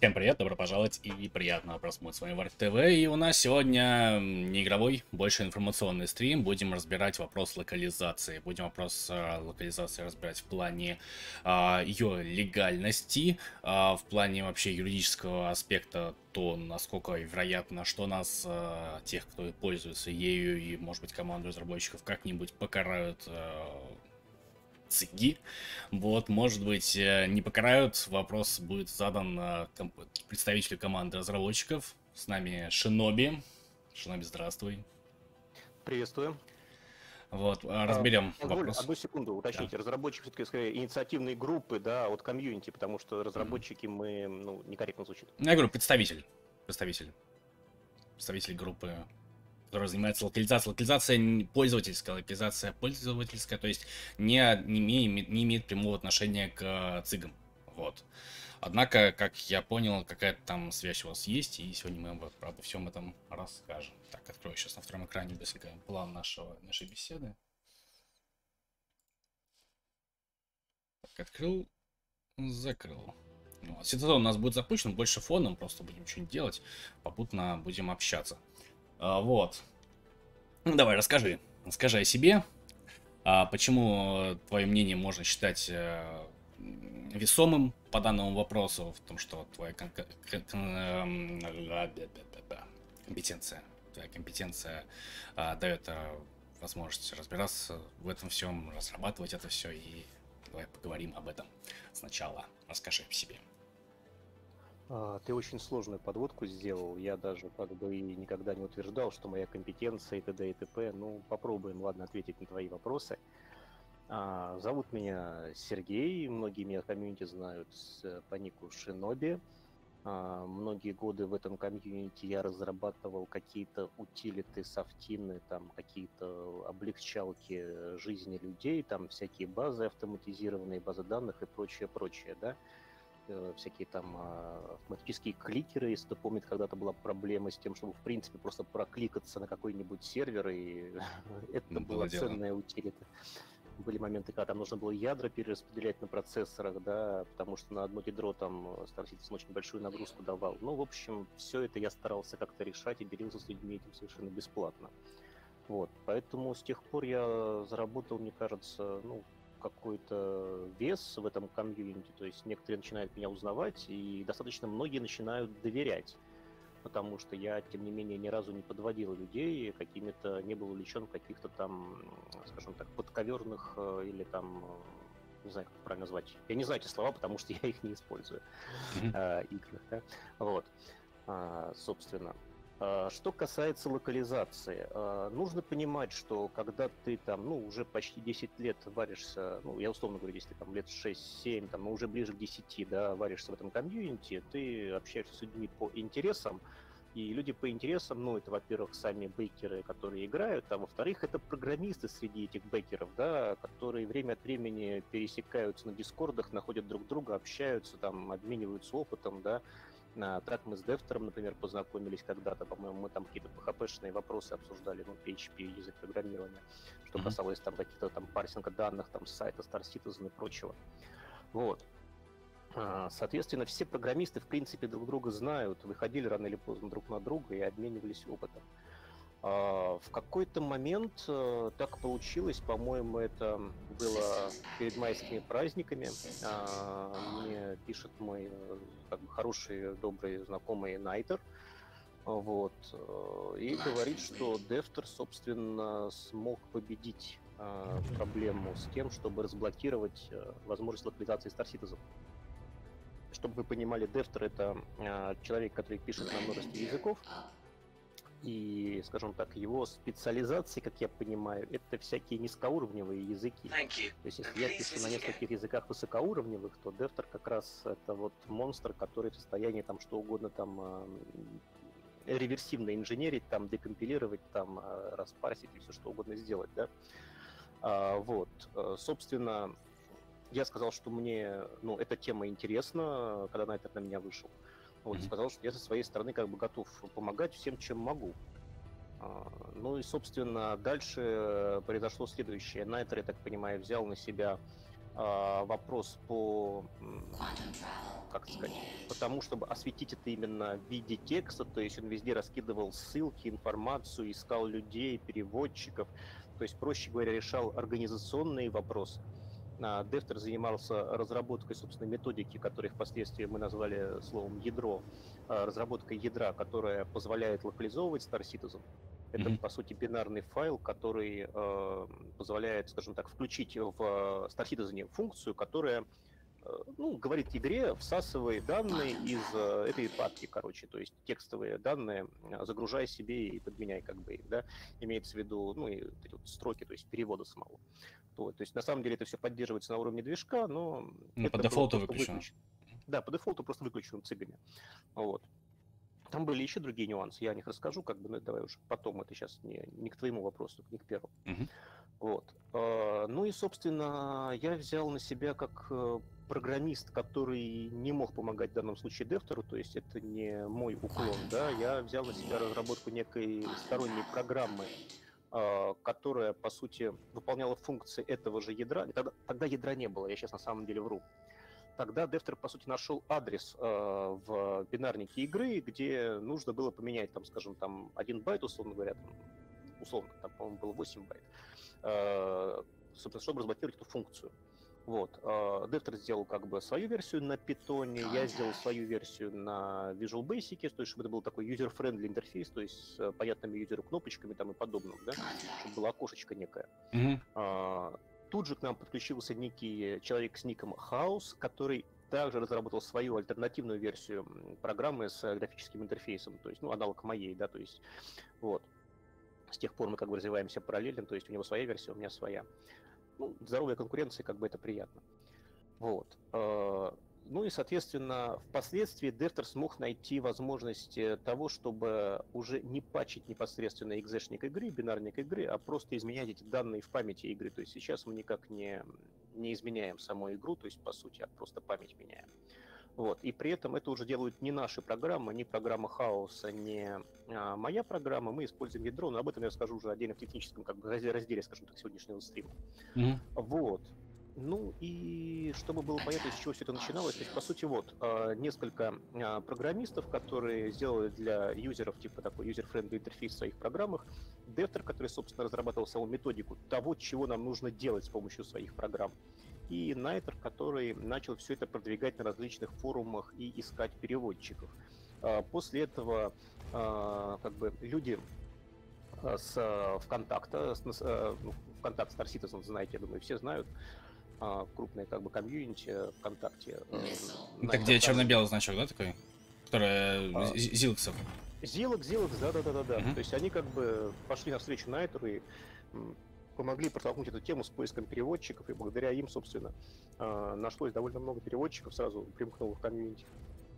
Всем привет, добро пожаловать и приятного просмотра с вами Варк ТВ. И у нас сегодня не игровой, больше информационный стрим. Будем разбирать вопрос локализации. Будем вопрос э, локализации разбирать в плане э, ее легальности, э, в плане вообще юридического аспекта, то насколько вероятно, что нас, э, тех, кто пользуется ею и, может быть, команду разработчиков как-нибудь покарают цыги. Вот, может быть, э, не покарают. Вопрос будет задан э, представителю команды разработчиков. С нами Шиноби. Шиноби, здравствуй. Приветствую. Вот, а, разберем а, вопрос. Одну секунду уточните. Да. Разработчики все-таки скорее инициативные группы, да, от комьюнити, потому что разработчики мы, ну, некорректно звучит. Я говорю, представитель. Представитель. Представитель группы который занимается локализацией. Локализация пользовательская, локализация пользовательская, то есть не, не, имеет, не имеет прямого отношения к э, цигам. Вот. Однако, как я понял, какая-то там связь у вас есть, и сегодня мы обо, обо всем этом расскажем. Так, открою сейчас на втором экране быстренько план нашего, нашей беседы. Так, открыл, закрыл. Вот. Ситуация у нас будет запущен больше фоном, просто будем что-нибудь делать, попутно будем общаться. А, вот. Ну, давай, расскажи. Расскажи о себе. А почему твое мнение можно считать э, весомым по данному вопросу, в том, что твоя кон- кон- кон- компетенция, твоя компетенция а, дает а, возможность разбираться в этом всем, разрабатывать это все, и давай поговорим об этом сначала. Расскажи о себе. А, ты очень сложную подводку сделал. Я даже как бы и никогда не утверждал, что моя компетенция и т.д. и т.п. Ну, попробуем, ладно, ответить на твои вопросы. А, зовут меня Сергей, многие меня в комьюнити знают с, по нику Шиноби. А, многие годы в этом комьюнити я разрабатывал какие-то утилиты, софтины, там какие-то облегчалки жизни людей, там всякие базы автоматизированные, базы данных и прочее, прочее, да. Э, всякие там а, автоматические кликеры, если кто помнит, когда-то была проблема с тем, чтобы, в принципе, просто прокликаться на какой-нибудь сервер, и это ну, была ценная утилита. Были моменты, когда там нужно было ядра перераспределять на процессорах, да, потому что на одно ядро там Star Citizen очень большую нагрузку давал. Ну, в общем, все это я старался как-то решать и делился с людьми этим совершенно бесплатно. Вот, поэтому с тех пор я заработал, мне кажется, ну, какой-то вес в этом комьюнити, то есть некоторые начинают меня узнавать, и достаточно многие начинают доверять, потому что я, тем не менее, ни разу не подводил людей, какими-то не был увлечен в каких-то там, скажем так, подковерных э, или там э, не знаю, как правильно назвать. Я не знаю эти слова, потому что я их не использую э, играх. Да? Вот, а, собственно. А, что касается локализации, а, нужно понимать, что когда ты там, ну, уже почти 10 лет варишься, ну, я условно говорю, если там лет 6-7, там, ну, уже ближе к 10, да, варишься в этом комьюнити, ты общаешься с людьми по интересам, и люди по интересам, ну, это, во-первых, сами бейкеры, которые играют, а во-вторых, это программисты среди этих бейкеров, да, которые время от времени пересекаются на дискордах, находят друг друга, общаются, там, обмениваются опытом, да, так мы с Дефтером, например, познакомились когда-то, по-моему, мы там какие-то PHP-шные вопросы обсуждали, ну, PHP, язык программирования, что mm-hmm. касалось там каких-то там парсинга данных, там, с сайта Star Citizen и прочего. Вот. А, соответственно, все программисты, в принципе, друг друга знают, выходили рано или поздно друг на друга и обменивались опытом. А, в какой-то момент э, так получилось, по-моему, это было перед майскими праздниками. А, мне пишет мой э, как бы, хороший, добрый знакомый Найтер, вот, э, и говорит, что Дефтер, собственно, смог победить проблему с тем, чтобы разблокировать возможность локализации Star Citizen. Чтобы вы понимали, Дефтер — это человек, который пишет на множестве языков, и, скажем так, его специализации, как я понимаю, это всякие низкоуровневые языки. То есть, если я пишу на нескольких языках высокоуровневых, то Дефтер как раз это вот монстр, который в состоянии там что угодно там э, реверсивно инженерить, там декомпилировать, там э, распарсить и все что угодно сделать, да. А, вот, э, собственно, я сказал, что мне, ну, эта тема интересна, когда Найтер на меня вышел. Вот, mm-hmm. сказал, что я со своей стороны как бы готов помогать всем, чем могу. А, ну и, собственно, дальше произошло следующее. Найтер, я так понимаю, взял на себя а, вопрос по, как сказать, потому чтобы осветить это именно в виде текста, то есть он везде раскидывал ссылки, информацию, искал людей, переводчиков, то есть, проще говоря, решал организационные вопросы. Дефтер занимался разработкой, собственно, методики, которые впоследствии мы назвали словом ядро, а, разработкой ядра, которая позволяет локализовывать Star Citizen. Это, mm-hmm. по сути, бинарный файл, который э, позволяет, скажем так, включить в Star Citizen функцию, которая э, ну, говорит игре, всасывай данные из э, этой папки, короче, то есть текстовые данные, э, загружай себе и подменяй как бы их, да, имеется в виду, ну, и эти вот строки, то есть перевода самого. То, то есть на самом деле это все поддерживается на уровне движка, но... Ну, по дефолту выключено. Да, по дефолту просто выключено цыгане. Вот. Там были еще другие нюансы, я о них расскажу, как бы, ну, давай уже потом, это сейчас не, не к твоему вопросу, не к первому. Uh-huh. Вот. А, ну и, собственно, я взял на себя как э, программист, который не мог помогать в данном случае Дефтеру, то есть это не мой уклон, да, я взял на себя разработку некой сторонней программы, которая, по сути, выполняла функции этого же ядра. Тогда, тогда ядра не было, я сейчас на самом деле вру тогда Дефтер, по сути, нашел адрес э, в бинарнике игры, где нужно было поменять, там, скажем, там, один байт, условно говоря, там, условно, там, по-моему, было 8 байт, э, чтобы разблокировать эту функцию. Вот. Дефтер сделал как бы свою версию на питоне, я сделал свою версию на Visual Basic, то есть чтобы это был такой user-friendly интерфейс, то есть с понятными юзеру кнопочками там и подобным, да, чтобы было окошечко некое. Mm-hmm. Тут же к нам подключился некий человек с ником Хаус, который также разработал свою альтернативную версию программы с графическим интерфейсом, то есть, ну, аналог моей, да, то есть, вот. С тех пор мы как бы развиваемся параллельно, то есть у него своя версия, у меня своя. Ну, здоровая конкуренция, как бы это приятно. Вот. Э, ну и, соответственно, впоследствии Дефтер смог найти возможность того, чтобы уже не пачить непосредственно экзешник игры, бинарник игры, а просто изменять эти данные в памяти игры. То есть сейчас мы никак не, не изменяем саму игру, то есть, по сути, а просто память меняем. Вот. И при этом это уже делают не наши программы, не программа хаоса, не а, моя программа. Мы используем ядро, но об этом я скажу уже отдельно в техническом как бы, разделе, скажем так, сегодняшнего стрима. Mm-hmm. Вот. Ну и чтобы было понятно, с чего все это начиналось, то есть, по сути, вот, а, несколько а, программистов, которые сделали для юзеров, типа такой user-friendly интерфейс в своих программах, Дефтер, который, собственно, разрабатывал саму методику того, чего нам нужно делать с помощью своих программ, и Найтер, который начал все это продвигать на различных форумах и искать переводчиков. А, после этого как бы люди с ВКонтакта, с, ну, ВКонтакт Star Citizen, знаете, я думаю, все знают, а, крупное как бы комьюнити ВКонтакте. Это где черно-белый значок, да, такой? Который а, Зилксов. Зилок, Зилок, да, да, да, да, да. Uh-huh. То есть они как бы пошли навстречу Найтеру и помогли протолкнуть эту тему с поиском переводчиков, и благодаря им, собственно, а, нашлось довольно много переводчиков сразу примкнуло в комьюнити.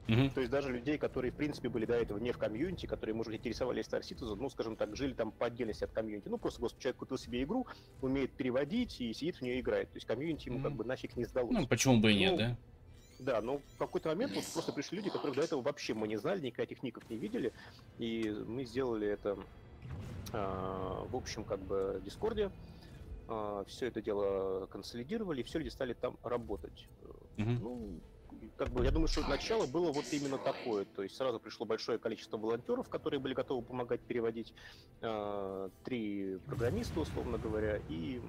Mm-hmm. То есть даже людей, которые, в принципе, были до этого не в комьюнити, которые, может, интересовались Star Citizen, ну, скажем так, жили там по отдельности от комьюнити. Ну, просто, господи, человек купил себе игру, умеет переводить и сидит в нее играет. То есть комьюнити ему mm-hmm. как бы нафиг не сдалось. Ну, почему бы и нет, ну, да? Да, но в какой-то момент вот просто пришли люди, которых до этого вообще мы не знали, никаких ников не видели, и мы сделали это, э, в общем, как бы в Дискорде, все это дело консолидировали, и все люди стали там работать. Mm-hmm. Ну, как бы, я думаю, что начало было вот именно такое. То есть сразу пришло большое количество волонтеров, которые были готовы помогать переводить. Э, три программиста, условно говоря, и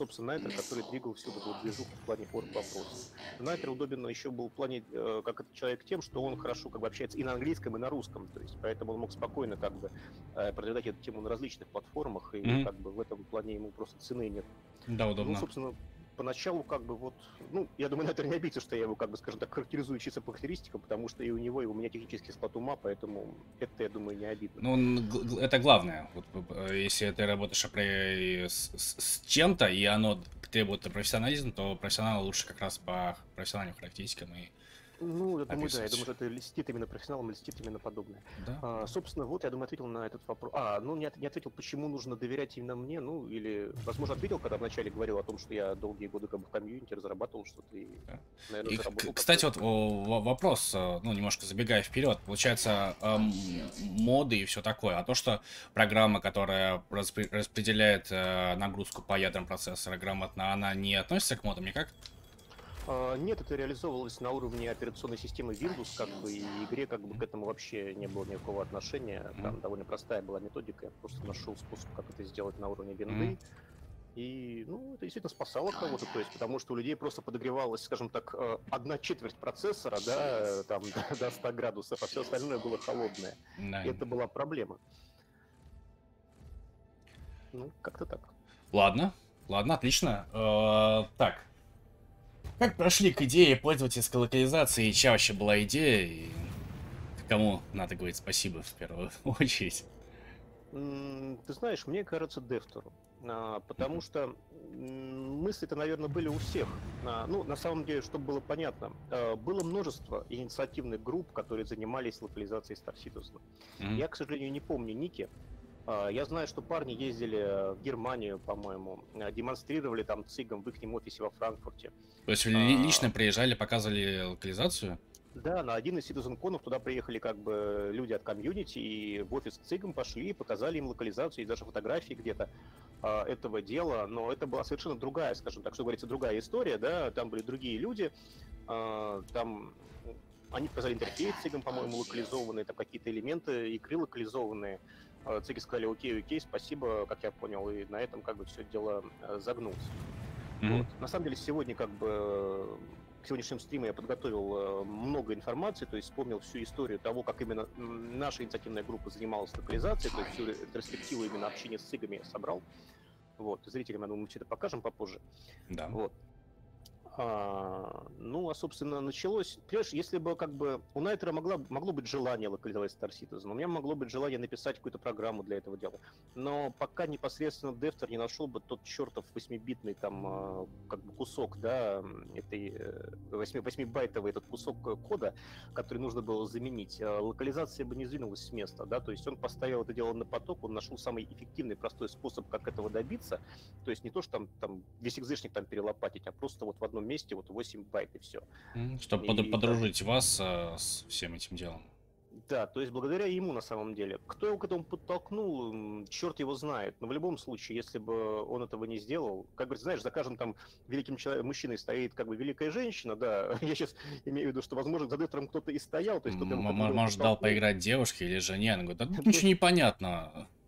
собственно, Найтер, который двигал всю эту движуху в плане форум вопросов. Найтер удобен еще был в плане, э, как этот человек, тем, что он хорошо как бы общается и на английском, и на русском, то есть, поэтому он мог спокойно как бы э, продвигать эту тему на различных платформах, и mm-hmm. как бы в этом плане ему просто цены нет. Да, удобно. Ну, собственно, поначалу как бы вот, ну, я думаю, на это не обидится, что я его, как бы, скажем так, характеризую чисто по характеристикам, потому что и у него, и у меня технический склад ума, поэтому это, я думаю, не обидно. Ну, это главное. Вот, если ты работаешь с, с, с чем-то, и оно требует профессионализм, то профессионал лучше как раз по профессиональным характеристикам и Ну, я думаю, да, я думаю, что это льстит именно профессионалам, льстит именно подобное. Да? А, собственно, вот, я думаю, ответил на этот вопрос. А, ну, не, не ответил, почему нужно доверять именно мне, ну, или, возможно, ответил, когда вначале говорил о том, что я долгие годы как бы в комьюнити разрабатывал что-то и, наверное, и, заработал. Кстати, вот о, вопрос, э, ну, немножко забегая вперед, получается, эм, моды и все такое, а то, что программа, которая распределяет э, нагрузку по ядрам процессора грамотно, она не относится к модам никак? А, нет, это реализовывалось на уровне операционной системы Windows, как бы, и игре как бы к этому вообще не было никакого отношения. Там mm-hmm. довольно простая была методика, я просто нашел способ, как это сделать на уровне винды. Mm-hmm. И, ну, это действительно спасало кого-то, то есть, потому что у людей просто подогревалась, скажем так, э, одна четверть процессора, да, там, до 100 градусов, а все остальное было холодное. И это была проблема. Ну, как-то так. Ладно, ладно, отлично. Э, так, как прошли к идее пользовательской локализации? Чья вообще была идея? И кому надо говорить спасибо в первую очередь? Ты знаешь, мне кажется, Дефтеру. А, потому что мысли-то, наверное, были у всех. А, ну, на самом деле, чтобы было понятно, а, было множество инициативных групп, которые занимались локализацией Star Citizen. Mm-hmm. Я, к сожалению, не помню ники, я знаю, что парни ездили в Германию, по-моему, а, демонстрировали там цигам в их офисе во Франкфурте. То есть а, лично приезжали, показывали локализацию? Да, на один из CitizenCon'ов туда приехали как бы люди от комьюнити, и в офис ЦИГам пошли, показали им локализацию, и даже фотографии где-то э, этого дела, но это была совершенно другая, скажем так, что говорится, другая история, да, там были другие люди, э, там они показали интерфейс ЦИГам, по-моему, локализованные, там какие-то элементы игры локализованные, Э, ЦИГи сказали, окей, окей, спасибо, как я понял, и на этом как бы все дело э, загнулось. Mm-hmm. Вот. На самом деле сегодня как бы к сегодняшнему стриму я подготовил э, много информации, то есть вспомнил всю историю того, как именно наша инициативная группа занималась локализацией, то есть всю ретроспективу именно общения с ЦИГами я собрал. Вот, зрителям, я думаю, мы все это покажем попозже. Да. Вот. А, ну, а, собственно, началось... Понимаешь, если бы как бы у Найтера могло, могло быть желание локализовать Star Citizen, у меня могло быть желание написать какую-то программу для этого дела. Но пока непосредственно Дефтер не нашел бы тот чертов 8-битный там а, как бы кусок, да, этой 8-байтовый э, этот кусок кода, который нужно было заменить, а, локализация бы не сдвинулась с места, да, то есть он поставил это дело на поток, он нашел самый эффективный, простой способ, как этого добиться, то есть не то, что там, там весь экзешник там перелопатить, а просто вот в одном месте вот 8 байт и все. Чтобы и, подружить да. вас а, с всем этим делом. Да, то есть благодаря ему на самом деле. Кто его к этому подтолкнул, черт его знает. Но в любом случае, если бы он этого не сделал, как бы, знаешь, за каждым там великим человеком, мужчиной стоит как бы великая женщина, да, я сейчас имею в виду, что, возможно, за доктором кто-то и стоял. То есть, кто-то Может, дал поиграть девушке или жене, она говорит, да ничего не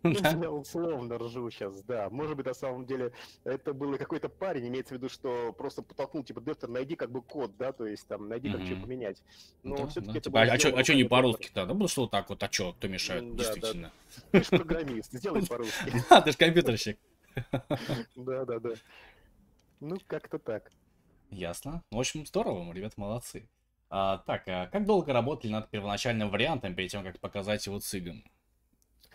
Я условно ржу сейчас, да. Может быть, на самом деле, это был какой-то парень, имеется в виду, что просто потолкнул, типа, Дефтер, найди как бы код, да, то есть там, найди, как что поменять. Но да, все-таки да, это типа, а, что а не по-русски то Да, ну что вот так вот, а что, кто мешает, да, действительно. Да. Ты же программист, сделай по-русски. Да, ты же компьютерщик. Да, да, да. Ну, как-то так. Ясно. Ну, в общем, здорово, ребята молодцы. А, так, а как долго работали над первоначальным вариантом перед тем, как показать его цыгам?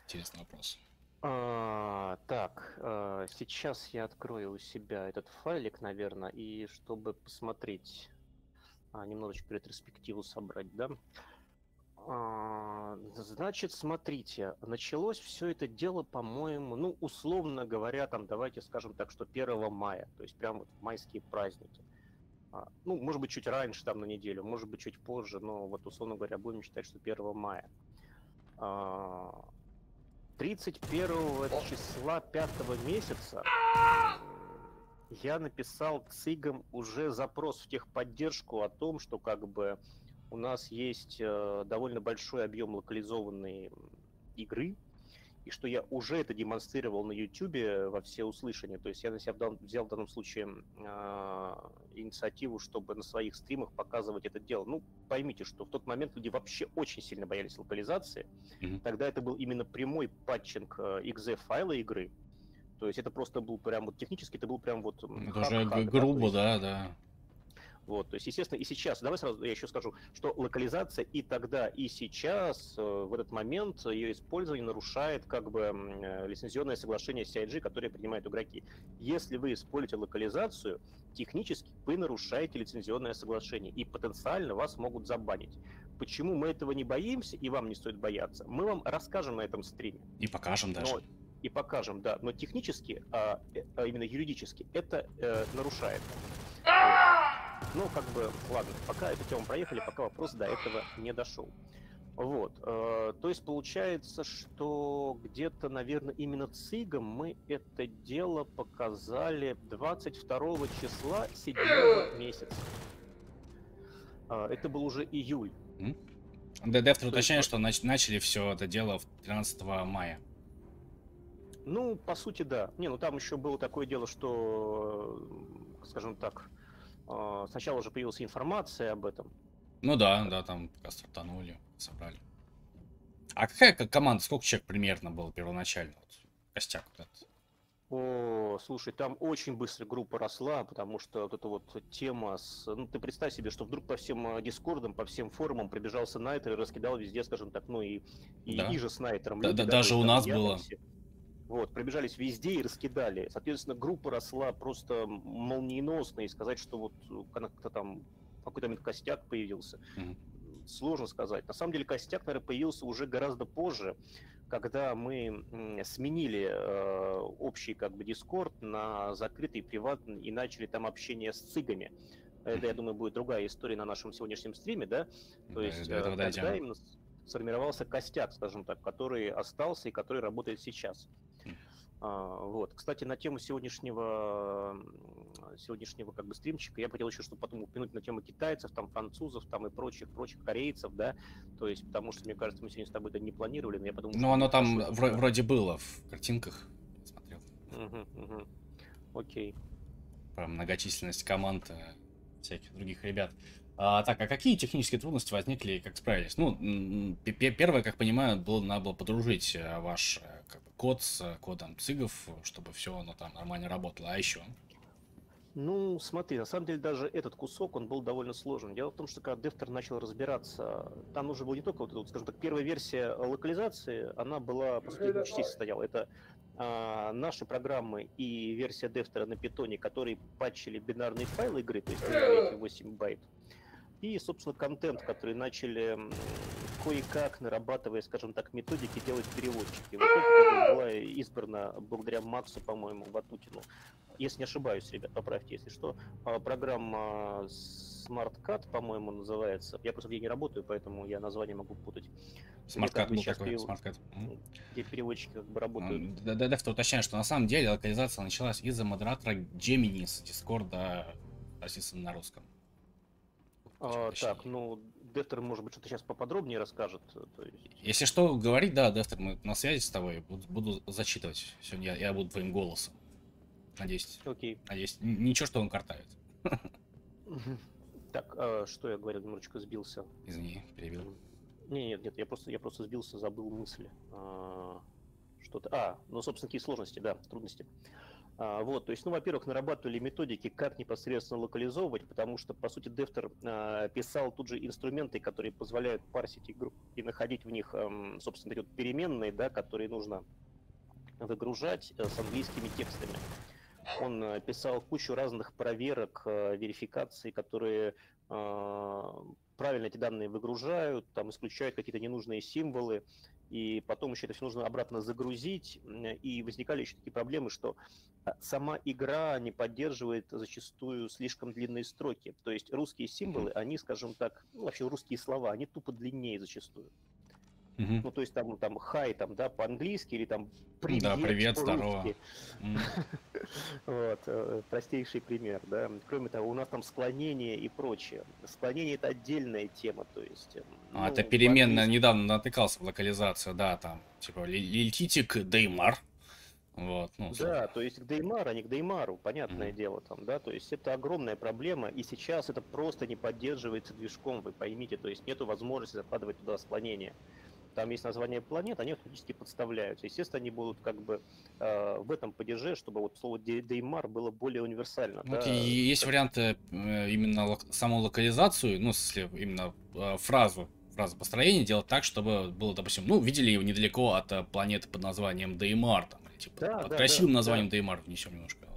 Интересный вопрос. А, так, а, сейчас я открою у себя этот файлик, наверное, и чтобы посмотреть, а, немножечко ретроспективу собрать, да. А, значит, смотрите, началось все это дело, по-моему, ну, условно говоря, там, давайте скажем так, что 1 мая, то есть прям вот майские праздники. А, ну, может быть, чуть раньше, там, на неделю, может быть, чуть позже, но вот, условно говоря, будем считать, что 1 мая. 31 числа пятого месяца я написал ЦИГам уже запрос в техподдержку о том, что как бы у нас есть э, довольно большой объем локализованной игры, и что я уже это демонстрировал на YouTube во все услышания. То есть я на себя взял в данном случае э, инициативу, чтобы на своих стримах показывать это дело. Ну, поймите, что в тот момент люди вообще очень сильно боялись локализации. Mm-hmm. Тогда это был именно прямой патчинг э, exe файла игры. То есть это просто был прям вот технически это был прям вот... Это уже грубо, да, да. Вот, то есть, естественно, и сейчас, давай сразу я еще скажу, что локализация и тогда, и сейчас, э, в этот момент, ее использование нарушает как бы э, лицензионное соглашение CIG, которое принимают игроки. Если вы используете локализацию, технически вы нарушаете лицензионное соглашение, и потенциально вас могут забанить. Почему мы этого не боимся, и вам не стоит бояться, мы вам расскажем на этом стриме. И покажем даже. Но, и покажем, да, но технически, а, а именно юридически, это э, нарушает. Ну, как бы, ладно, пока эту тему проехали, пока вопрос до этого не дошел. Вот, э, то есть получается, что где-то, наверное, именно ЦИГом мы это дело показали 22 числа 7 месяца. Э, это был уже июль. Дефтер уточняет, что нач- начали все это дело 13 мая. Ну, по сути, да. Не, ну там еще было такое дело, что, скажем так, сначала уже появилась информация об этом. Ну да, да, там пока стартанули, собрали. А какая команда, сколько человек примерно было первоначально? Вот, костяк вот этот. О, слушай, там очень быстро группа росла, потому что вот эта вот тема с... Ну, ты представь себе, что вдруг по всем а, дискордам, по всем форумам пробежался Найтер и раскидал везде, скажем так, ну и, и, да. и же с Найтером. Да, люди, да, даже у нас было. Вот, пробежались везде и раскидали. Соответственно, группа росла просто молниеносно, и сказать, что вот как-то там какой-то костяк появился, mm-hmm. сложно сказать. На самом деле костяк, наверное, появился уже гораздо позже, когда мы сменили э, общий как бы дискорд на закрытый приватный и начали там общение с цигами. Это, я думаю, будет другая история на нашем сегодняшнем стриме, да? То есть да, тогда дойдем. именно сформировался костяк, скажем так, который остался и который работает сейчас. А, вот. Кстати, на тему сегодняшнего, сегодняшнего как бы стримчика я хотел еще, чтобы потом упомянуть на тему китайцев, там французов, там и прочих, прочих корейцев, да, то есть, потому что, мне кажется, мы сегодня с тобой это не планировали, но я подумал... Ну, оно там вро- вроде было в картинках, смотрел. Угу, угу. Окей. Про многочисленность команд э, всяких других ребят. А, так, а какие технические трудности возникли и как справились? Ну, первое, как понимаю, было, надо было подружить э, ваш э, бы, код с кодом цигов, чтобы все оно там нормально работало. А еще? Ну, смотри, на самом деле даже этот кусок, он был довольно сложен. Дело в том, что когда Дефтер начал разбираться, там нужно было не только вот, вот скажем так, первая версия локализации, она была, по сути, частей состояла. Это а, наши программы и версия Дефтера на питоне, которые патчили бинарные файлы игры, то есть эти 8 байт, и, собственно, контент, который начали кое-как, нарабатывая, скажем так, методики, делать переводчики. Вот это была избрана благодаря Максу, по-моему, Ватутину. Если не ошибаюсь, ребят, поправьте, если что. А, программа SmartCut, по-моему, называется. Я просто где не работаю, поэтому я название могу путать. SmartCut был такой, перев... SmartCut. Где переводчики как бы работают. Да, да, да, уточняю, что на самом деле локализация началась из-за модератора Gemini с Дискорда, написано на русском. А, так, ну, Дефтер, может быть, что-то сейчас поподробнее расскажет. То есть... Если что говорить, да, Дефтер, мы на связи с тобой, буду, буду зачитывать. Сегодня я, я буду твоим голосом. Надеюсь. Окей. Надеюсь. Ничего, что он картает. Так, а, что я говорил, немножечко сбился. Извини, перебил. Не, нет, нет, я просто, я просто сбился, забыл мысли. А, что-то. А, ну, собственно, какие сложности, да, трудности. А, вот, то есть, ну, во-первых, нарабатывали методики, как непосредственно локализовывать, потому что, по сути, Дефтер а, писал тут же инструменты, которые позволяют парсить игру и находить в них, а, собственно, вот переменные, да, которые нужно выгружать а, с английскими текстами. Он а, писал кучу разных проверок, а, верификаций, которые а, правильно эти данные выгружают, там исключают какие-то ненужные символы, и потом еще это все нужно обратно загрузить, и возникали еще такие проблемы, что а, сама игра не поддерживает зачастую слишком длинные строки. То есть русские символы, они, скажем так, ну, вообще русские слова, они тупо длиннее зачастую. Угу. Ну, то есть там, там хай, там, да, по-английски, или там привет, да, привет, здорово. Вот, э, простейший пример, да. Кроме того, у нас там склонение и прочее. Склонение это отдельная тема, то есть. Эм, а, ну, это переменная, недавно натыкался в локализацию, да, там, типа, летите к Деймар, вот, ну, да, то есть к Деймар, а не к Деймару, понятное mm-hmm. дело там, да, то есть это огромная проблема, и сейчас это просто не поддерживается движком, вы поймите, то есть нету возможности закладывать туда склонение там есть название планет, они автоматически подставляются. Естественно, они будут как бы э, в этом падеже, чтобы вот слово Деймар было более универсально. Вот да? есть варианты э, именно лок- саму локализацию, ну, если именно э, фразу, фразу построения делать так, чтобы было, допустим, ну, видели его недалеко от э, планеты под названием Деймар, там, или, типа, да, под да, красивым да, названием да. Деймар внесем немножко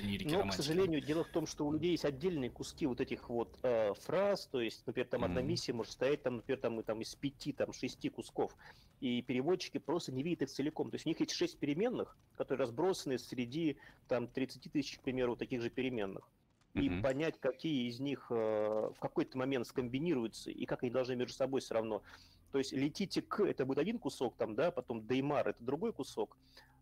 лирики, Но, романтики. к сожалению, дело в том, что у людей есть отдельные куски вот этих вот э, фраз, то есть, например, там mm-hmm. одна миссия может состоять, там, например, там, там из пяти, там, шести кусков, и переводчики просто не видят их целиком. То есть у них есть шесть переменных, которые разбросаны среди, там, 30 тысяч, к примеру, таких же переменных и mm-hmm. понять, какие из них э, в какой-то момент скомбинируются и как они должны между собой все равно. То есть летите к, это будет один кусок, там, да, потом Деймар это другой кусок,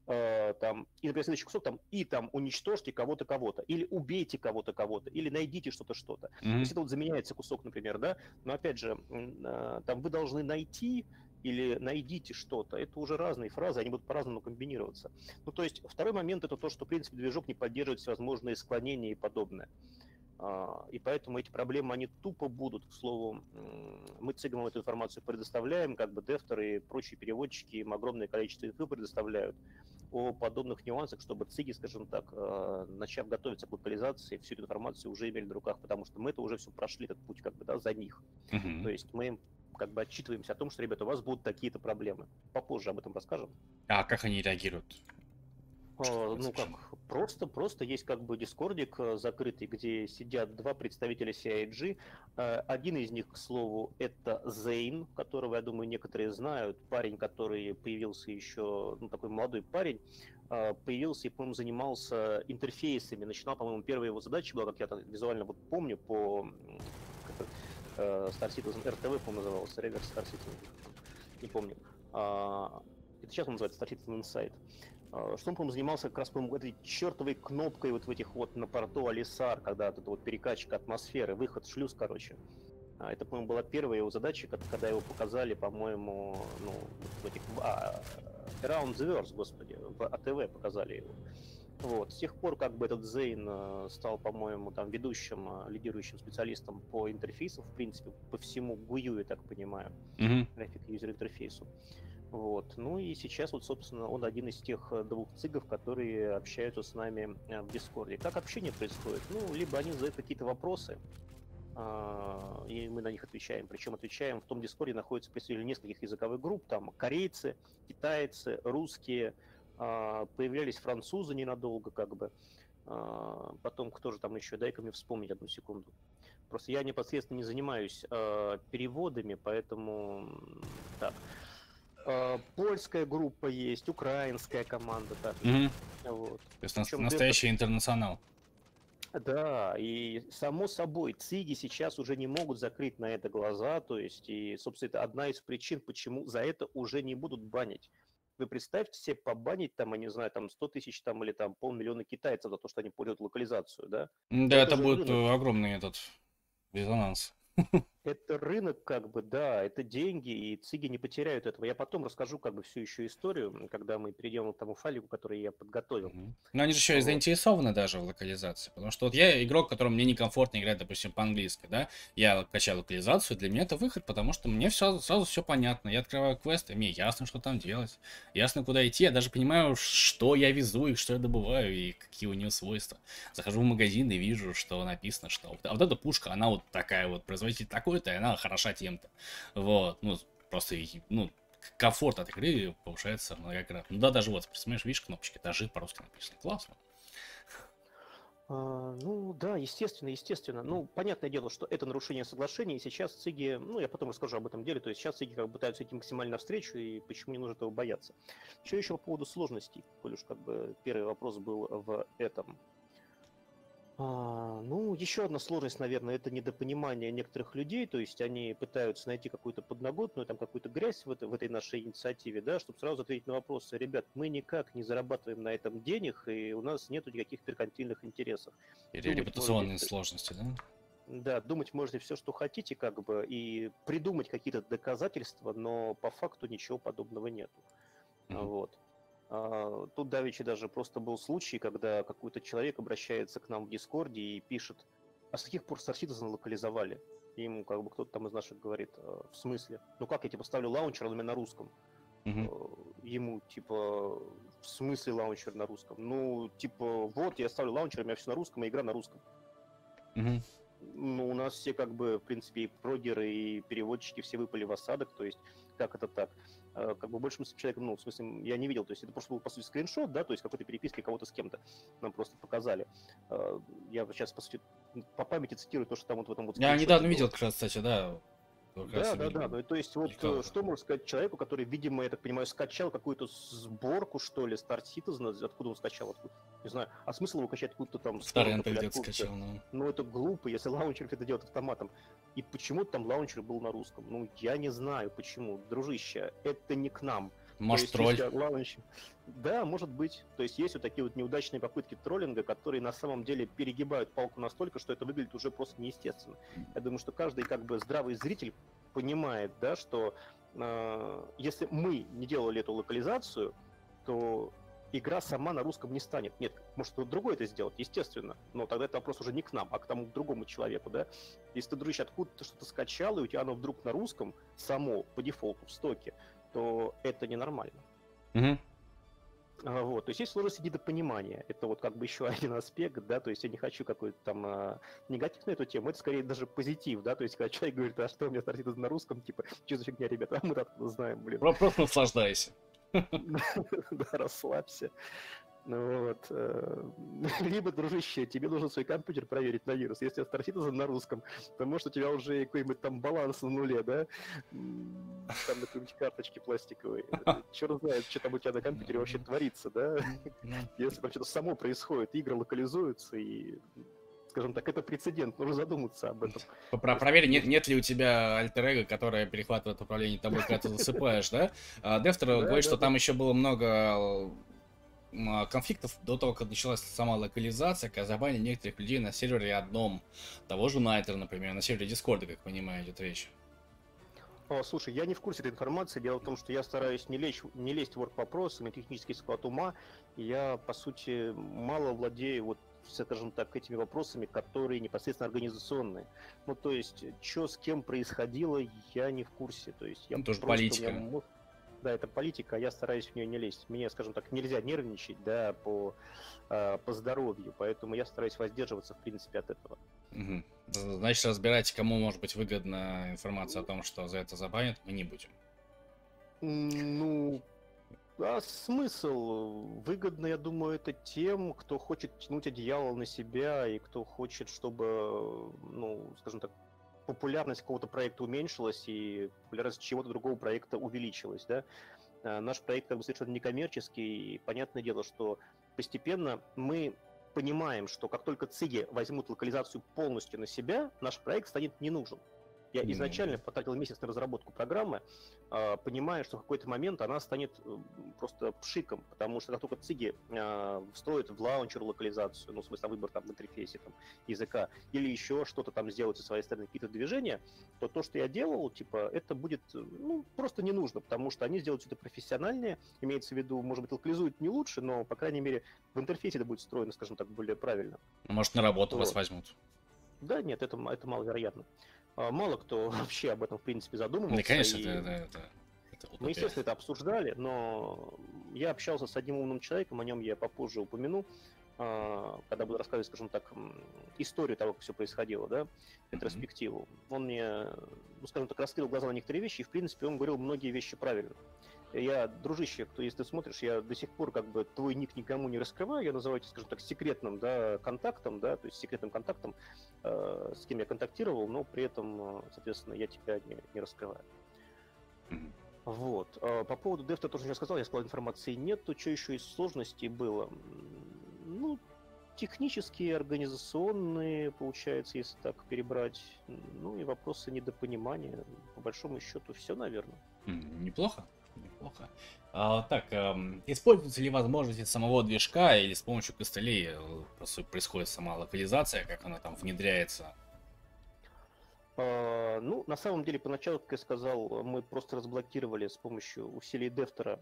Э, там, и, например, следующий кусок там, и там уничтожьте кого-то кого-то, или убейте кого-то кого-то, или найдите что-то что-то. Mm-hmm. То есть это вот заменяется кусок, например, да, но опять же, э, там вы должны найти или найдите что-то, это уже разные фразы, они будут по-разному комбинироваться. Ну, то есть второй момент это то, что, в принципе, движок не поддерживает всевозможные склонения и подобное. А, и поэтому эти проблемы, они тупо будут, к слову, мы цигам эту информацию предоставляем, как бы Дефтер и прочие переводчики им огромное количество инфы предоставляют о подобных нюансах, чтобы циги, скажем так, а, начав готовиться к локализации, всю эту информацию уже имели на руках, потому что мы это уже все прошли, этот путь как бы, да, за них. Uh-huh. То есть мы им как бы отчитываемся о том, что, ребята, у вас будут такие-то проблемы. Попозже об этом расскажем. А как они реагируют? А, ну как, просто, просто есть как бы дискордик э, закрытый, где сидят два представителя CIG. Э, один из них, к слову, это Зейн, которого, я думаю, некоторые знают. Парень, который появился еще, ну такой молодой парень, э, появился и, по-моему, занимался интерфейсами. Начинал, по-моему, первая его задача была, как я визуально вот помню, по Star Citizen RTV, по-моему, назывался, реверс Star Citizen, не помню. А, это сейчас он называется Star Citizen Insight. А, что он, по-моему, занимался как раз, по-моему, этой чертовой кнопкой вот в этих вот на порту Алисар, когда вот эта вот перекачка атмосферы, выход, шлюз, короче. А, это, по-моему, была первая его задача, когда его показали, по-моему, ну, в этих... А, Around the Verse, господи, в АТВ показали его. Вот. С тех пор, как бы этот Зейн э, стал, по-моему, там ведущим, э, лидирующим специалистом по интерфейсу, в принципе, по всему GUI, я так понимаю, mm-hmm. график юзер интерфейсу. Вот. Ну и сейчас вот, собственно, он один из тех э, двух цигов, которые общаются с нами э, в Дискорде. Как общение происходит? Ну, либо они задают какие-то вопросы, а, и мы на них отвечаем. Причем отвечаем в том Дискорде находятся представители нескольких языковых групп, там корейцы, китайцы, русские, а, появлялись французы ненадолго, как бы. А, потом кто же там еще? Дай-ка мне вспомнить одну секунду. Просто я непосредственно не занимаюсь переводами, поэтому так. Э, польская группа есть, украинская команда также. Mm-hmm. Вот. То есть Причем настоящий это... интернационал. Да, и само собой, ЦИГи сейчас уже не могут закрыть на это глаза, то есть, и, собственно, это одна из причин, почему за это уже не будут банить. Вы представьте себе побанить там, я не знаю, там 100 тысяч там или там полмиллиона китайцев за то, что они пользуют локализацию, да? Да, это, это будет рынок. огромный этот резонанс. Это рынок, как бы, да, это деньги, и циги не потеряют этого. Я потом расскажу, как бы, всю еще историю, когда мы перейдем к тому файлику, который я подготовил. Но они же еще и заинтересованы даже в локализации, потому что вот я игрок, которому мне некомфортно играть, допустим, по-английски, да, я качаю локализацию, для меня это выход, потому что мне все, сразу все понятно. Я открываю квест, и мне ясно, что там делать, ясно, куда идти, я даже понимаю, что я везу и что я добываю, и какие у нее свойства. Захожу в магазин и вижу, что написано, что а вот эта пушка, она вот такая вот, производитель такой, какой-то, и она хороша тем-то. Вот, ну, просто, ну, комфорт от игры повышается многократно. Ну да, даже вот, посмотришь, видишь кнопочки, даже по-русски написано. Классно. А, ну да, естественно, естественно. Ну, понятное дело, что это нарушение соглашения, и сейчас ЦИГи, ну, я потом расскажу об этом деле, то есть сейчас ЦИГи как бы пытаются идти максимально навстречу, и почему не нужно этого бояться. Что еще по поводу сложностей, коль уж как бы первый вопрос был в этом. А, ну, еще одна сложность, наверное, это недопонимание некоторых людей, то есть они пытаются найти какую-то подноготную, там какую-то грязь в, это, в этой нашей инициативе, да, чтобы сразу ответить на вопросы. Ребят, мы никак не зарабатываем на этом денег, и у нас нет никаких меркантильных интересов. Или думать репутационные сложности, да? Да, думать можете все, что хотите, как бы, и придумать какие-то доказательства, но по факту ничего подобного нету. Mm-hmm. Вот. А, тут давеча даже просто был случай, когда какой-то человек обращается к нам в Дискорде и пишет, а с каких пор Star Citizen локализовали? И ему как бы кто-то там из наших говорит, «Э, в смысле? Ну как я типа ставлю лаунчер, он у меня на русском. Мгм. Ему типа, в смысле лаунчер на русском? Ну, типа, вот я ставлю лаунчер, у меня все на русском, и игра на русском. Мгм. Ну, у нас все как бы, в принципе, и прогеры, и переводчики все выпали в осадок, то есть как это так? Э, Как бы большим человеком, ну, в смысле, я не видел, то есть это просто был, по сути, скриншот, да, то есть какой-то переписки кого-то с кем-то нам просто показали. Э, Я сейчас, по сути, по памяти цитирую то, что там вот в этом вот Я недавно было. видел, кстати, да. Раз Да, да, да. Ну, то есть, вот Мелькало. э, что можно сказать человеку, который, видимо, я так понимаю, скачал какую-то сборку, что ли, Star Citizen, откуда он скачал, откуда, не знаю, а смысл его качать откуда-то там с В форумов торрентах или где-то скачал, ну. Ну, это глупо, если лаунчер это делает автоматом. И почему там лаунчер был на русском? Ну, я не знаю, почему. Дружище, это не к нам. То Может, есть, тролль. если лаунчер- Да, может быть. То есть есть вот такие вот неудачные попытки троллинга, которые на самом деле перегибают палку настолько, что это выглядит уже просто неестественно. Я думаю, что каждый как бы здравый зритель понимает, да, что э, если мы не делали эту локализацию, то игра сама на русском не станет. Нет, может кто-то другой это сделать, естественно. Но тогда это вопрос уже не к нам, а к тому к другому человеку, да. Если ты, дружище, откуда-то что-то скачал, и у тебя оно вдруг на русском само, по дефолту, в стоке, то это ненормально. А, Вот, то есть есть сложность недопонимания. Это вот как бы еще один аспект, да, то есть я не хочу какой-то там а, негатив на эту тему, это скорее даже позитив, да, то есть когда человек говорит, а что у меня стартит на русском, типа, что за фигня, ребята, а мы откуда знаем, блин. Про- Просто наслаждайся. Да, расслабься. Ну вот. э, Либо, дружище, тебе нужно свой компьютер проверить на вирус. Если Star Citizen на русском, то может у тебя уже какой-нибудь там баланс на нуле, да? Там на какой-нибудь карточке пластиковой. Черт знает, что там у тебя на компьютере вообще творится, да? Если там что-то само происходит, игры локализуются, и, скажем так, это прецедент, нужно задуматься об этом. Про- Проверь, нет, нет ли у тебя альтер которая перехватывает управление тобой, когда ты засыпаешь, да? А, Дефтер говорит, что там еще было много конфликтов до того, как началась сама локализация, когда забанили некоторых людей на сервере одном. Того же Найтер, например, на сервере Дискорда, как понимаю, идет речь. О, слушай, я не в курсе этой информации. Дело в том, что я стараюсь не лезть, не лезть в вопросы, на технический склад ума. Я, по сути, мало владею вот скажем так, этими вопросами, которые непосредственно организационные. Ну, то есть, что с кем происходило, я не в курсе. То есть, я Ну, тоже политика. мозг- Да, это политика, а я стараюсь в нее не лезть. Мне, скажем так, нельзя нервничать, да, по, а, по здоровью, поэтому я стараюсь воздерживаться, в принципе, от этого. Мгм. Значит, разбирайте, кому может быть выгодна информация о том, что за это забанят, мы не будем. Ну, а смысл? Выгодно, я думаю, это тем, кто хочет тянуть одеяло на себя и кто хочет, чтобы, ну, скажем так, популярность какого-то проекта уменьшилась и популярность чего-то другого проекта увеличилась, да. А, Наш проект как бы совершенно некоммерческий, и понятное дело, что постепенно мы понимаем, что как только ЦИГи возьмут локализацию полностью на себя, наш проект станет не нужен. Я Мгм. изначально потратил месяц на разработку программы, а, понимая, что в какой-то момент она станет э, просто пшиком, потому что как только ЦИГи а, встроят в лаунчер локализацию, ну, в смысле, выбор там в интерфейсе там, языка, или еще что-то там сделать со своей стороны, какие-то движения, то то, что я делал, типа, это будет, э, ну, просто не нужно, потому что они сделают что-то профессиональнее, имеется в виду, может быть, локализуют не лучше, но, по крайней мере, в интерфейсе это будет встроено, скажем так, более правильно. Может, на работу вас Вот. возьмут. Да, нет, это, это маловероятно. А, Мало кто вообще об этом, в принципе, задумывался. Ну, конечно, и- это, это, это, это мы, естественно, это обсуждали, но я общался с одним умным человеком, о нем я попозже упомяну, а, когда буду рассказывать, скажем так, историю того, как все происходило, да, ретроспективу. Он мне, ну, скажем так, раскрыл глаза на некоторые вещи, и, в принципе, он говорил многие вещи правильно. Я, дружище, кто, если ты смотришь, я до сих пор как бы твой ник никому не раскрываю, я называю тебя, скажем так, секретным, да, контактом, да, то есть секретным контактом, э, с кем я контактировал, но при этом, э, соответственно, я тебя не, не раскрываю. Вот. А По поводу дефта тоже не сказал, я сказал, информации нет. То что еще из сложностей было? Ну, технические, организационные, получается, если так перебрать. Ну и вопросы недопонимания. По большому счету все, наверное. Неплохо, неплохо. А, так, эм, используются ли возможности самого движка или с помощью костылей э, происходит сама локализация, как она там внедряется? А, Ну, на самом деле, поначалу, как я сказал, мы просто разблокировали с помощью усилий дефтера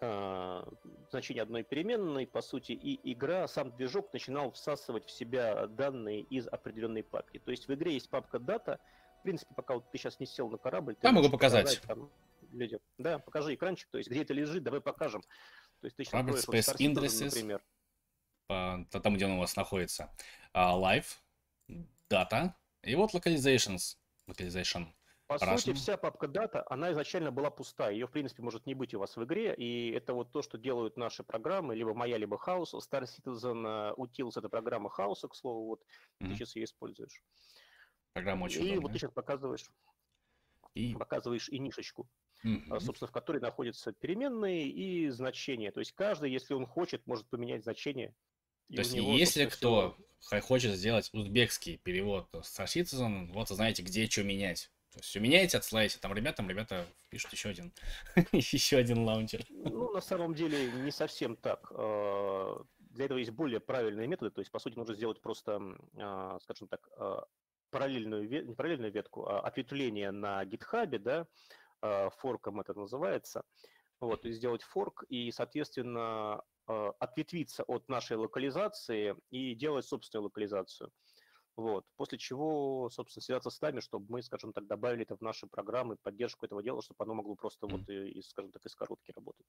а, значение одной переменной, по сути, и игра, сам движок начинал всасывать в себя данные из определенной папки. То есть в игре есть папка дата, в принципе, пока вот ты сейчас не сел на корабль, да, могу показать. показать там, людям. Да, покажи экранчик, то есть где это лежит, давай покажем. То есть ты сейчас Space вот Indices, например. По, там, где он у вас находится. Uh, live, data, и вот localizations. Localization. По Russian. сути, вся папка дата, она изначально была пустая. Ее, в принципе, может не быть у вас в игре. И это вот то, что делают наши программы, либо моя, либо House. Star Citizen Utils — это программа House, к слову. Вот mm-hmm. ты сейчас ее используешь. Программа очень И удобная. вот ты сейчас показываешь, и... показываешь и нишечку, mm-hmm. собственно, в которой находятся переменные и значения. То есть каждый, если он хочет, может поменять значение то есть, него, если кто все... хочет сделать узбекский перевод Star Citizen, вот знаете, где что менять. То есть все меняете, отсылаете там ребятам, ребята пишут еще один, еще один лаунчер. Ну, на самом деле, не совсем так. А, для этого есть более правильные методы. То есть, по сути, нужно сделать просто, а, скажем так, параллельную, не параллельную ветку, а ответвление на гитхабе, да, форком это называется. Вот, и сделать форк, и, соответственно, ответвиться от нашей локализации и делать собственную локализацию. Вот. После чего, собственно, связаться с нами, чтобы мы, скажем так, добавили это в наши программы, поддержку этого дела, чтобы оно могло просто вот, из, скажем так, из коробки работать.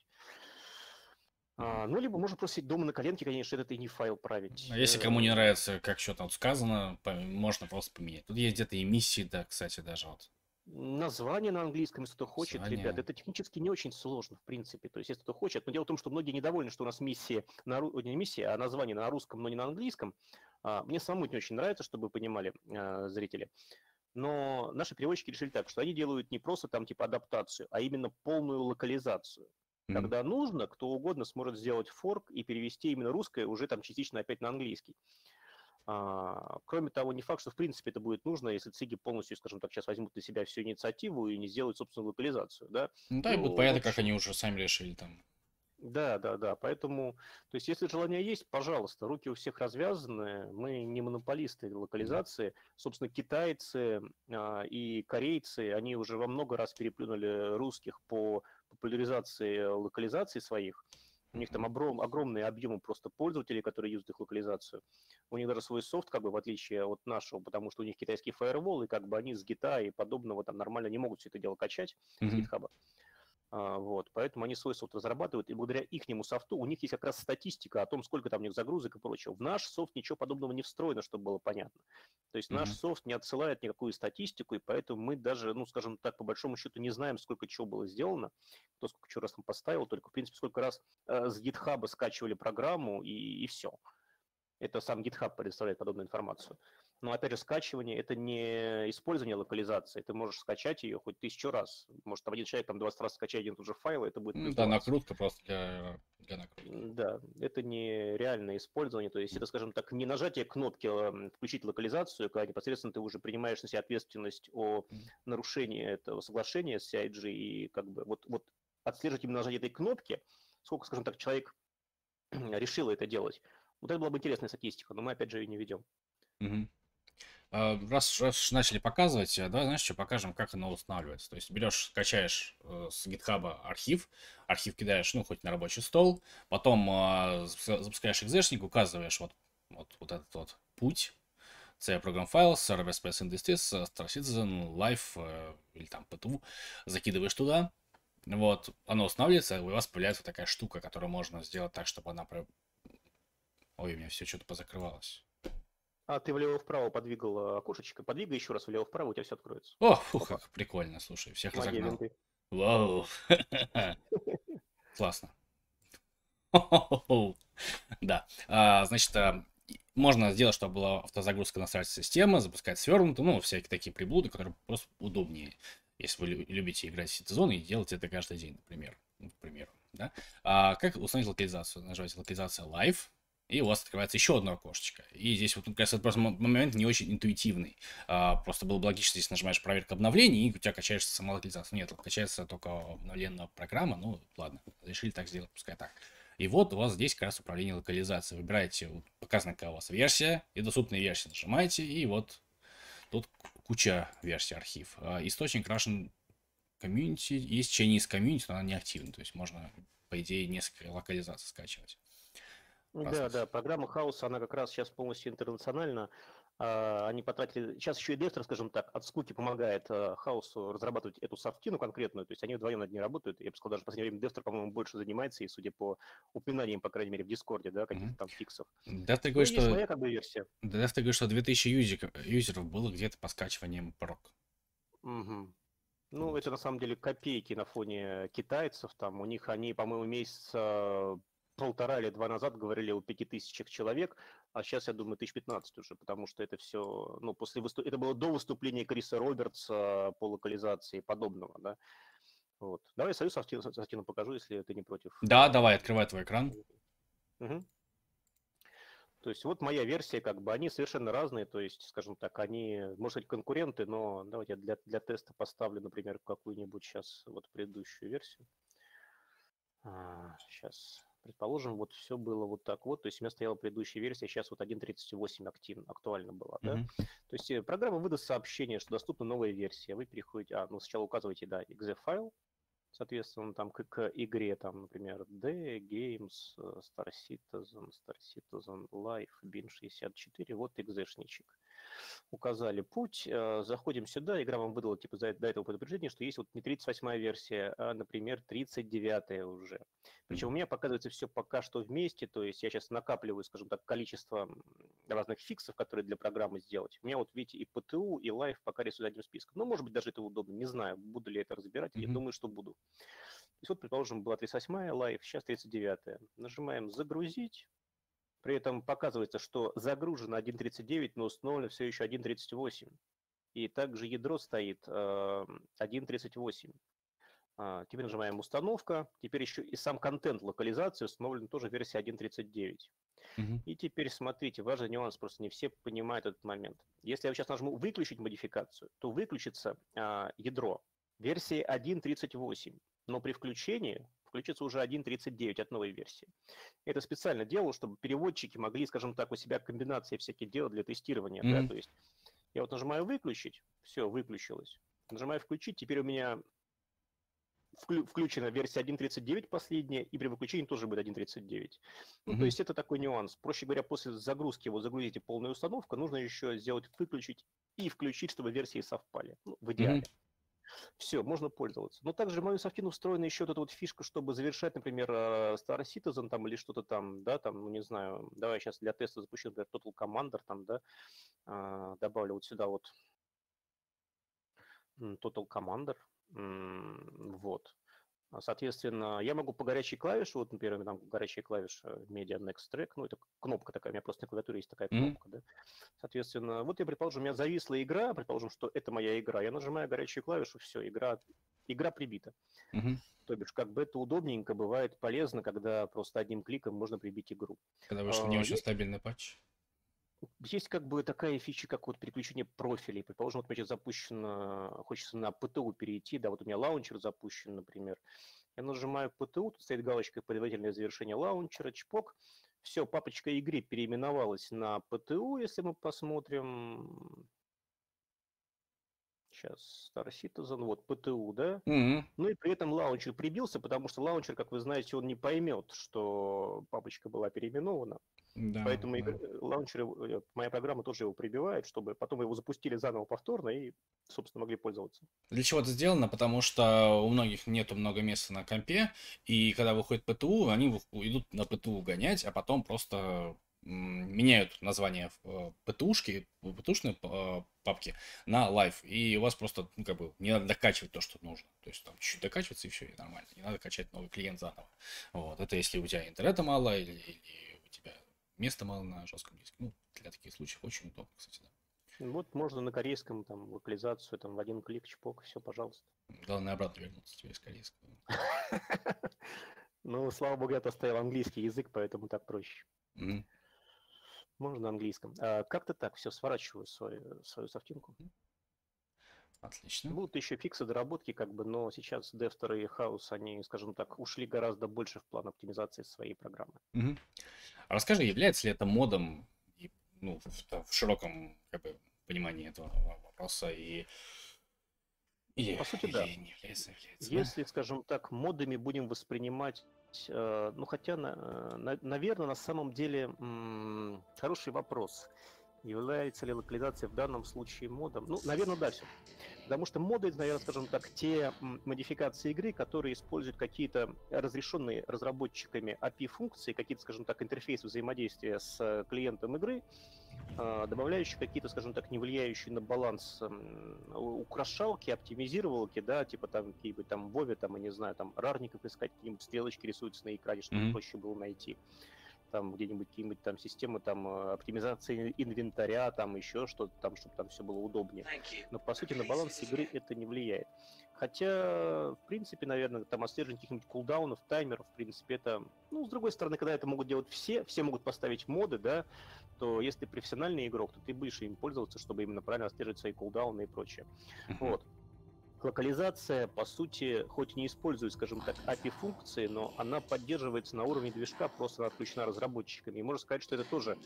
А, ну, либо можно просто дома на коленке, конечно, этот и не файл править. А если кому не э, нравится, как что там сказано, можно просто поменять. Тут есть где-то эмиссии, да, кстати, даже вот. Название на английском, если кто хочет, Название. ребят, это технически не очень сложно, в принципе. То есть, если кто хочет, но дело в том, что многие недовольны, что у нас миссия, на, не миссия, а название на русском, но не на английском. А, мне самому не очень нравится, чтобы вы понимали, а, зрители. Но наши переводчики решили так, что они делают не просто там типа адаптацию, а именно полную локализацию. Mm-hmm. Когда нужно, кто угодно сможет сделать форк и перевести именно русское уже там частично опять на английский. А, кроме того, не факт, что в принципе это будет нужно, если циги полностью, скажем так, сейчас возьмут на себя всю инициативу и не сделают собственную локализацию, да? Ну да, и будет понятно, как они уже сами решили там. Да, да, да. Поэтому, то есть, если желание есть, пожалуйста, руки у всех развязаны. Мы не монополисты локализации. Собственно, китайцы а, и корейцы, они уже во много раз переплюнули русских по популяризации локализации своих. У них там огром, огромные объемы просто пользователей, которые юзают их локализацию. У них даже свой софт, как бы, в отличие от нашего, потому что у них китайский фаервол, и как бы они с гита и подобного там нормально не могут все это дело качать mm-hmm. с гитхаба. А, вот, поэтому они свой софт разрабатывают, и благодаря ихнему софту у них есть как раз статистика о том, сколько там у них загрузок и прочего. В наш софт ничего подобного не встроено, чтобы было понятно. То есть mm-hmm. наш софт не отсылает никакую статистику, и поэтому мы даже, ну, скажем так, по большому счету не знаем, сколько чего было сделано, кто сколько чего раз там поставил, только, в принципе, сколько раз э, с GitHub скачивали программу, и, и все. Это сам GitHub предоставляет подобную информацию. Но опять же, скачивание это не использование локализации. Ты можешь скачать ее хоть тысячу раз. Может, там один человек там 20 раз скачает один и тот же файл, и это будет... Ну, да, накрутка просто для, для накрутки. Да, это не реальное использование. То есть это, скажем так, не нажатие кнопки а, «включить локализацию», когда непосредственно ты уже принимаешь на себя ответственность о нарушении этого соглашения с CIG и как бы вот, вот отслеживать именно нажатие этой кнопки, сколько, скажем так, человек решил это делать. Вот это была бы интересная статистика, но мы опять же ее не ведем. Угу. А, раз, раз начали показывать, э, давай, знаешь, что покажем, как оно устанавливается. То есть берешь, скачаешь э, с GitHub архив, архив кидаешь, ну, хоть на рабочий стол, потом э, запускаешь экзешник, указываешь вот, вот, вот этот вот путь, C программ файл, Server Space Industries, Star Citizen, Live э, или там PTU, закидываешь туда, вот, оно устанавливается, и у вас появляется такая штука, которую можно сделать так, чтобы она... Ой, у меня все что-то позакрывалось. А ты влево-вправо подвигал э, окошечко. Подвигай еще раз влево-вправо, у тебя все откроется. О, фу, как прикольно, слушай, всех Магия разогнал. Винты. Вау. Классно. Да. А, значит, а, можно сделать, чтобы была автозагрузка на старте системы, запускать свернуто, ну, всякие такие приблуды, которые просто удобнее, если вы любите играть в Citizen и делать это каждый день, например. К примеру. Да? А как установить локализацию? Нажимаете локализация Live, и у вас открывается еще одно окошечко. И здесь вот, как раз, просто момент не очень интуитивный. А, просто было бы логично, если нажимаешь проверка обновлений, и у тебя качается сама локализация. Нет, качается только обновленная программа. Ну, ладно, решили так сделать, пускай так. И вот у вас здесь как раз управление локализацией. Выбираете, вот, показана какая у вас версия, и доступные версии нажимаете, и вот тут куча версий архив. А, источник Russian Community, есть Chinese Community, но она не активна, то есть можно по идее, несколько локализаций скачивать. Да, да, программа Хаус, она как раз сейчас полностью интернациональна. А, они потратили... Сейчас еще и Дестер, скажем так, от скуки помогает э, Хаусу разрабатывать эту софтину конкретную, то есть они вдвоем над ней работают. Я бы сказал, даже в последнее время Дестер, по-моему, больше занимается, и судя по упоминаниям, по крайней мере, в Дискорде, да, каких-то mm-hmm. там фиксов. Да, ты говоришь, ну, что... моя как бы версия. Да, ты говоришь, что 2000 юзеров, юзеров было где-то по скачиваниям прок. Угу. Ну, вот. это на самом деле копейки на фоне китайцев. Там у них они, по-моему, месяца полтора или два назад говорили о пяти тысячах человек, а сейчас, я думаю, тысяч пятнадцать уже, потому что это все, ну, после выступ... это было до выступления Криса Робертса по локализации подобного, да. Вот. Давай свою картину покажу, если ты не против. Да, давай, открывай твой экран. Угу. То есть вот моя версия, как бы они совершенно разные, то есть, скажем так, они, может быть, конкуренты, но давайте я для, для теста поставлю, например, какую-нибудь сейчас вот предыдущую версию. А, сейчас предположим, вот все было вот так вот, то есть у меня стояла предыдущая версия, сейчас вот 1.38 активно, актуально была, да? Mm-hmm. То есть э, программа выдаст сообщение, что доступна новая версия, вы переходите, а, ну сначала указываете, да, exe файл, соответственно, там к, к игре, там, например, D, Games, э, Star Citizen, Star Citizen, Life, Bin64, вот экзешничек указали путь, э, заходим сюда, игра вам выдала типа за, до этого предупреждение, что есть вот не 38 версия, а, например, 39 уже. Причем у меня показывается все пока что вместе, то есть я сейчас накапливаю, скажем так, количество разных фиксов, которые для программы сделать. У меня вот, видите, и ПТУ, и Live пока рисуют одним списком. Ну, может быть, даже это удобно, не знаю, буду ли это разбирать, mm-hmm. я думаю, что буду. То есть вот, предположим, была 38 Live, сейчас 39 Нажимаем «Загрузить», при этом показывается, что загружено 1.39, но установлено все еще 1.38. И также ядро стоит 1.38. Эм, а, теперь нажимаем «Установка». Теперь еще и сам контент локализации установлен тоже версия 1.39. Угу. И теперь смотрите, важный нюанс, просто не все понимают этот момент. Если я сейчас нажму «Выключить модификацию», то выключится а, ядро версии 1.38, но при включении включится уже 1.39 от новой версии. Это специально делал, чтобы переводчики могли, скажем так, у себя комбинации всякие делать для тестирования. Mm-hmm. Да? То есть я вот нажимаю «Выключить», все, выключилось. Нажимаю «Включить», теперь у меня включена версия 1.39 последняя, и при выключении тоже будет 1.39. Ну, mm-hmm. То есть это такой нюанс. Проще говоря, после загрузки, вот загрузите полную установку, нужно еще сделать «Выключить» и включить, чтобы версии совпали. Ну, в идеале. Mm-hmm. Все, можно пользоваться. Но также в мою софтину встроена еще вот эта вот фишка, чтобы завершать, например, э, Star Citizen там или что-то там, да, там, ну не знаю, давай сейчас для теста запущу, например, Total Commander там, да, а, добавлю вот сюда вот Total Commander, соответственно, я могу по горячей клавише, вот, например, там горячая клавиша Media Next Track, ну, это кнопка такая, у меня просто на клавиатуре есть такая кнопка, mm-hmm. да. Соответственно, вот я, предположим, у меня зависла игра, предположим, что это моя игра, я нажимаю горячую клавишу, все, игра, игра прибита. Mm-hmm. То бишь, как бы это удобненько, бывает полезно, когда просто одним кликом можно прибить игру. Когда вышел а, не очень есть... стабильный патч. Есть как бы такая фича, как вот переключение профилей. Предположим, вот у меня сейчас запущено, хочется на ПТУ перейти, да, вот у меня лаунчер запущен, например. Я нажимаю ПТУ, тут стоит галочка «Предварительное завершение лаунчера», чпок. Все, папочка игры переименовалась на ПТУ, если мы посмотрим. Сейчас Star Citizen, вот ПТУ, да? Mm-hmm. Ну и при этом лаунчер прибился, потому что лаунчер, как вы знаете, он не поймет, что папочка была переименована. Да, Поэтому да. Игр... лаунчер, э, моя программа тоже его прибивает, чтобы потом его запустили заново повторно и, собственно, могли пользоваться. Для чего это сделано? Потому что у многих нету много места на компе, и когда выходит ПТУ, они идут на ПТУ гонять, а потом просто меняют название э, ПТУшки, ПТУшной э, папки на live, и у вас просто, ну, как бы, не надо докачивать то, что нужно. То есть там чуть-чуть докачиваться, и все, и нормально. Не надо качать новый клиент заново. Вот. Это если у тебя интернета мало, или, или у тебя места мало на жестком диске. Ну, для таких случаев очень удобно, кстати, да. Вот можно на корейском там локализацию там в один клик, чпок, все, пожалуйста. Главное обратно вернуться тебе из корейского. Ну, слава богу, я поставил английский язык, поэтому так проще. Можно на английском. А, как-то так, все, сворачиваю свою, свою софтинку. Отлично. Будут еще фиксы, доработки, как бы, но сейчас Defter и House, они, скажем так, ушли гораздо больше в план оптимизации своей программы. Угу. А расскажи, является ли это модом ну, в, в широком как бы, понимании этого вопроса и и, По сути, да. Не является, является, Если, да? скажем так, модами будем воспринимать Э, ну, хотя, на, наверное, на самом деле хороший вопрос. Является ли локализация в данном случае модом? Ну, наверное, да, все. Потому что моды, наверное, скажем так, те модификации игры, которые используют какие-то разрешенные разработчиками API-функции, какие-то, скажем так, интерфейсы взаимодействия с э, клиентом игры, а, добавляющие какие-то, скажем так, не влияющие на баланс украшалки, оптимизировалки, да, типа там какие-нибудь там Вове, там, я не знаю, там рарников искать, какие-нибудь стрелочки рисуются на экране, чтобы mm-hmm. проще было найти там где-нибудь какие-нибудь там системы там э, оптимизации инвентаря, там еще что-то там, чтобы там все было удобнее. Но по сути на баланс игры это не влияет. Хотя, в принципе, наверное, там отслеживание каких-нибудь кулдаунов, таймеров, в принципе, это... Ну, с другой стороны, когда это могут делать все, все могут поставить моды, да, то если ты профессиональный игрок, то ты будешь им пользоваться, чтобы именно правильно отслеживать свои кулдауны и прочее. Вот локализация, по сути, хоть и не использует, скажем так, API-функции, но она поддерживается на уровне движка, просто отключена разработчиками. И можно сказать, что это тоже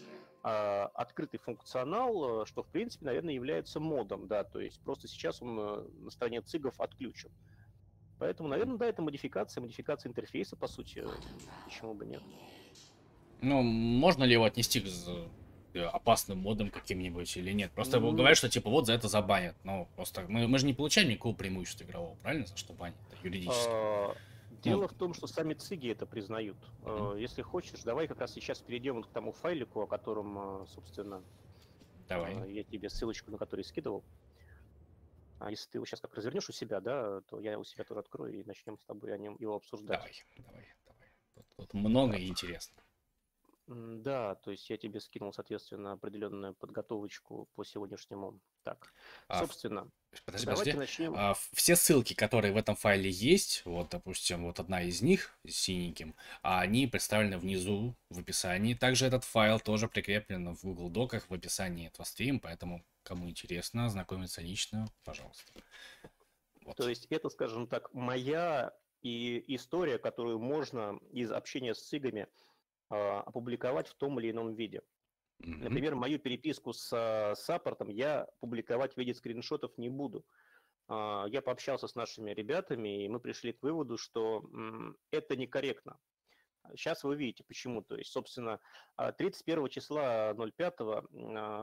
э, открытый функционал, что, в принципе, наверное, является модом, да, то есть просто сейчас он э, на стороне цигов отключен. Поэтому, наверное, да, это модификация, модификация интерфейса, по сути, почему бы нет. Ну, можно ли его отнести к Э, опасным модом каким-нибудь или нет. Просто mm-hmm. говорят, что типа вот за это забанят. Ну, просто мы, мы же не получаем никакого преимущества игрового, правильно? За что банят юридически. А, дело ну. в том, что сами циги это признают. Mm-hmm. Если хочешь, давай как раз сейчас перейдем к тому файлику, о котором, а, собственно, давай. я тебе ссылочку на который скидывал. А если ты его сейчас как развернешь у себя, да, то я у себя тоже открою и начнем с тобой о нем его обсуждать. Давай, давай, давай. Тут, тут много и интересно. Да, то есть я тебе скинул, соответственно, определенную подготовочку по сегодняшнему. Так, А, собственно, Подожди, давайте подожди. начнем. А, все ссылки, которые в этом файле есть, вот, допустим, вот одна из них с синеньким, они представлены внизу в описании. Также этот файл тоже прикреплен в Google Доках в описании этого стрима, поэтому кому интересно знакомиться лично, пожалуйста. Вот. То есть это, скажем так, моя и история, которую можно из общения с цигами опубликовать в том или ином виде. Mm-hmm. Например, мою переписку с а, саппортом я публиковать в виде скриншотов не буду. А, я пообщался с нашими ребятами, и мы пришли к выводу, что это некорректно. Сейчас вы увидите, почему. То есть, собственно, 31 числа 05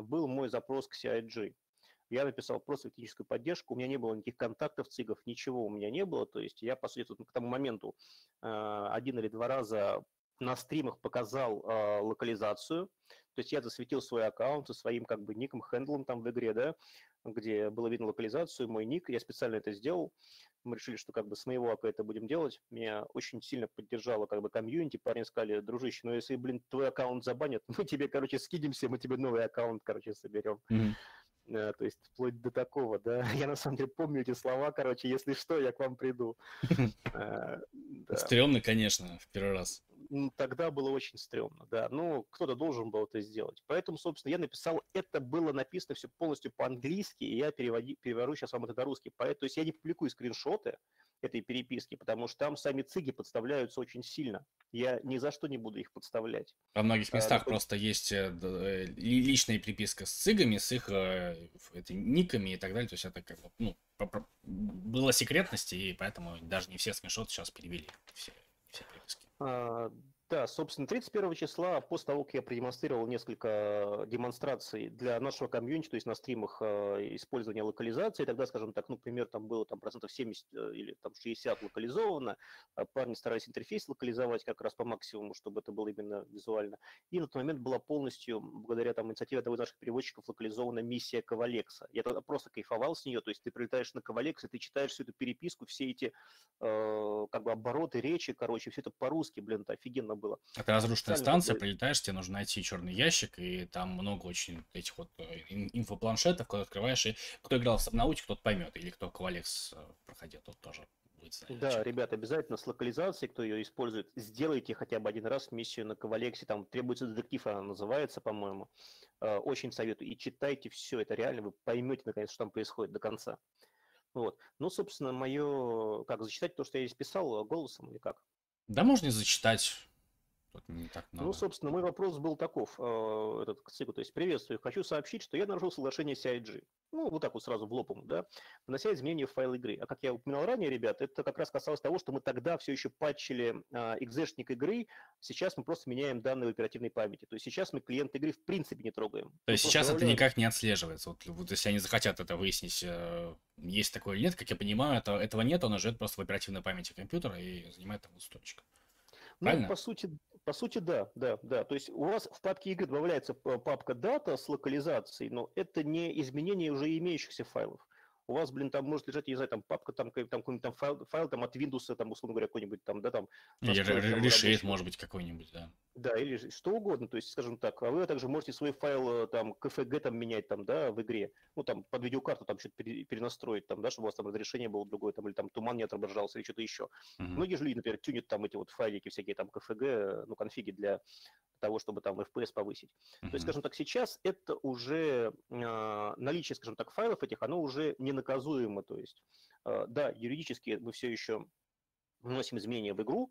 был мой запрос к CIG. Я написал просто техническую поддержку, у меня не было никаких контактов, цигов, ничего у меня не было. То есть я, по сути, к тому моменту один или два раза на стримах показал э, локализацию, то есть я засветил свой аккаунт со своим как бы ником, хендлом там в игре, да, где было видно локализацию, мой ник, я специально это сделал, мы решили, что как бы с моего ака это будем делать, меня очень сильно поддержало как бы комьюнити, парни сказали, дружище, ну если, блин, твой аккаунт забанят, мы тебе, короче, скидимся, мы тебе новый аккаунт, короче, соберем. Mm-hmm. Uh, то есть вплоть до такого, да. Я на самом деле помню эти слова, короче, если что, я к вам приду. Uh, Стремно, конечно, в первый раз тогда было очень стрёмно, да. Ну, кто-то должен был это сделать. Поэтому, собственно, я написал, это было написано все полностью по-английски, и я переводи, перевожу сейчас вам это на русский. Поэтому, то есть я не публикую скриншоты этой переписки, потому что там сами циги подставляются очень сильно. Я ни за что не буду их подставлять. Во многих а, местах а, просто есть э, э, личная переписка с цигами, с их э, эти, никами и так далее. То есть это как бы, ну, было секретности, и поэтому даже не все скриншоты сейчас перевели. Все, все переписки. А, да, собственно, 31 числа, после того, как я продемонстрировал несколько демонстраций для нашего комьюнити, то есть на стримах э, использования локализации, тогда, скажем так, ну, например, там было там процентов 70 э, или там 60 локализовано, а парни старались интерфейс локализовать как раз по максимуму, чтобы это было именно визуально. И на тот момент была полностью, благодаря там инициативе одного из наших переводчиков, локализована миссия Ковалекса. Я тогда просто кайфовал с нее, то есть ты прилетаешь на Ковалекс, и ты читаешь всю эту переписку, все эти э, как бы обороты речи, короче, все это по-русски, блин, это офигенно было. Это разрушенная станция, прилетаешь, тебе нужно найти черный ящик, и там много очень этих вот э, инфопланшетов, когда открываешь, и кто играл в Сабнауте, кто-то поймет, или кто Ковалекс э, проходил, тот тоже будет знать. Да, ребят, обязательно с локализацией, кто ее использует, сделайте хотя бы один раз миссию на Ковалексе, там требуется детектив, она называется, по-моему. Э, очень советую. И читайте все, это реально, вы поймете, наконец, что там происходит до конца. Вот. Ну, собственно, мое... Как, зачитать то, что я здесь писал голосом или как? Да, можно зачитать Вот не так много. Ну, собственно, мой вопрос был таков, э, этот то есть приветствую, хочу сообщить, что я нарушил соглашение CIG. Ну, вот так вот сразу в лоб да, внося изменения в файл игры. А как я упоминал ранее, ребят, это как раз касалось того, что мы тогда все еще патчили э, экзешник игры, сейчас мы просто меняем данные в оперативной памяти. То есть сейчас мы клиент игры в принципе не трогаем. То есть сейчас это никак не отслеживается. Вот, вот если они захотят это выяснить, э, есть такое или нет, как я понимаю, это, этого нет, он живет просто в оперативной памяти компьютера и занимает там строчку. Ну, по сути, по сути, да, да, да. То есть у вас в папке игры добавляется папка дата с локализацией, но это не изменение уже имеющихся файлов у вас, блин, там может лежать, я не знаю, там папка, там, там какой-нибудь там файл, файл там от Windows, там, условно говоря, какой-нибудь там, да, там. Или решит, может быть, какой-нибудь, да. Да, или что угодно, то есть, скажем так, а вы также можете свой файл, э, там, KFG там менять, там, да, в игре, ну, там, под видеокарту там что-то перенастроить, там, да, чтобы у вас там разрешение было другое, там, или там туман не отображался, или что-то еще. Uh-huh. Многие же люди, например, тюнят там эти вот файлики всякие, там, KFG, ну, конфиги для того, чтобы там FPS повысить. Uh-huh. То есть, скажем так, сейчас это уже э, наличие, скажем так, файлов этих, оно уже не наказуемо. То есть, э, да, юридически мы все еще вносим изменения в игру,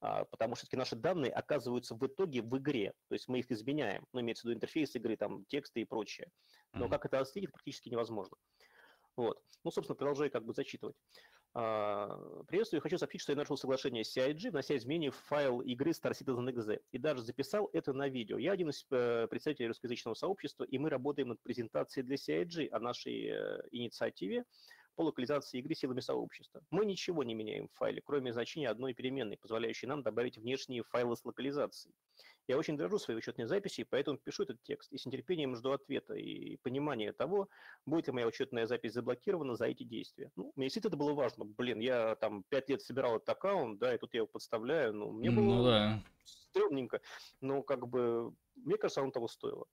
э, потому что наши данные оказываются в итоге в игре. То есть мы их изменяем. Ну, имеется в виду интерфейс игры, там, тексты и прочее. Но uh-huh. как это отследить, практически невозможно. Вот. Ну, собственно, продолжаю как бы зачитывать. А, приветствую, хочу сообщить, что я нашел соглашение с CIG, внося изменения в файл игры Star Citizen XZ, и даже записал это на видео. Я один из э, представителей русскоязычного сообщества, и мы работаем над презентацией для CIG о нашей э, инициативе по локализации игры силами сообщества. Мы ничего не меняем в файле, кроме значения одной переменной, позволяющей нам добавить внешние файлы с локализацией. Я очень дорожу своей учетной записи, поэтому пишу этот текст и с нетерпением жду ответа и понимания того, будет ли моя учетная запись заблокирована за эти действия. Ну, мне действительно это было важно. Блин, я там пять лет собирал этот аккаунт, да, и тут я его подставляю. Ну, мне было ну, да. стрёмненько, но как бы, мне кажется, оно того стоило.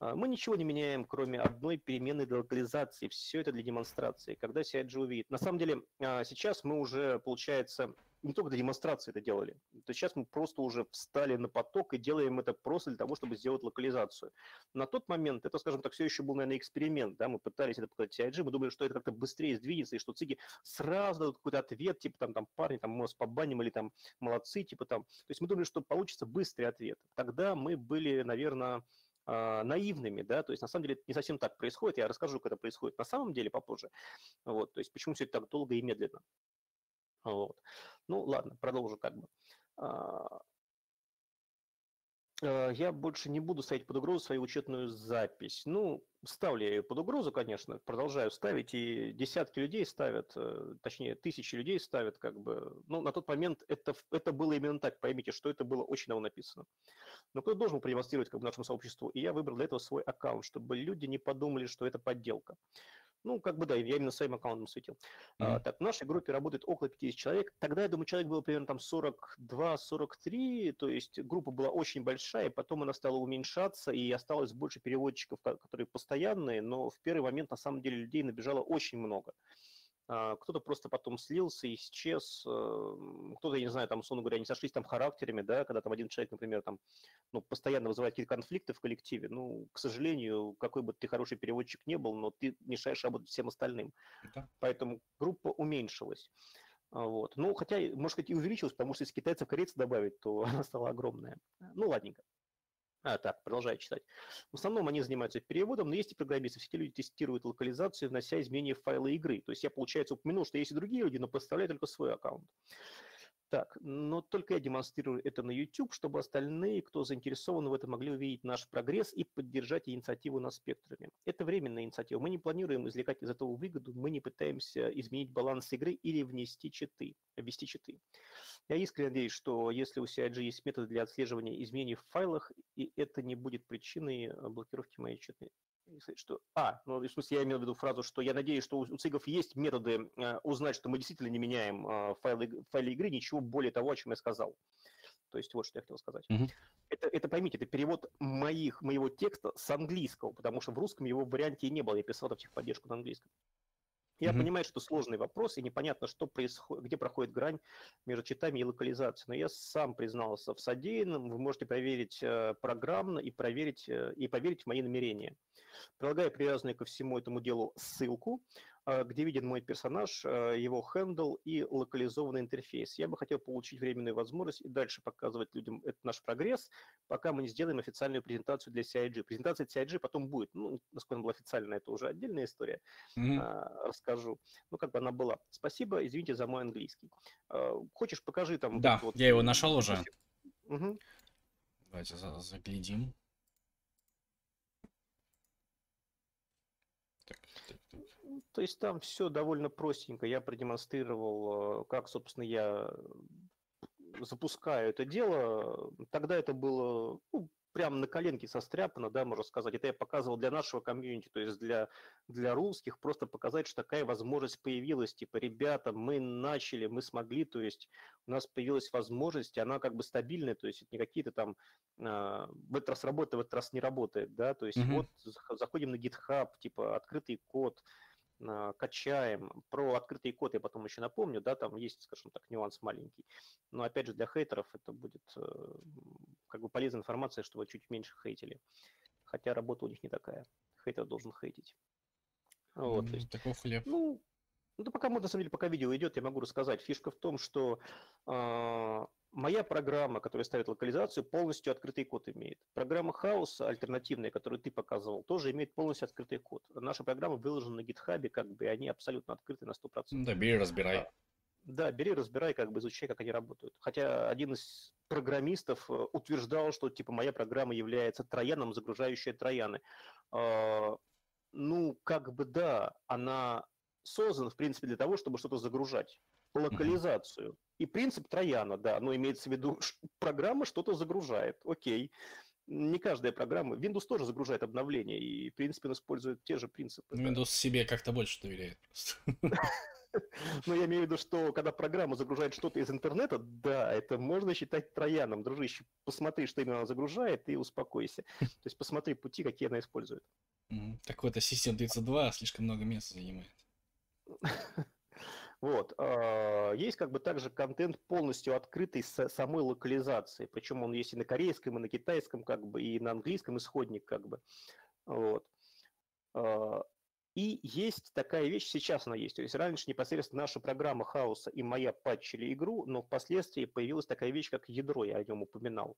А, мы ничего не меняем, кроме одной переменной локализации. Все это для демонстрации. Когда CIG увидит. На самом деле, а, сейчас мы уже, получается, не только для демонстрации это делали. То сейчас мы просто уже встали на поток и делаем это просто для того, чтобы сделать локализацию. На тот момент это, скажем так, все еще был, наверное, эксперимент. Да? Мы пытались это показать CIG, мы думали, что это как-то быстрее сдвинется, и что циги сразу дадут какой-то ответ, типа там, там парни, там, мы вас побаним, или там молодцы, типа там. То есть мы думали, что получится быстрый ответ. Тогда мы были, наверное, а, наивными, да, то есть на самом деле это не совсем так происходит, я расскажу, как это происходит на самом деле попозже, вот, то есть почему все это так долго и медленно. Вот. Ну, ладно, продолжу как бы. А, я больше не буду ставить под угрозу свою учетную запись. Ну, ставлю я ее под угрозу, конечно, продолжаю ставить, и десятки людей ставят, э, точнее, тысячи людей ставят, как бы, ну, на тот момент это, это было именно так, поймите, что это было очень давно написано. Но кто должен продемонстрировать как бы нашему сообществу, и я выбрал для этого свой аккаунт, чтобы люди не подумали, что это подделка. Ну, как бы да, я именно своим аккаунтом светил. Mm-hmm. А, так, в нашей группе работает около 50 человек. Тогда, я думаю, человек было примерно там 42-43, то есть группа была очень большая, и потом она стала уменьшаться, и осталось больше переводчиков, которые постоянные, но в первый момент на самом деле людей набежало очень много. А, кто-то просто потом слился, исчез, эм, кто-то, я не знаю, там, условно говоря, не сошлись там характерами, да, когда там один человек, например, там, ну, постоянно вызывает какие-то конфликты в коллективе, ну, к сожалению, какой бы ты хороший переводчик не был, но ты мешаешь работать всем остальным. Да. Поэтому группа уменьшилась. А, вот. Ну, хотя, может быть, и увеличилась, потому что если китайцев корейцев добавить, то она стала огромная. Ну, ладненько. А, так, продолжаю читать. В основном они занимаются переводом, но есть и программисты. Все эти люди тестируют локализацию, внося изменения в файлы игры. То есть я, получается, упомянул, что есть и другие люди, но поставляю только свой аккаунт. Так, но только я демонстрирую это на YouTube, чтобы остальные, кто заинтересован в этом, могли увидеть наш прогресс и поддержать инициативу на спектруме. Это временная инициатива. Мы не планируем извлекать из этого выгоду, мы не пытаемся изменить баланс игры или внести читы, ввести читы. Я искренне надеюсь, что если у CIG есть методы для отслеживания изменений в файлах, и это не будет причиной блокировки моей читы что... А, ну, в смысле, я имел в виду фразу, что я надеюсь, что у, ЦИГов есть методы э, узнать, что мы действительно не меняем э, файлы, файлы игры, ничего более того, о чем я сказал. То есть вот что я хотел сказать. Mm-hmm. Это, это поймите, это перевод моих, моего текста с английского, потому что в русском его варианте и не было. Я писал это в техподдержку на английском. Я mm-hmm. понимаю, что сложный вопрос, и непонятно, что происходит, где проходит грань между читами и локализацией. Но я сам признался в содеянном. Вы можете проверить э, программно и проверить э, и поверить в мои намерения. Прилагаю привязанную ко всему этому делу ссылку. а, где виден мой персонаж, а, его хендл и локализованный интерфейс. Я бы хотел получить временную возможность и дальше показывать людям этот наш прогресс, пока мы не сделаем официальную презентацию для CIG. Презентация CIG потом будет. Ну, насколько она была официальная, это уже отдельная история. Mm-hmm. Расскажу. Ну, как бы она была. Спасибо, извините за мой английский. Хочешь, покажи там... Да, вот, я его нашел уже. Угу. Давайте заглядим. То есть там все довольно простенько. Я продемонстрировал, э, как, собственно, я запускаю это дело. Тогда это было ну, прямо на коленке состряпано, да, можно сказать. Это я показывал для нашего комьюнити, то есть для, для русских, просто показать, что такая возможность появилась. Типа, ребята, мы начали, мы смогли, то есть у нас появилась возможность, она как бы стабильная, то есть это не какие-то там э, в этот раз работает, в этот раз не работает, да, то есть mm-hmm. вот заходим на GitHub, типа, открытый код, качаем. Про открытый код я потом еще напомню, да, там есть, скажем так, нюанс маленький. Но опять же для хейтеров это будет э, как бы полезная информация, чтобы чуть меньше хейтили. Хотя работа у них не такая. Хейтер должен хейтить. Вот, mm, то есть, такой хлеб. Ну, ну, пока, на самом деле, пока видео идет, я могу рассказать. Фишка в том, что э, моя программа, которая ставит локализацию, полностью открытый код имеет. Программа Хаус, альтернативная, которую ты показывал, тоже имеет полностью открытый код. Наша программа выложена на гитхабе, как бы, они абсолютно открыты на 100%. Да, бери, разбирай. Да, бери, разбирай, как бы изучай, как они работают. Хотя один из программистов э, утверждал, что типа моя программа является трояном, загружающая трояны. Э, ну, как бы да, она создана, в принципе, для того, чтобы что-то загружать. Локализацию. И принцип Трояна, да, но имеется в виду, программа что-то загружает. Окей. Не каждая программа. Windows тоже загружает обновления, и, в принципе, он использует те же принципы. Windows да. себе как-то больше доверяет. Но я имею в виду, что когда программа загружает что-то из интернета, да, это можно считать трояном. Дружище, посмотри, что именно она загружает, и успокойся. То есть посмотри пути, какие она использует. Так вот, System 32 слишком много места занимает. Вот. А, есть как бы также контент полностью открытый с самой локализацией. Причем он есть и на корейском, и на китайском, как бы, и на английском исходник, как бы. Вот. А, и есть такая вещь, сейчас она есть. То есть раньше непосредственно наша программа хаоса и моя патчили игру, но впоследствии появилась такая вещь, как ядро, я о нем упоминал.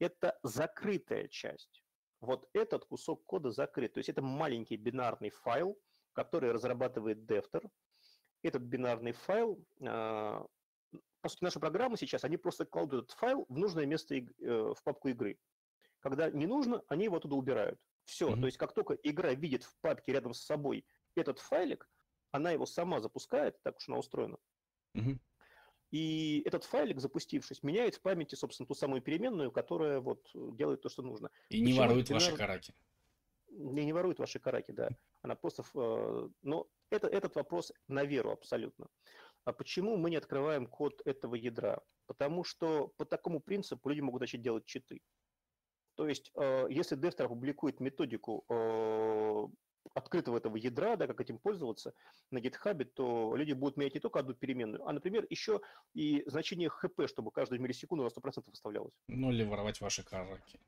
Это закрытая часть. Вот этот кусок кода закрыт. То есть это маленький бинарный файл, который разрабатывает Defter. Этот бинарный файл, а, по сути, наши программы сейчас, они просто кладут этот файл в нужное место э, в папку игры. Когда не нужно, они его оттуда убирают. Все, mm-hmm. то есть как только игра видит в папке рядом с собой этот файлик, она его сама запускает, так уж она устроена. Mm-hmm. И этот файлик, запустившись, меняет в памяти, собственно, ту самую переменную, которая вот делает то, что нужно. И Почему не ворует ваши караки. Не, не ворует ваши караки, да. Она просто... Э, но это, этот вопрос на веру абсолютно. А почему мы не открываем код этого ядра? Потому что по такому принципу люди могут начать делать читы. То есть, э, если Defter опубликует методику э, открытого этого ядра, да, как этим пользоваться на GitHub, то люди будут менять не только одну переменную, а, например, еще и значение HP, чтобы каждую миллисекунду на 100% выставлялось. Ну, или воровать ваши караки.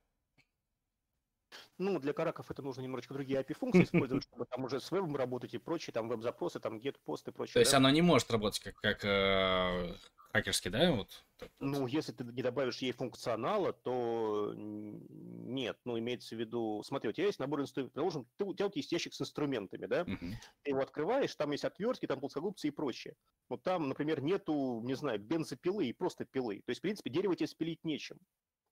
Ну, для караков это нужно немножечко другие API-функции использовать, чтобы там уже с вебом работать и прочие, там веб-запросы, там get, пост и прочее. То есть да? оно не может работать как, как э, хакерский, да? Вот, ну, если ты не добавишь ей функционала, то нет. Ну, имеется в виду... Смотри, у тебя есть набор инструментов. Предположим, ты, у тебя вот есть ящик с инструментами, да? Uh-huh. Ты его открываешь, там есть отвертки, там плоскогубцы и прочее. Вот там, например, нету, не знаю, бензопилы и просто пилы. То есть, в принципе, дерево тебе спилить нечем.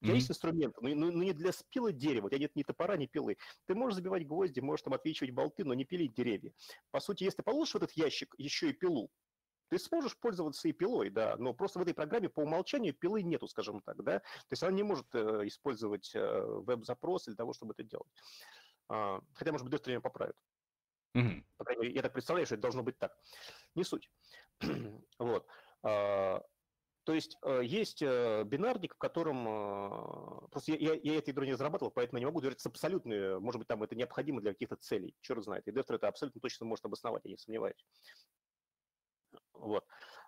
У тебя mm-hmm. есть инструменты, но, но, но не для спила дерева, у тебя нет ни топора, ни пилы. Ты можешь забивать гвозди, можешь там отвечивать болты, но не пилить деревья. По сути, если ты положишь в этот ящик еще и пилу, ты сможешь пользоваться и пилой, да, но просто в этой программе по умолчанию пилы нету, скажем так, да, то есть она не может э, использовать э, веб-запрос для того, чтобы это делать. А, хотя, может быть, Дестер меня поправит. Mm-hmm. По крайней мере, я так представляю, что это должно быть так. Не суть. вот. А, то есть э, есть э, бинарник, в котором... Э, просто я, я, я это ядро не разрабатывал, поэтому не могу говорить с абсолютной... Может быть, там это необходимо для каких-то целей. Черт знает. И Дефтер это абсолютно точно может обосновать, я не сомневаюсь. Вот.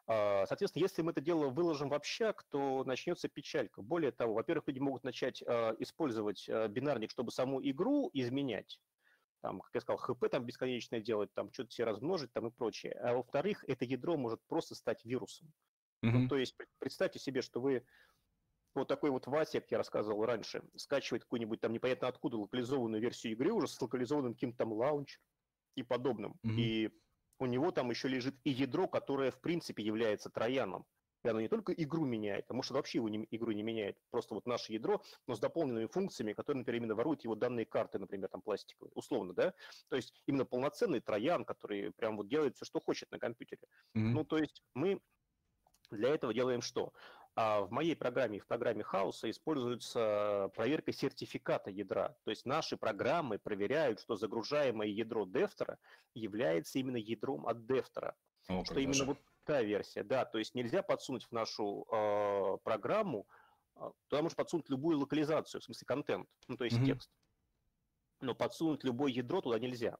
А, соответственно, если мы это дело выложим в общак, то начнется печалька. Более того, во-первых, люди могут начать использовать бинарник, чтобы саму игру изменять. там, как я сказал, ХП там бесконечное делать, там что-то все размножить там и прочее. А во-вторых, это ядро может просто стать вирусом. Mm-hmm. Ну, то есть представьте себе, что вы вот такой вот Вася, как я рассказывал раньше, скачивает какую-нибудь там непонятно откуда локализованную версию игры уже с локализованным каким-то там лаунчером и подобным. Mm-hmm. И у него там еще лежит и ядро, которое в принципе является трояном. И оно не только игру меняет, а может вообще его не, игру не меняет. Просто вот наше ядро, но с дополненными функциями, которые, например, именно воруют его данные карты, например, там пластиковые, условно, да? То есть именно полноценный троян, который прям вот делает все, что хочет на компьютере. Mm-hmm. Ну, то есть мы для этого делаем что? А в моей программе, в программе хаоса используется проверка сертификата ядра. То есть наши программы проверяют, что загружаемое ядро Дефтера является именно ядром от Дефтера. О, что именно вот та версия, да. То есть нельзя подсунуть в нашу э, программу, туда можно подсунуть любую локализацию, в смысле контент, ну то есть mm-hmm. текст. Но подсунуть любое ядро туда нельзя.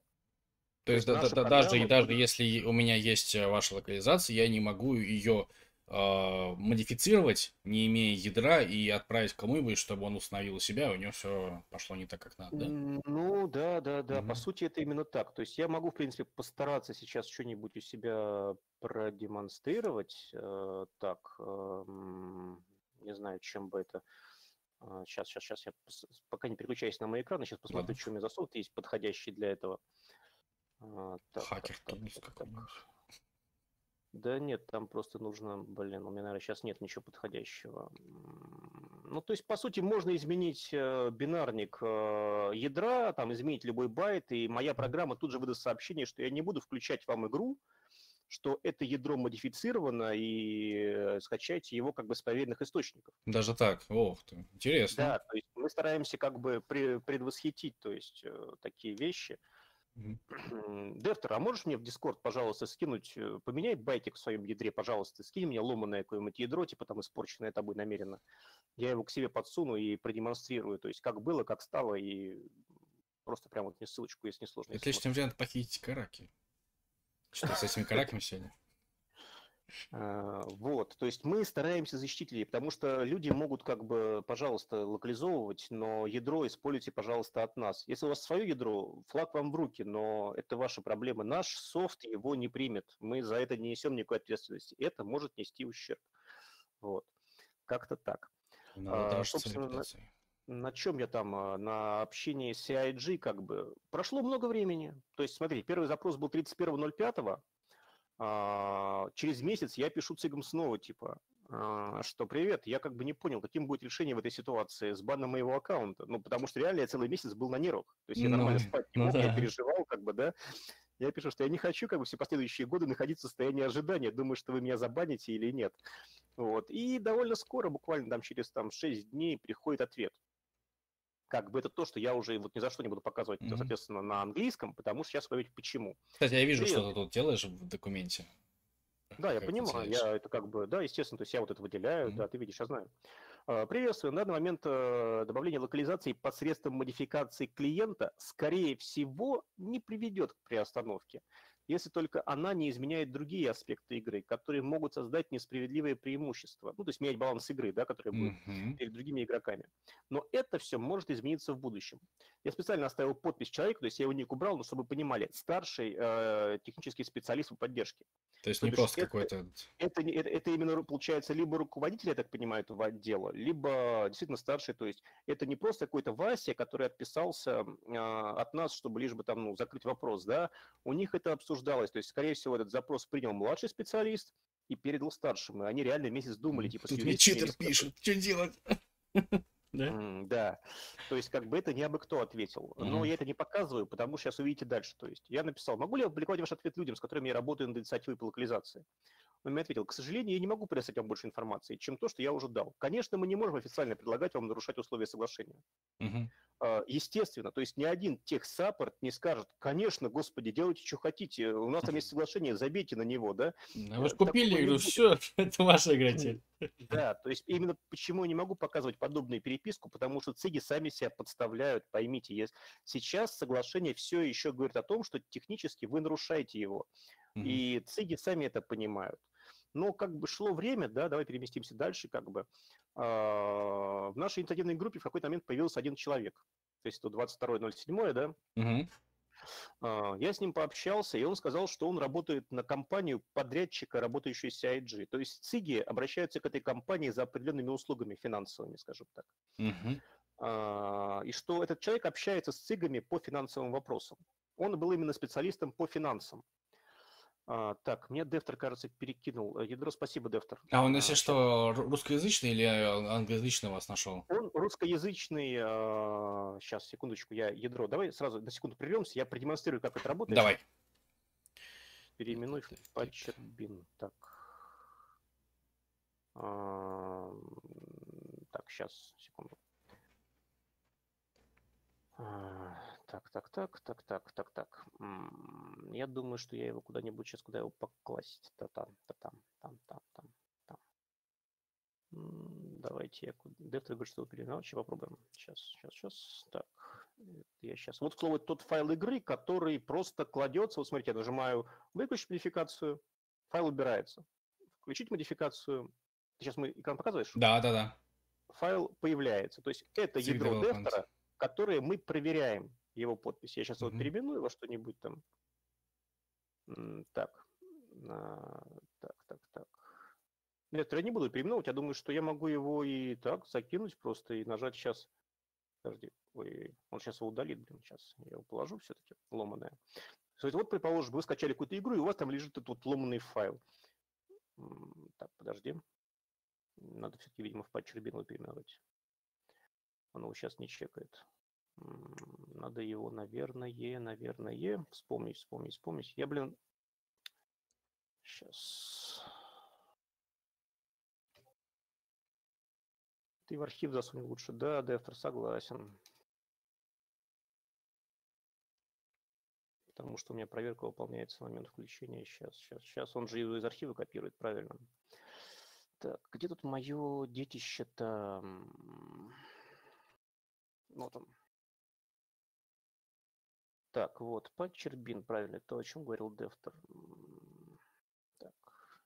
То, есть да, да, даже, даже если у меня есть э, ваша локализация, я не могу ее э, модифицировать, не имея ядра, и отправить кому-нибудь, чтобы он установил у себя, у него все пошло не так, как надо, да? Ну, да, да, да. Угу. По сути, это именно так. То есть я могу, в принципе, постараться сейчас что-нибудь у себя продемонстрировать. Э, так, э, не знаю, чем бы это... Сейчас, сейчас, сейчас, я пока не переключаюсь на мой экран, сейчас посмотрю, да. что у меня за софт есть подходящий для этого. Так, Хакер так, так, так, так. Да нет, там просто нужно, блин, у меня, наверное, сейчас нет ничего подходящего. Ну, то есть, по сути, можно изменить э, бинарник э, ядра, там, изменить любой байт, и моя программа тут же выдаст сообщение, что я не буду включать вам игру, что это ядро модифицировано, и э, скачайте его как бы с проверенных источников. Даже так? Ох ты, интересно. Да, то есть мы стараемся как бы предвосхитить, то есть такие вещи. Дефтер, а можешь мне в Discord, пожалуйста, скинуть, э, поменяй байтик в своем ядре, пожалуйста, скинь мне ломаное какое-нибудь ядро, типа там испорченное тобой намеренно. Я его к себе подсуну и продемонстрирую, то есть как было, как стало, и просто прям вот мне ссылочку, если не сложно. Отличный вариант похитить караки. Что с этими караками сегодня? А, вот, то есть мы стараемся защитить людей, потому что люди могут как бы, пожалуйста, локализовывать, но ядро используйте, пожалуйста, от нас. Если у вас свое ядро, флаг вам в руки, но это ваша проблема. Наш софт его не примет, мы за это не несем никакой ответственности. Это может нести ущерб. Вот, как-то так. Надо а, собственно, на, на чем я там? А, на общении с CIG как бы прошло много времени. То есть, смотри, первый запрос был 31.05, а, через месяц я пишу цигам снова, типа, а, что привет, я как бы не понял, каким будет решение в этой ситуации с баном моего аккаунта. Ну, потому что реально я целый месяц был на нервах. То есть я ну, нормально спать не ну мог, ну, да. я переживал, как бы, да. Я пишу, что я не хочу как бы все последующие годы находиться в состоянии ожидания, думаю, что вы меня забаните или нет. Вот. И довольно скоро, буквально там через там, 6 дней приходит ответ как бы это то, что я уже вот ни за что не буду показывать, mm-hmm. соответственно, на английском, потому что сейчас говорить почему. Кстати, я вижу, и... что ты тут делаешь в документе. Да, я понимаю, я это как бы, да, естественно, то есть я вот это выделяю, mm-hmm. да, ты видишь, я знаю. А, приветствую. На данный момент э, добавление локализации посредством модификации клиента, скорее всего, не приведет к приостановке если только она не изменяет другие аспекты игры, которые могут создать несправедливое преимущество. Ну, то есть менять баланс игры, да, который будет mm-hmm. перед другими игроками. Но это все может измениться в будущем. Я специально оставил подпись человека, то есть я его ник убрал, но чтобы вы понимали, старший э, технический специалист по поддержке. То есть то не просто какой-то... Это, это, это именно, получается, либо руководитель, я так понимаю, этого отдела, либо действительно старший, то есть это не просто какой-то Вася, который отписался э, от нас, чтобы лишь бы там, ну, закрыть вопрос, да, у них это обсуждалось, то есть, скорее всего, этот запрос принял младший специалист и передал старшему, и они реально месяц думали, типа, Тут мне читер пишет, что делать? Да? Mm, да. То есть, как бы это не абы кто ответил. Mm-hmm. Но я это не показываю, потому что сейчас увидите дальше. То есть, я написал, могу ли я опубликовать ваш ответ людям, с которыми я работаю над инициативой по локализации? Он мне ответил, к сожалению, я не могу предоставить вам больше информации, чем то, что я уже дал. Конечно, мы не можем официально предлагать вам нарушать условия соглашения. Mm-hmm. Естественно, то есть ни один техсаппорт не скажет, конечно, господи, делайте, что хотите, у нас там есть соглашение, забейте на него, да? Вы же купили игру, все, это ваша игра теперь. Да, то есть именно почему я не могу показывать подобную переписку, потому что циги сами себя подставляют, поймите. Сейчас соглашение все еще говорит о том, что технически вы нарушаете его. И циги сами это понимают. Но как бы шло время, да, давай переместимся дальше, как бы. А, в нашей инициативной группе в какой-то момент появился один человек. То есть это 22.07, да? А, я с ним пообщался, и он сказал, что он работает на компанию подрядчика, работающую с CIG. То есть ЦИГи обращаются к этой компании за определенными услугами финансовыми, скажем так. Угу. И что этот человек общается с ЦИГами по финансовым вопросам. Он был именно специалистом по финансам. А, так, мне Дефтер, кажется, перекинул. Э, ядро, спасибо, Дефтер. А он, если а, что, русскоязычный или англоязычный вас нашел? Он русскоязычный. А, сейчас, секундочку, я ядро. Давай сразу на секунду прервемся, я продемонстрирую, как это работает. Давай. Переименуй в Патчербин. Так. А, так, сейчас, секунду. Так, так, так, так, так, так, так. Я думаю, что я его куда-нибудь сейчас, куда его покласть. Та-там, та-там, там, там, там, там. Давайте я... Дефтер говорит, что перенал. Сейчас попробуем. Сейчас, сейчас, сейчас. Так, я сейчас... Вот, слово, тот файл игры, который просто кладется. Вот смотрите, я нажимаю выключить модификацию, файл убирается. Включить модификацию. Ты сейчас мы экран показываешь? Да, да, да. Файл появляется. То есть это ядро Дефтера, которое мы проверяем его подпись. Я сейчас mm-hmm. вот переименую во что-нибудь там. Так. Так, так, так. Нет, я не буду переименовывать. Я думаю, что я могу его и так закинуть просто и нажать сейчас. Подожди. Ой, он сейчас его удалит, блин, сейчас. Я его положу все-таки, ломаное. То есть вот, предположим, вы скачали какую-то игру, и у вас там лежит этот вот ломанный файл. Так, подожди. Надо все-таки, видимо, в патч Рубин переименовать. Он его сейчас не чекает. Надо его, наверное, наверное, вспомнить, вспомнить, вспомнить. Я, блин, сейчас. Ты в архив засунь лучше. Да, Дефтер, согласен. Потому что у меня проверка выполняется в момент включения. Сейчас, сейчас, сейчас. Он же из архива копирует, правильно. Так, где тут мое детище-то? Вот он. Так, вот, Патчербин, правильно, то, о чем говорил Дефтер. Так,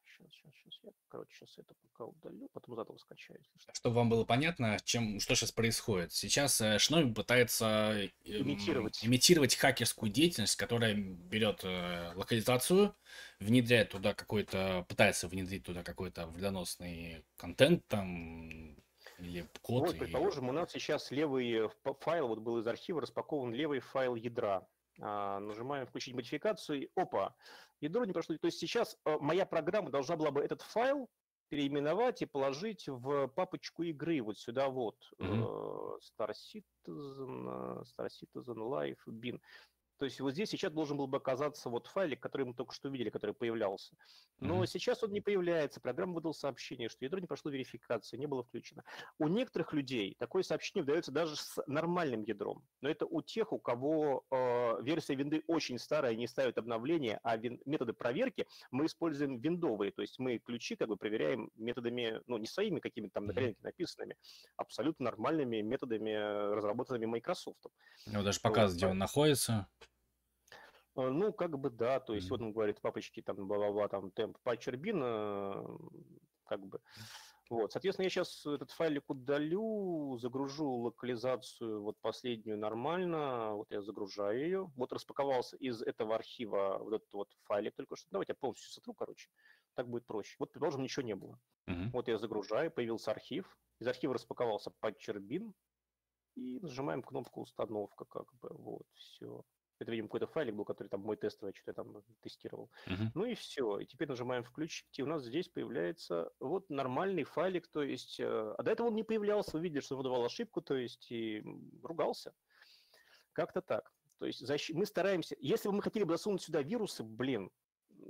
сейчас, сейчас, сейчас. Я, короче, сейчас это пока удалю, потом заново скачаю. Что. Чтобы вам было понятно, чем, что сейчас происходит. Сейчас э, Шноби пытается эм, имитировать. имитировать хакерскую деятельность, которая берет э, локализацию, внедряет туда какой-то, пытается внедрить туда какой-то вредоносный контент, там, или код. Вот, предположим, и... у нас сейчас левый файл, вот был из архива распакован левый файл ядра. А, нажимаем включить модификацию, и опа, ядро не прошло. То есть сейчас э, моя программа должна была бы этот файл переименовать и положить в папочку игры вот сюда вот. Mm-hmm. Star Citizen, Star Citizen Life Bin. То есть вот здесь сейчас должен был бы оказаться вот файлик, который мы только что видели, который появлялся. Но mm-hmm. сейчас он не появляется. Программа выдала сообщение, что ядро не прошло верификацию, не было включено. У некоторых людей такое сообщение выдается даже с нормальным ядром. Но это у тех, у кого э, версия винды очень старая, не ставят обновления, а вин- методы проверки мы используем виндовые. То есть мы ключи как бы проверяем методами, ну не своими какими-то там на коленке написанными, абсолютно нормальными методами, разработанными Microsoft. Ну, даже показывает, вот, где он находится. Э, ну, как бы да, то есть mm-hmm. вот он говорит, папочки, там, бла-бла-бла, там, темп патчербин, э, как бы. Вот, соответственно, я сейчас этот файлик удалю, загружу локализацию вот последнюю нормально, вот я загружаю ее, вот распаковался из этого архива вот этот вот файлик только что, давайте я полностью сотру, короче, так будет проще. Вот, предположим, ничего не было. Uh-huh. Вот я загружаю, появился архив, из архива распаковался патчербин, и нажимаем кнопку установка, как бы, вот, все. Это, видимо, какой-то файлик был, который там мой тестовый, что-то я там тестировал. Uh-huh. Ну и все. И теперь нажимаем включить, и у нас здесь появляется вот нормальный файлик, то есть... Э, а до этого он не появлялся, вы видели, что выдавал ошибку, то есть и ругался. Как-то так. То есть защ... мы стараемся... Если бы мы хотели бы засунуть сюда вирусы, блин,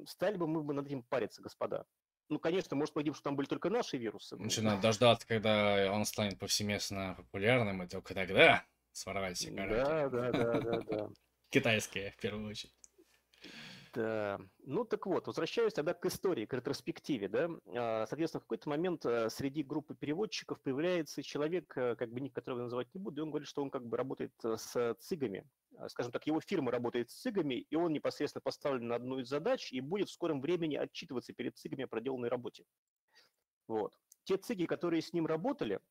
стали бы мы бы над этим париться, господа. Ну, конечно, может, пойдем, что там были только наши вирусы. Значит, надо дождаться, когда он станет повсеместно популярным, и только тогда своровать все Да, да, да, да, да. Китайская, в первую очередь. Да. Ну так вот, возвращаюсь тогда к истории, к ретроспективе. Да? А, соответственно, в какой-то момент э, среди группы переводчиков появляется человек, э, как бы ник которого называть не буду, и он говорит, что он как бы работает э, с цигами. А, скажем так, его фирма работает с цигами, и он непосредственно поставлен на одну из задач и будет в скором времени отчитываться перед цигами о проделанной работе. Вот. Те циги, которые с ним работали,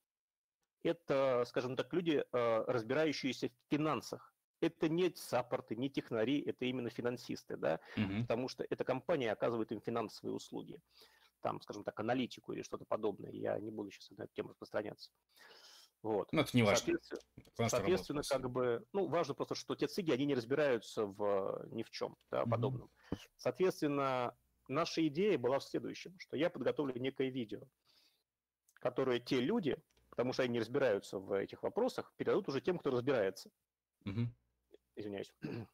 это, скажем так, люди, разбирающиеся в финансах это не саппорты, не технари, это именно финансисты, да, Мгм. потому что эта компания оказывает им финансовые услуги, там, скажем так, аналитику или что-то подобное. Я не буду сейчас на эту тему распространяться. Вот. Ну, это не важно. Соответственно, Соответственно, как бы, ну, важно просто, что те циги, они не разбираются в ни в чем да, Мгм. подобном. Соответственно, наша идея была в следующем, что я подготовлю некое видео, которое те люди, потому что они не разбираются в этих вопросах, передадут уже тем, кто разбирается. Мгм. Извиняюсь.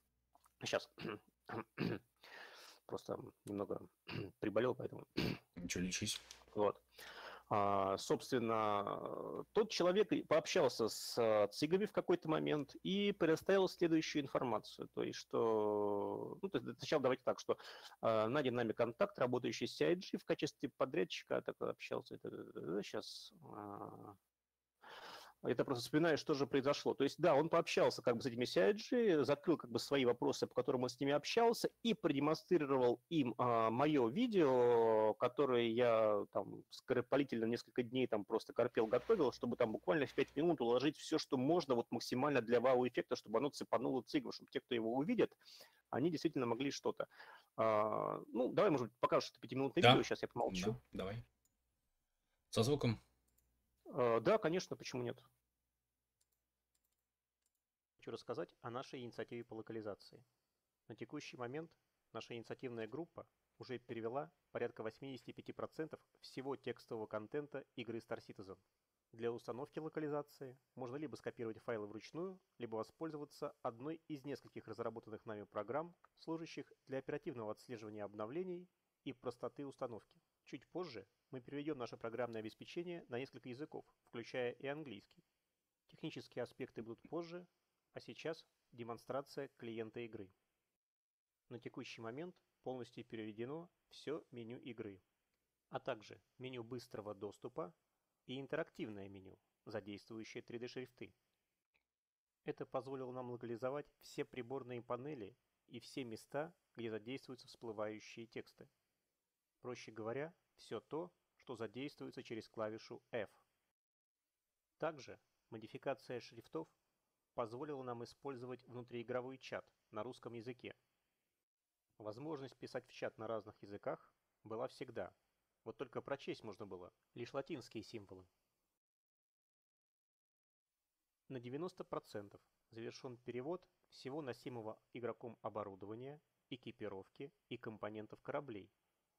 Сейчас. Просто немного приболел, поэтому Ничего, лечись. вот. А, собственно, тот человек пообщался с а, цигами в какой-то момент и предоставил следующую информацию. То есть, что... Ну, то есть, сначала давайте так, что а, найден нами контакт, работающий с CIG в качестве подрядчика, так общался. Это, сейчас... Это просто вспоминаю, что же произошло. То есть, да, он пообщался как бы с этими CIG, закрыл как бы свои вопросы, по которым он с ними общался, и продемонстрировал им а, мое видео, которое я там скоропалительно несколько дней там просто корпел, готовил, чтобы там буквально в 5 минут уложить все, что можно, вот максимально для вау-эффекта, чтобы оно цепануло цигл, чтобы те, кто его увидят, они действительно могли что-то. А, ну, давай, может быть, покажешь это пятиминутное Да. видео, сейчас я помолчу. Да, давай. Со звуком. А, Да, конечно, почему нет? Хочу рассказать о нашей инициативе по локализации. На текущий момент наша инициативная группа уже перевела порядка 85% всего текстового контента игры Star Citizen. Для установки локализации можно либо скопировать файлы вручную, либо воспользоваться одной из нескольких разработанных нами программ, служащих для оперативного отслеживания обновлений и простоты установки. Чуть позже мы переведем наше программное обеспечение на несколько языков, включая и английский. Технические аспекты будут позже, а сейчас демонстрация клиента игры. На текущий момент полностью переведено все меню игры, а также меню быстрого доступа и интерактивное меню, задействующее 3D-шрифты. Это позволило нам локализовать все приборные панели и все места, где задействуются всплывающие тексты. Проще говоря, все то, что задействуется через клавишу F. Также модификация шрифтов позволила нам использовать внутриигровой чат на русском языке. Возможность писать в чат на разных языках была всегда, вот только прочесть можно было лишь латинские символы. На 90% завершен перевод всего носимого игроком оборудования, экипировки и компонентов кораблей,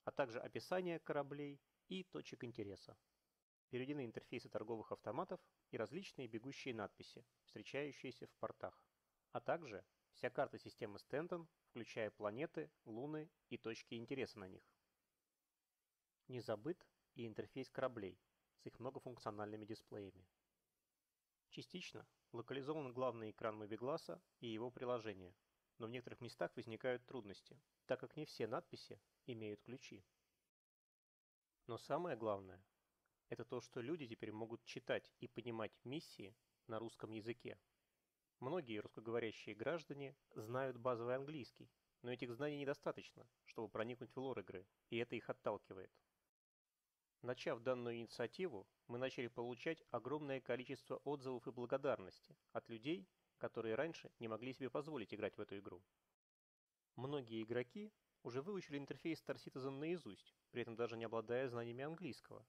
а также описание кораблей и точек интереса. Переведены интерфейсы торговых автоматов и различные бегущие надписи, встречающиеся в портах, а также вся карта системы Стентон, включая планеты, луны и точки интереса на них. Не забыт и интерфейс кораблей с их многофункциональными дисплеями. Частично локализован главный экран Мобигласа и его приложение, но в некоторых местах возникают трудности, так как не все надписи имеют ключи. Но самое главное – это то, что люди теперь могут читать и понимать миссии на русском языке. Многие русскоговорящие граждане знают базовый английский, но этих знаний недостаточно, чтобы проникнуть в лор игры, и это их отталкивает. Начав данную инициативу, мы начали получать огромное количество отзывов и благодарности от людей, которые раньше не могли себе позволить играть в эту игру. Многие игроки уже выучили интерфейс Star Citizen наизусть, при этом даже не обладая знаниями английского.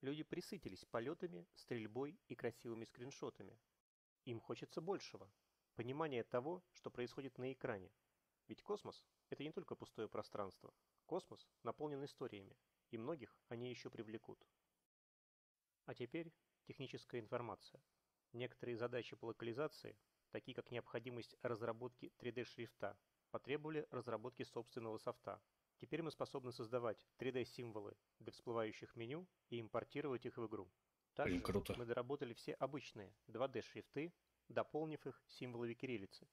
Люди присытились полетами, стрельбой и красивыми скриншотами. Им хочется большего. Понимания того, что происходит на экране. Ведь космос – это не только пустое пространство. Космос наполнен историями, и многих они еще привлекут. А теперь техническая информация. Некоторые задачи по локализации, такие как необходимость разработки 3D-шрифта, потребовали разработки собственного софта. Теперь мы способны создавать 3D-символы для всплывающих меню и импортировать их в игру. Также Блин, круто. мы доработали все обычные 2D-шрифты, дополнив их символами кириллицы.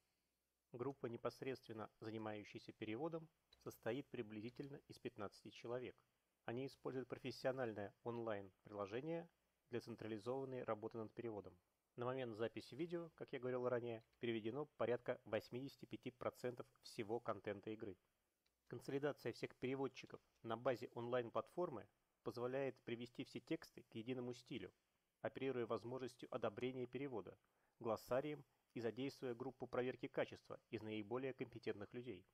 Группа, непосредственно занимающаяся переводом, состоит приблизительно из 15 человек. Они используют профессиональное онлайн-приложение для централизованной работы над переводом. На момент записи видео, как я говорил ранее, переведено порядка 85% всего контента игры. Консолидация всех переводчиков на базе онлайн-платформы позволяет привести все тексты к единому стилю, оперируя возможностью одобрения перевода, глоссарием и задействуя группу проверки качества из наиболее компетентных людей.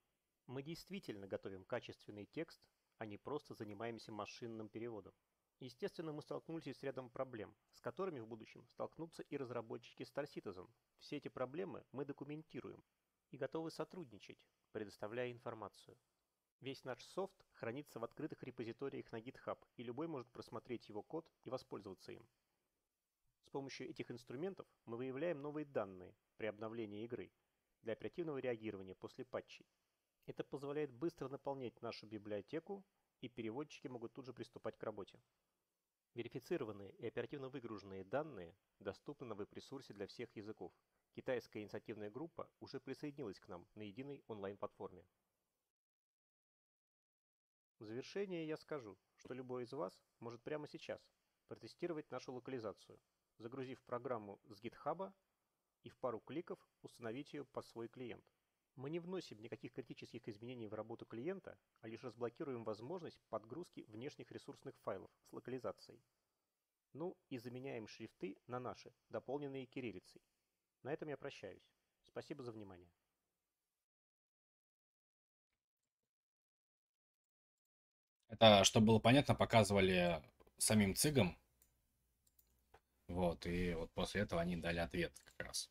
Мы действительно готовим качественный текст, а не просто занимаемся машинным переводом. Естественно, мы столкнулись с рядом проблем, с которыми в будущем столкнутся и разработчики Star Citizen. Все эти проблемы мы документируем и готовы сотрудничать, предоставляя информацию. Весь наш софт хранится в открытых репозиториях на GitHub, и любой может просмотреть его код и воспользоваться им. С помощью этих инструментов мы выявляем новые данные при обновлении игры для оперативного реагирования после патчей. Это позволяет быстро наполнять нашу библиотеку, и переводчики могут тут же приступать к работе. Верифицированные и оперативно выгруженные данные доступны на веб-ресурсе для всех языков. Китайская инициативная группа уже присоединилась к нам на единой онлайн-платформе. В завершение я скажу, что любой из вас может прямо сейчас протестировать нашу локализацию, загрузив программу с GitHub и в пару кликов установить ее под свой клиент. Мы не вносим никаких критических изменений в работу клиента, а лишь разблокируем возможность подгрузки внешних ресурсных файлов с локализацией. Ну и заменяем шрифты на наши, дополненные кириллицей. На этом я прощаюсь. Спасибо за внимание. Это, чтобы было понятно, показывали самим цигам. Вот, и вот после этого они дали ответ как раз.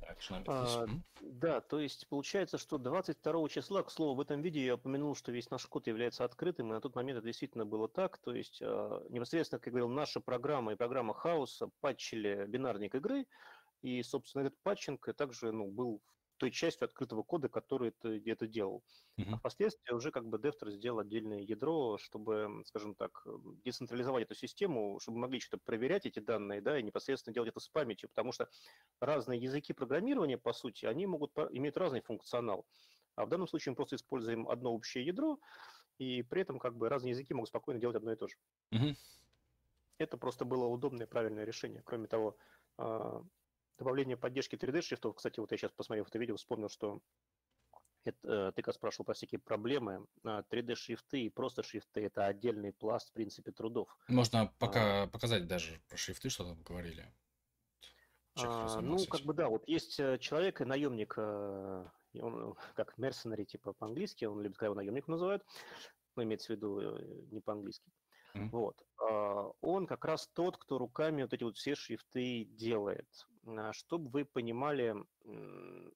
Так, а, да, то есть получается, что 22 числа, к слову, в этом видео я упомянул, что весь наш код является открытым, и на тот момент это действительно было так. То есть а, непосредственно, как я говорил, наша программа и программа хаоса патчили бинарник игры, и, собственно, этот патчинг также ну, был той частью открытого кода, который это, это делал. Uh-huh. А впоследствии уже как бы Defter сделал отдельное ядро, чтобы, скажем так, децентрализовать эту систему, чтобы могли что-то проверять эти данные, да, и непосредственно делать это с памятью, потому что разные языки программирования, по сути, они могут иметь разный функционал. А в данном случае мы просто используем одно общее ядро, и при этом как бы разные языки могут спокойно делать одно и то же. Uh-huh. Это просто было удобное, правильное решение. Кроме того, а, добавление поддержки 3D-шрифтов. Кстати, вот я сейчас посмотрел это видео, вспомнил, что это, э, ты как спрашивал про всякие проблемы. 3D-шрифты а, и просто шрифты – это отдельный пласт, в принципе, трудов. Можно пока а, показать даже про шрифты, что там говорили. А, ну, как бы да, вот есть э, человек, наемник, э, он как mercenary, типа по-английски, он любит, когда его наемник называют, ну, имеется в виду не по-английски. Mm-hmm. Вот. А, он как раз тот, кто руками вот эти вот все шрифты делает. А, Чтобы вы понимали,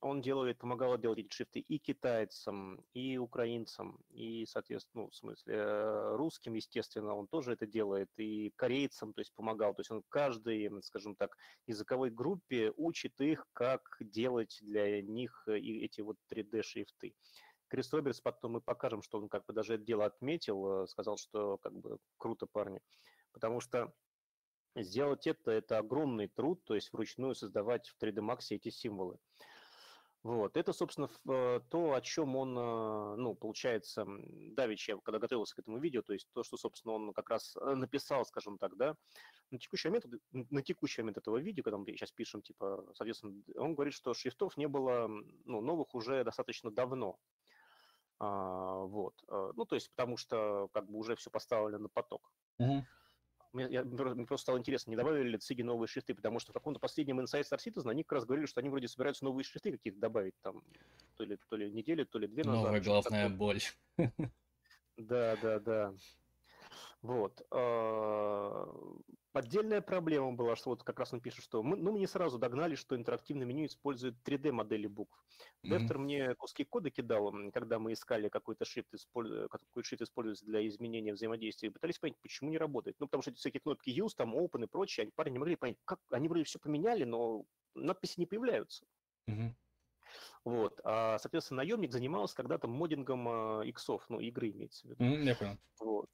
он делает, помогал делать эти шрифты и китайцам, и украинцам, и, соответственно, ну, в смысле, э, русским, естественно, он тоже это делает, и корейцам, то есть помогал. То есть он каждой, скажем так, языковой группе учит их, как делать для них э, эти вот 3D-шрифты. Крис Робертс, потом мы покажем, что он как бы даже это дело отметил, э, сказал, что как бы круто, парни. Потому что сделать это, это огромный труд, то есть вручную создавать в 3D Max эти символы. Вот. Это, собственно, э, то, о чем он, э, ну, получается, давеча, когда готовился к этому видео, то есть то, что, собственно, он как раз написал, скажем так, да, на текущий момент, на текущий момент этого видео, когда мы сейчас пишем, типа, соответственно, он говорит, что шрифтов не было, ну, новых уже достаточно давно. А, вот. Э, ну, то есть, потому что как бы уже все поставлено на поток. Угу. Мне, я, мне просто стало интересно, не добавили ли циги новые шрифты, потому что в каком-то последнем Insight Star Citizen они как раз говорили, что они вроде собираются новые шрифты какие-то добавить, там, то ли, то ли неделю, то ли две назад. Новая головная боль. Да, да, да. Вот. А, Отдельная проблема была, что вот как раз он пишет, что мы, ну, мы не сразу догнали, что интерактивное меню использует 3D-модели букв. Mm-hmm. мне куски кода кидал, когда мы искали какой-то шрифт, использ... какой шрифт используется для изменения взаимодействия, и пытались понять, почему не работает. Ну, потому что эти всякие кнопки Use, там, Open и прочее, они, парни не могли понять, как они вроде все поменяли, но надписи не появляются. Mm-hmm. Вот. А, соответственно, наемник занимался когда-то модингом а, иксов, ну, игры имеется в виду. Mm, я понял. Вот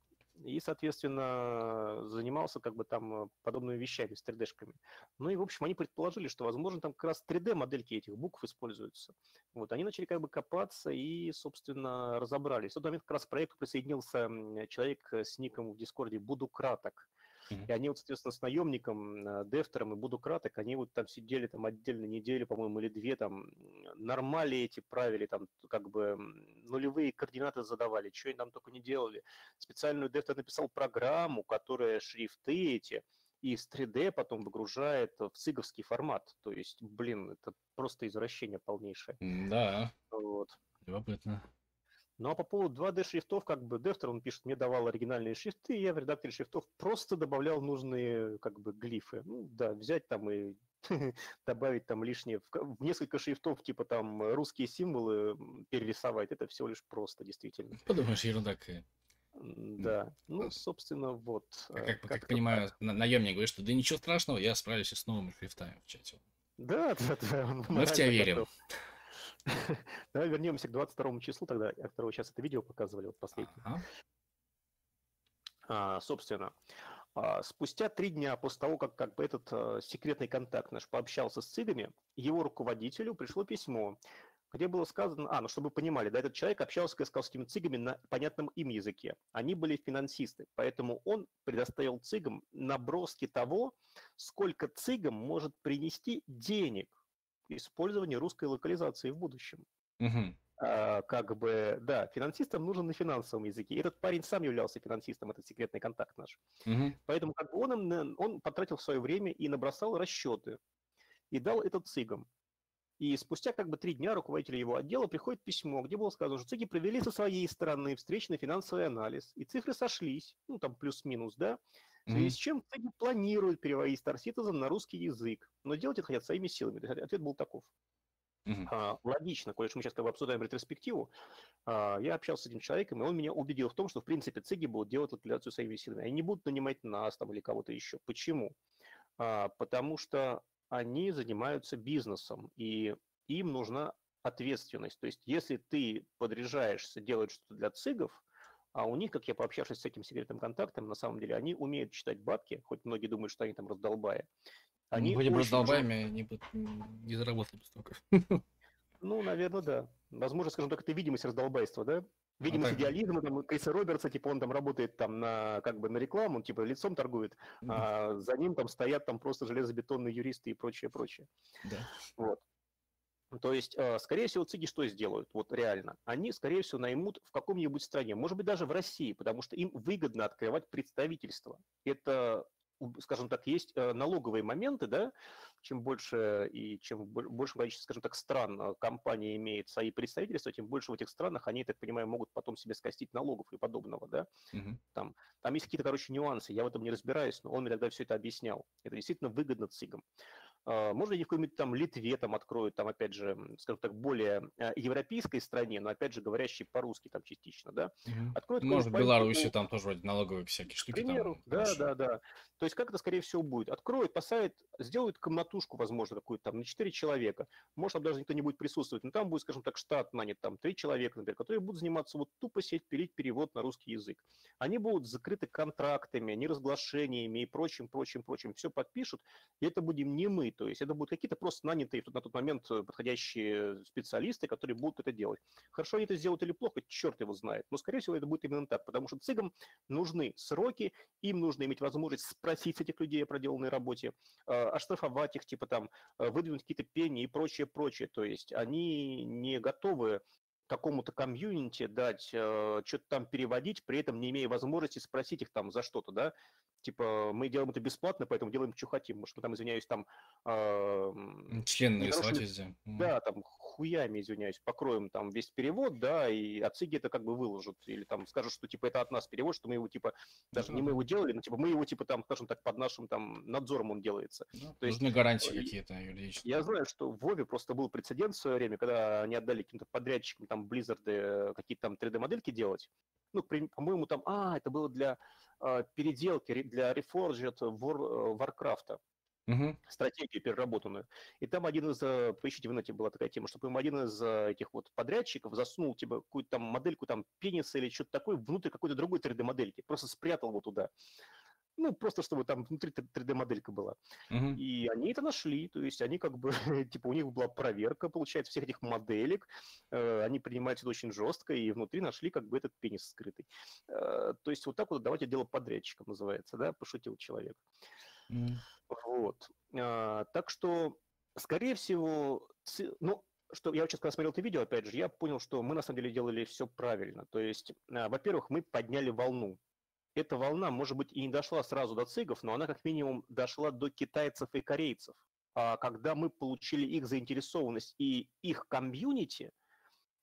и, соответственно, занимался как бы там подобными вещами с 3D-шками. Ну и, в общем, они предположили, что, возможно, там как раз 3D-модельки этих букв используются. Вот, они начали как бы копаться и, собственно, разобрались. В тот момент как раз к проекту присоединился человек с ником в Дискорде Буду Краток. И они вот, соответственно, с наемником, э, Дефтером и Буду Краток, они вот там сидели там отдельно неделю, по-моему, или две, там нормали эти правили, там как бы нулевые координаты задавали, что они там только не делали. Специальную Дефтер написал программу, которая шрифты эти из 3D потом выгружает в циговский формат. То есть, блин, это просто извращение полнейшее. Да. Вот. Любопытно. Ну а по поводу 2D шрифтов, как бы Дефтер, он пишет, мне давал оригинальные шрифты, и я в редакторе шрифтов просто добавлял нужные как бы глифы. Ну да, взять там и добавить там лишнее, в, несколько шрифтов, типа там русские символы перерисовать, это всего лишь просто, действительно. Подумаешь, ерунда какая. Да, ну, собственно, вот. Как, как, как понимаю, так. наемник говорит, что да ничего страшного, я справлюсь с новыми шрифтами в чате. Да, да, да. Мы в тебя верим. Давай вернемся к 22 числу тогда, которого сейчас это видео показывали, вот последнее. Ага. А, собственно, а, спустя три дня после того, как, как бы этот а, секретный контакт наш пообщался с цигами, его руководителю пришло письмо, где было сказано, а, ну чтобы вы понимали, да, этот человек общался с кавказскими цигами на понятном им языке. Они были финансисты, поэтому он предоставил цигам наброски того, сколько цигам может принести денег использование русской локализации в будущем. Угу. А, как бы, да, финансистам нужен на финансовом языке. И этот парень сам являлся финансистом, этот секретный контакт наш. Угу. Поэтому как бы он, он потратил свое время и набросал расчеты. И дал этот цигам. И спустя как бы три дня руководитель его отдела приходит письмо, где было сказано, что ЦИГи провели со своей стороны встречный финансовый анализ, и цифры сошлись, ну там плюс-минус, да, в связи с чем ЦИГи планируют переводить Star Citizen на русский язык, но делать это хотят своими силами. Ответ был таков. Uh-huh. А, логично, коль мы сейчас как бы обсуждаем ретроспективу, а, я общался с этим человеком, и он меня убедил в том, что, в принципе, ЦИГи будут делать локализацию своими силами. Они не будут нанимать нас там или кого-то еще. Почему? А, потому что они занимаются бизнесом, и им нужна ответственность. То есть, если ты подряжаешься делать что-то для цигов, а у них, как я пообщавшись с этим секретным контактом, на самом деле, они умеют читать бабки, хоть многие думают, что они там раздолбая. Они Были бы раздолбаями, они бы не заработали бы столько. Ну, наверное, да. Возможно, скажем так, это видимость раздолбайства, да? Видимость ну, идеализма, там, Криса Робертса, типа, он там работает там на, как бы, на рекламу, он, типа, лицом торгует, mm-hmm. а за ним там стоят там просто железобетонные юристы и прочее, прочее. Да. Вот. То есть, э, скорее всего, ЦИГи что сделают? Вот реально. Они, скорее всего, наймут в каком-нибудь стране, может быть, даже в России, потому что им выгодно открывать представительство. Это скажем так, есть э, налоговые моменты, да, чем больше и чем больше количество, скажем так, стран э, компания имеет свои представительства, тем больше в этих странах они, так понимаю, могут потом себе скостить налогов и подобного, да. Угу. Там, там есть какие-то, короче, нюансы, я в этом не разбираюсь, но он мне тогда все это объяснял. Это действительно выгодно ЦИГам. А, можно они в какой-нибудь там Литве там откроют, там, опять же, скажем так, более а, европейской стране, но, опять же, говорящей по-русски там частично, да? Угу. Откроют Может, в Беларуси там тоже вроде налоговые всякие штуки. К примеру, там, да, хорошо. да, да. То есть как это, скорее всего, будет? Откроют, посадят, сделают комнатушку, возможно, какую-то там на 4 человека. Может, там даже никто не будет присутствовать, но там будет, скажем так, штат нанят, там 3 человека, например, которые будут заниматься вот тупо сеть пилить перевод на русский язык. Они будут закрыты контрактами, неразглашениями и прочим, прочим, прочим. Все подпишут, и это будем не мы, то есть это будут какие-то просто нанятые на тот момент э, подходящие специалисты, которые будут это делать. Хорошо они это сделают или плохо, черт его знает. Но, скорее всего, это будет именно так, потому что цигам нужны сроки, им нужно иметь возможность спросить этих людей о проделанной работе, а, оштрафовать их, типа там, а, выдвинуть какие-то пени и прочее, прочее. То есть они не готовы какому-то комьюнити дать, э, что-то там переводить, при этом не имея возможности спросить их там за что-то, да, типа, мы делаем это бесплатно, поэтому делаем, что хотим. Может, мы там, извиняюсь, там... Э, Член нарисовать везде. Да, там, хуями, извиняюсь, покроем там весь перевод, да, и отсыги это как бы выложат. Или там скажут, что, типа, это от нас перевод, что мы его, типа, даже не мы его делали, но, типа, мы его, типа, там, скажем так, под нашим, там, надзором он делается. Ну, То есть, гарантии какие-то юридические. Я знаю, что в Вове просто был прецедент в свое время, когда они отдали каким-то подрядчикам, там, Blizzard э, какие-то там 3D-модельки делать. Ну, по-моему, там, а, это было для э, переделки, для Reforged War, Warcraft. Угу. стратегию переработанную. И там один из, э, поищите в инете была такая тема, что, по один из э, этих вот подрядчиков засунул тебе какую-то там модельку там пениса или что-то такое внутрь какой-то другой 3D-модельки, просто спрятал его туда. Ну, просто чтобы там внутри 3D-моделька была. Угу. И они это нашли, то есть они как бы, типа, у них была проверка, получается, всех этих моделек, э, они принимают это очень жестко, и внутри нашли как бы этот пенис скрытый. Э, то есть вот так вот давайте дело подрядчиком называется, да, пошутил человек. Mm. Вот. А, так что, скорее всего, ну, что я сейчас, когда смотрел это видео, опять же, я понял, что мы на самом деле делали все правильно. То есть, а, во-первых, мы подняли волну. Эта волна, может быть, и не дошла сразу до цигов, но она как минимум дошла до китайцев и корейцев. А когда мы получили их заинтересованность и их комьюнити,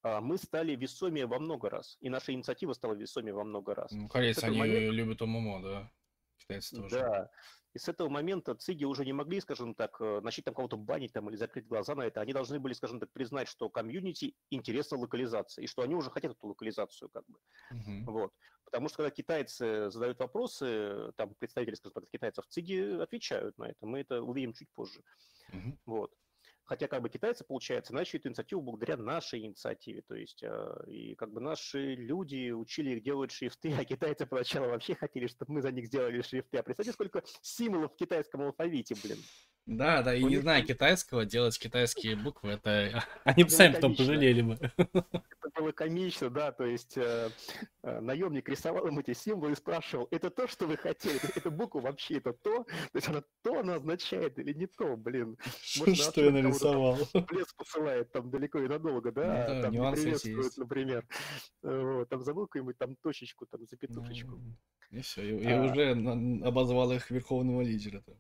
а, мы стали весомее во много раз. И наша инициатива стала весомее во много раз. Ну, корейцы, они момента... любят ОМО, да. Китайцы тоже. Да. И с этого момента циги уже не могли, скажем так, э, начать там кого-то банить там, или закрыть глаза на это. Они должны были, скажем так, признать, что комьюнити интересна локализация, и что они уже хотят эту локализацию, как бы. Uh-huh. Вот. Потому что когда китайцы задают вопросы, там представители, скажем так, китайцев, циги отвечают на это. Мы это увидим чуть позже. Uh-huh. Вот. Хотя как бы китайцы, получается, начали эту инициативу благодаря нашей инициативе. То есть э, и как бы наши люди учили их делать шрифты, а китайцы поначалу вообще хотели, чтобы мы за них сделали шрифты. А представьте, сколько символов в китайском алфавите, блин. Да, да, и не знаю китайского, делать китайские буквы, это они бы сами потом пожалели бы. Это было комично, да, то есть э, э, наемник рисовал им эти символы и спрашивал, это то, что вы хотели, эта буква вообще это то, то есть она то она означает или не то, блин. что я нарисовал? Лес посылает там далеко и надолго, да, ну, там не приветствует, например. Вот, там забыл какую-нибудь там точечку, там запятушечку. И все, я а. уже обозвал их верховного лидера. Э,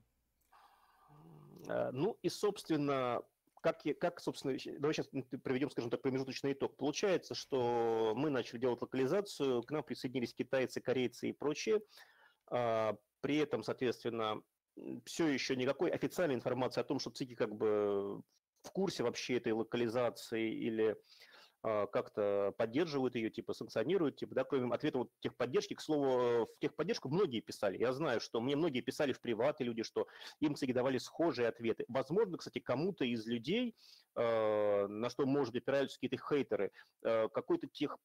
ну и, собственно, как, как, собственно, давай сейчас проведем, скажем так, промежуточный итог. Получается, что мы начали делать локализацию, к нам присоединились китайцы, корейцы и прочие. А, при этом, соответственно, все еще никакой официальной информации о том, что ЦИКи как бы в курсе вообще этой локализации или как-то поддерживают ее, типа санкционируют, типа, да, кроме ответа вот техподдержки. К слову, в техподдержку многие писали. Я знаю, что мне многие писали в приваты люди, что им, кстати, давали схожие ответы. Возможно, кстати, кому-то из людей, э, на что, может, опираются какие-то хейтеры, э, какой-то тех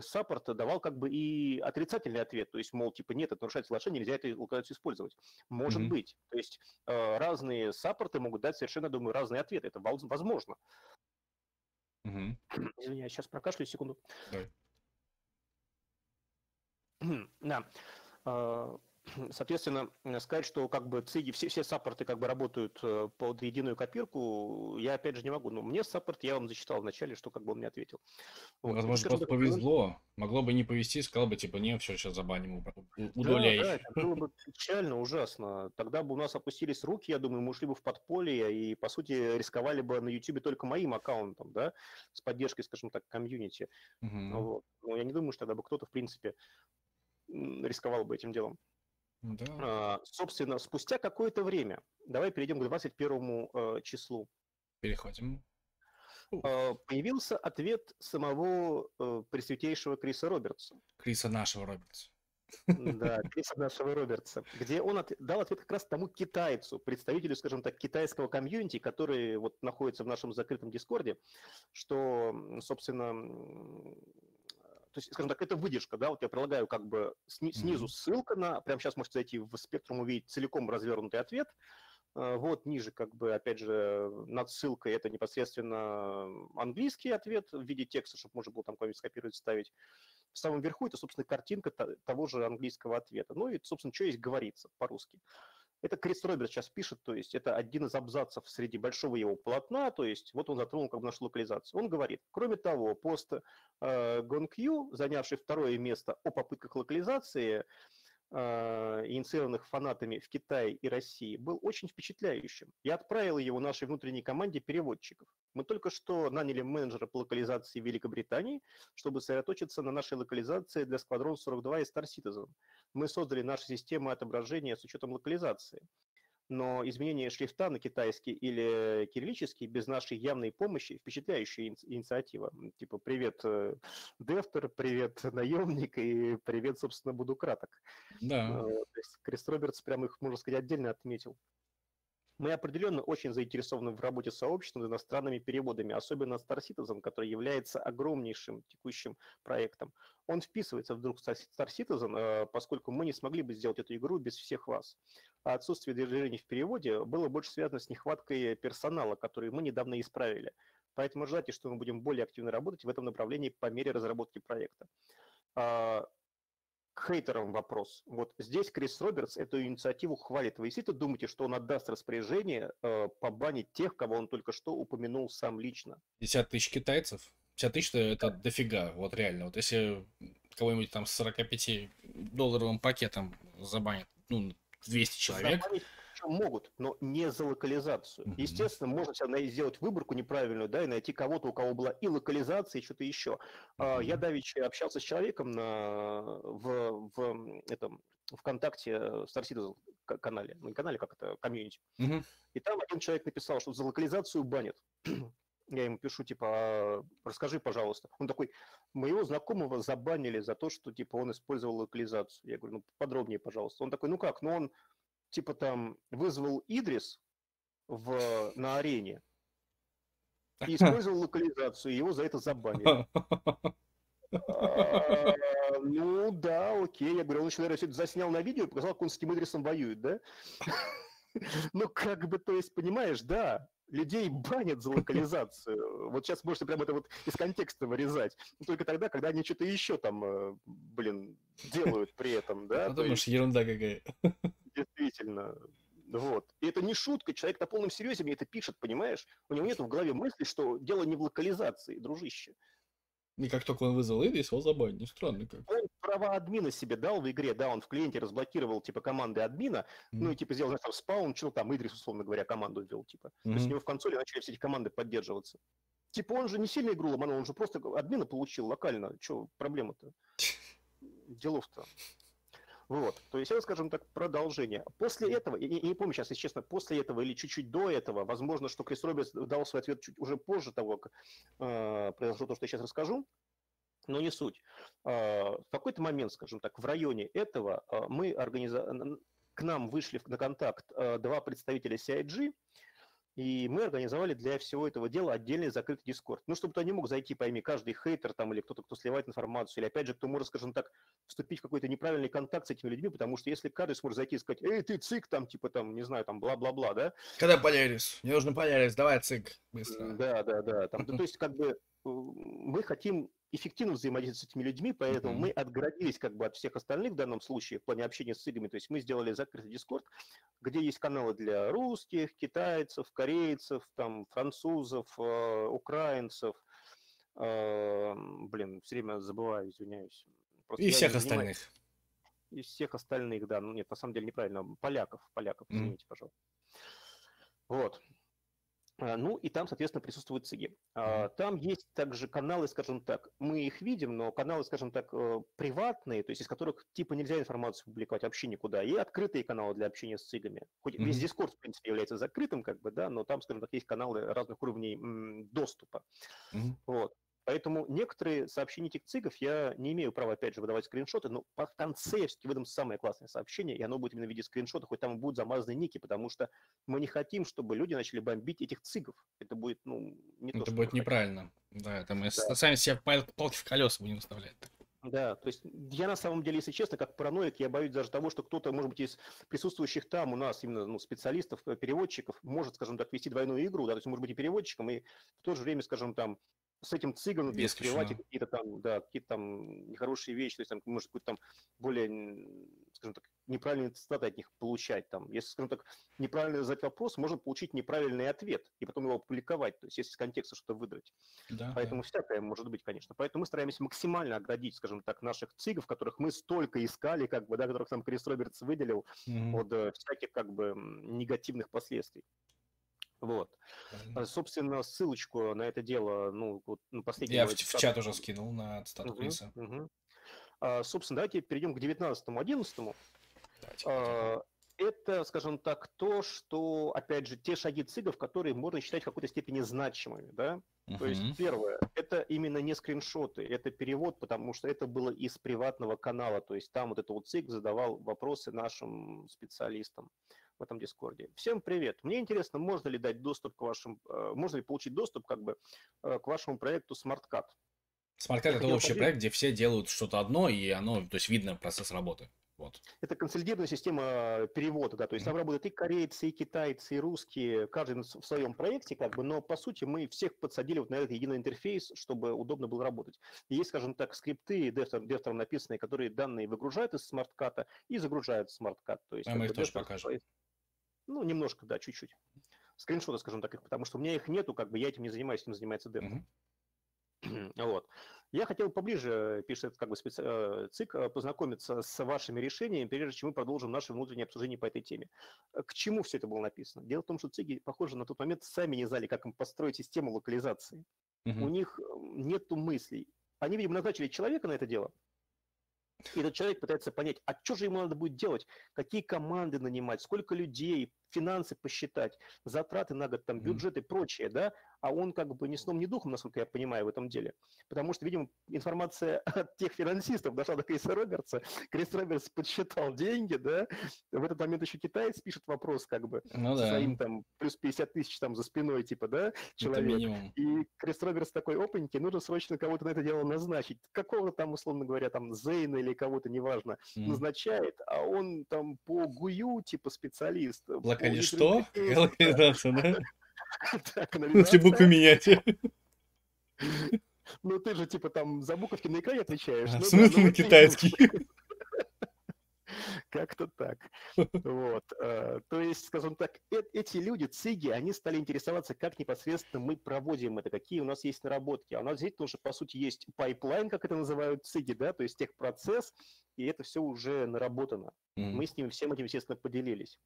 саппорт давал как бы и отрицательный ответ, то есть, мол, типа, нет, это нарушает соглашение, нельзя эту локализацию использовать. Может mm-hmm. быть. То есть разные саппорты могут дать совершенно, думаю, разные ответы. Это возможно. Угу. Извиняюсь, сейчас прокашлю секунду. Давай. Да. Соответственно, э, сказать, что как бы циги, все, все саппорты как бы работают э, под единую копирку, я опять же не могу. Но мне саппорт, я вам зачитал вначале, что как бы он мне ответил. Вот. Возможно, просто повезло. Могло бы не повезти, сказал бы, типа, не, все, сейчас забаним, удаляй. Да, да, это было бы печально, ужасно. Тогда бы у нас опустились руки, я думаю, мы ушли бы в подполье и, по сути, рисковали бы на YouTube только моим аккаунтом, да, с поддержкой, скажем так, комьюнити. Угу. Вот. Но я не думаю, что тогда бы кто-то, в принципе, рисковал бы этим делом. Да. А, собственно, спустя какое-то время, давай перейдем к 21 э, числу. Переходим. Э, появился ответ самого э, пресвятейшего Криса Робертса. Криса нашего Робертса. Да, Криса нашего Робертса, где он от, дал ответ как раз тому китайцу, представителю, скажем так, китайского комьюнити, который вот находится в нашем закрытом Дискорде, что, собственно, то есть, скажем так, это выдержка, да, вот я прилагаю как бы сни- снизу mm-hmm. ссылка на, прямо сейчас можете зайти в спектрум, увидеть целиком развернутый ответ, э, вот ниже, как бы, опять же, над ссылкой это непосредственно английский ответ в виде текста, чтобы можно было там куда-нибудь скопировать, ставить. В самом верху это, собственно, картинка того же английского ответа. Ну и, собственно, что есть говорится по-русски. Это Крис Роберт сейчас пишет, то есть это один из абзацев среди большого его полотна, то есть вот он затронул как бы нашу локализацию. Он говорит, кроме того, пост э, занявший второе место о попытках локализации, э, инициированных фанатами в Китае и России, был очень впечатляющим. Я отправил его нашей внутренней команде переводчиков. Мы только что наняли менеджера по локализации Великобритании, чтобы сосредоточиться на нашей локализации для Squadron 42 и Star Citizen. Мы создали нашу систему отображения с учетом локализации но изменение шрифта на китайский или кириллический без нашей явной помощи впечатляющая инициатива. Типа «Привет, э, Дефтер», «Привет, наемник» и «Привет, собственно, буду краток». Да. Э, то есть Крис Робертс прямо их, можно сказать, отдельно отметил. Мы определенно очень заинтересованы в работе сообщества с иностранными переводами, особенно Star Citizen, который является огромнейшим текущим проектом. Он вписывается в Star Citizen, э, поскольку мы не смогли бы сделать эту игру без всех вас. А отсутствие движений в переводе было больше связано с нехваткой персонала, который мы недавно исправили. Поэтому ожидайте, что мы будем более активно работать в этом направлении по мере разработки проекта. К хейтерам вопрос. Вот здесь Крис Робертс эту инициативу хвалит. Вы действительно думаете, что он отдаст распоряжение э, побанить тех, кого он только что упомянул сам лично? 50 тысяч китайцев? 50 тысяч это дофига, вот реально. Вот если кого-нибудь там с 45 долларовым пакетом забанят, ну, 200 человек. Забанить могут, но не за локализацию. Mm-hmm. Естественно, можно себя сделать выборку неправильную, да, и найти кого-то, у кого была и локализация, и что-то еще. Mm-hmm. Я давеча общался с человеком на, в, в этом ВКонтакте Star Citizen канале, ну не канале, как это, комьюнити. Mm-hmm. И там один человек написал, что за локализацию банят. Я ему пишу, типа, а, расскажи, пожалуйста. Он такой, моего знакомого забанили за то, что, типа, он использовал локализацию. Я говорю, ну, подробнее, пожалуйста. Он такой, ну как, ну он, типа, там, вызвал Идрис в, на арене и использовал локализацию, его за это забанили. А, ну да, окей. Я говорю, он еще, наверное, все это заснял на видео и показал, как он с этим Идрисом воюет, да? Ну, как бы, то есть, понимаешь, да, людей банят за локализацию. Вот сейчас можете прямо это вот из контекста вырезать. Но только тогда, когда они что-то еще там, э, блин, делают при этом, да? Думаешь, ерунда какая. Действительно. Вот. И это не шутка, человек на полном серьезе мне это пишет, понимаешь? У него нет в голове мысли, что дело не в локализации, дружище. И как только он вызвал Идрис, его забанили. Странно как. Он права админа себе дал в игре, да, он в клиенте разблокировал, типа, команды админа, mm-hmm. ну и, типа, сделал, знаешь, там, спаун, что там, Идрис, условно говоря, команду ввел, типа. Mm-hmm. То есть у него в консоли начали все эти команды поддерживаться. Типа, он же не сильно игру ломанул, он же просто админа получил локально. Че проблема-то? Делов-то. Вот, то есть это, скажем так, продолжение. После этого, я, я не помню сейчас, если честно, после этого или чуть-чуть до этого, возможно, что Крис Робертс дал свой ответ чуть уже позже того, как э, произошло то, что я сейчас расскажу, но не суть. Э, в какой-то момент, скажем так, в районе этого э, мы организовали, к нам вышли на контакт э, два представителя CIG, и мы организовали для всего этого дела отдельный закрытый дискорд. Ну, чтобы туда не мог зайти, пойми, каждый хейтер там или кто-то, кто сливает информацию, или опять же, кто может, скажем так, вступить в какой-то неправильный контакт с этими людьми, потому что если каждый сможет зайти и сказать, эй, ты цик, там, типа, там, не знаю, там, бла-бла-бла, да? Когда Полярис? Мне нужно Полярис, давай цик, быстро. Да, да, да. Там, то есть, как бы, э, мы хотим эффективно взаимодействовать с этими людьми, поэтому mm-hmm. мы отгородились как бы от всех остальных в данном случае в плане общения с играми. То есть мы сделали закрытый дискорд, где есть каналы для русских, китайцев, корейцев, там, французов, э, украинцев. Э, блин, все время забываю, извиняюсь. Просто и всех остальных. И всех остальных, да. Ну нет, на самом деле неправильно. Поляков, поляков, извините, mm-hmm. пожалуйста. Вот. А, ну и там, соответственно, присутствуют ЦИГи. А, там есть также каналы, скажем так, мы их видим, но каналы, скажем так, э, приватные, то есть из которых типа нельзя информацию публиковать вообще никуда, и открытые каналы для общения с ЦИГами. Хоть mm-hmm. весь Discord, в принципе, является закрытым, как бы, да, но там, скажем так, есть каналы разных уровней доступа. Mm-hmm. Вот. Поэтому некоторые сообщения этих цигов я не имею права, опять же, выдавать скриншоты, но я выдам самое классное сообщение, и оно будет именно в виде скриншота, хоть там будут замазаны ники, потому что мы не хотим, чтобы люди начали бомбить этих цигов. Это будет, ну, не это то, Это будет неправильно. Да, это мы да. сами себе палки в колеса будем вставлять. Да, то есть я на самом деле, если честно, как параноик, я боюсь даже того, что кто-то, может быть, из присутствующих там у нас именно ну, специалистов, э, переводчиков, может, скажем так, вести двойную игру, да, то есть может быть и переводчиком, и в то же время, скажем, там, с этим цыганом перескрывать какие-то там, да, какие-то там нехорошие вещи, то есть там, может быть, там более, скажем так, неправильные цитаты от них получать. Там. Если, скажем так, неправильно задать вопрос, можно получить неправильный ответ и потом его опубликовать, то есть если из контекста что-то выдрать. Да, Поэтому да. всякое может быть, конечно. Поэтому мы стараемся максимально оградить, скажем так, наших цигов, которых мы столько искали, как бы, да, которых нам Крис Робертс выделил, mm-hmm. от э, всяких как бы негативных последствий. Вот. Правильно. Собственно, ссылочку на это дело, ну, вот, ну, последний... Я в, в чат уже скинул на цитату угу, Криса. Угу. А, собственно, давайте перейдем к 19-11. А, это, скажем так, то, что, опять же, те шаги ЦИГов, которые можно считать в какой-то степени значимыми, да? Uh-huh. То есть, первое, это именно не скриншоты, это перевод, потому что это было из приватного канала, то есть там вот этот вот ЦИГ задавал вопросы нашим специалистам в этом Дискорде. Всем привет. Мне интересно, можно ли дать доступ к вашим, э, можно ли получить доступ как бы э, к вашему проекту SmartCat? SmartCat это общий проект, где все делают что-то одно, и оно, то есть видно процесс работы. Вот. Это консолидированная система перевода, да, то есть mm-hmm. там работают и корейцы, и китайцы, и русские, каждый в своем проекте, как бы, но по сути мы всех подсадили вот на этот единый интерфейс, чтобы удобно было работать. И есть, скажем так, скрипты Дефтером, Дефтером написанные, которые данные выгружают из SmartCat а и загружают в SmartCat. То есть, а мы их тоже покажем. Ну, немножко, да, чуть-чуть. Скриншоты, скажем так, потому что у меня их нету, как бы я этим не занимаюсь, этим занимается Дэн. вот. Я хотел поближе, пишет как бы специ... Э, ЦИК, э, познакомиться с вашими решениями, прежде чем мы продолжим наше внутреннее обсуждение по этой теме. К чему все это было написано? Дело в том, что ЦИГи, похоже, на тот момент сами не знали, как им построить систему локализации. Угу. У них нет мыслей. Они, видимо, назначили человека на это дело, и этот человек пытается понять, а что же ему надо будет делать, какие команды нанимать, сколько людей, финансы посчитать, затраты на год, там, бюджет и прочее, да, а он как бы ни сном, ни духом, насколько я понимаю, в этом деле. Потому что, видимо, информация от тех финансистов дошла до Криса Робертса. Крис Робертс подсчитал деньги, да, в этот момент еще китаец пишет вопрос, как бы, ну, да. своим там плюс 50 тысяч там за спиной, типа, да, человек. И Крис Робертс такой, опаньки, нужно срочно кого-то на это дело назначить. Какого-то там, условно говоря, там Зейна или кого-то, неважно, mm. назначает, а он там по ГУЮ, типа, специалист. Локали что? Локализация, да? Если буквы менять. Ну ты же типа там за буковки на экране отвечаешь. А, ну, смысл да, ну, на китайский. Как-то так. Вот. Э, то есть, скажем так, э, эти люди, циги, они стали интересоваться, как непосредственно мы проводим это, какие у нас есть наработки. А у нас действительно уже, по сути, есть pipeline, как это называют циги, да, то есть техпроцесс, и это все уже наработано. Мы с ними всем этим, естественно, поделились.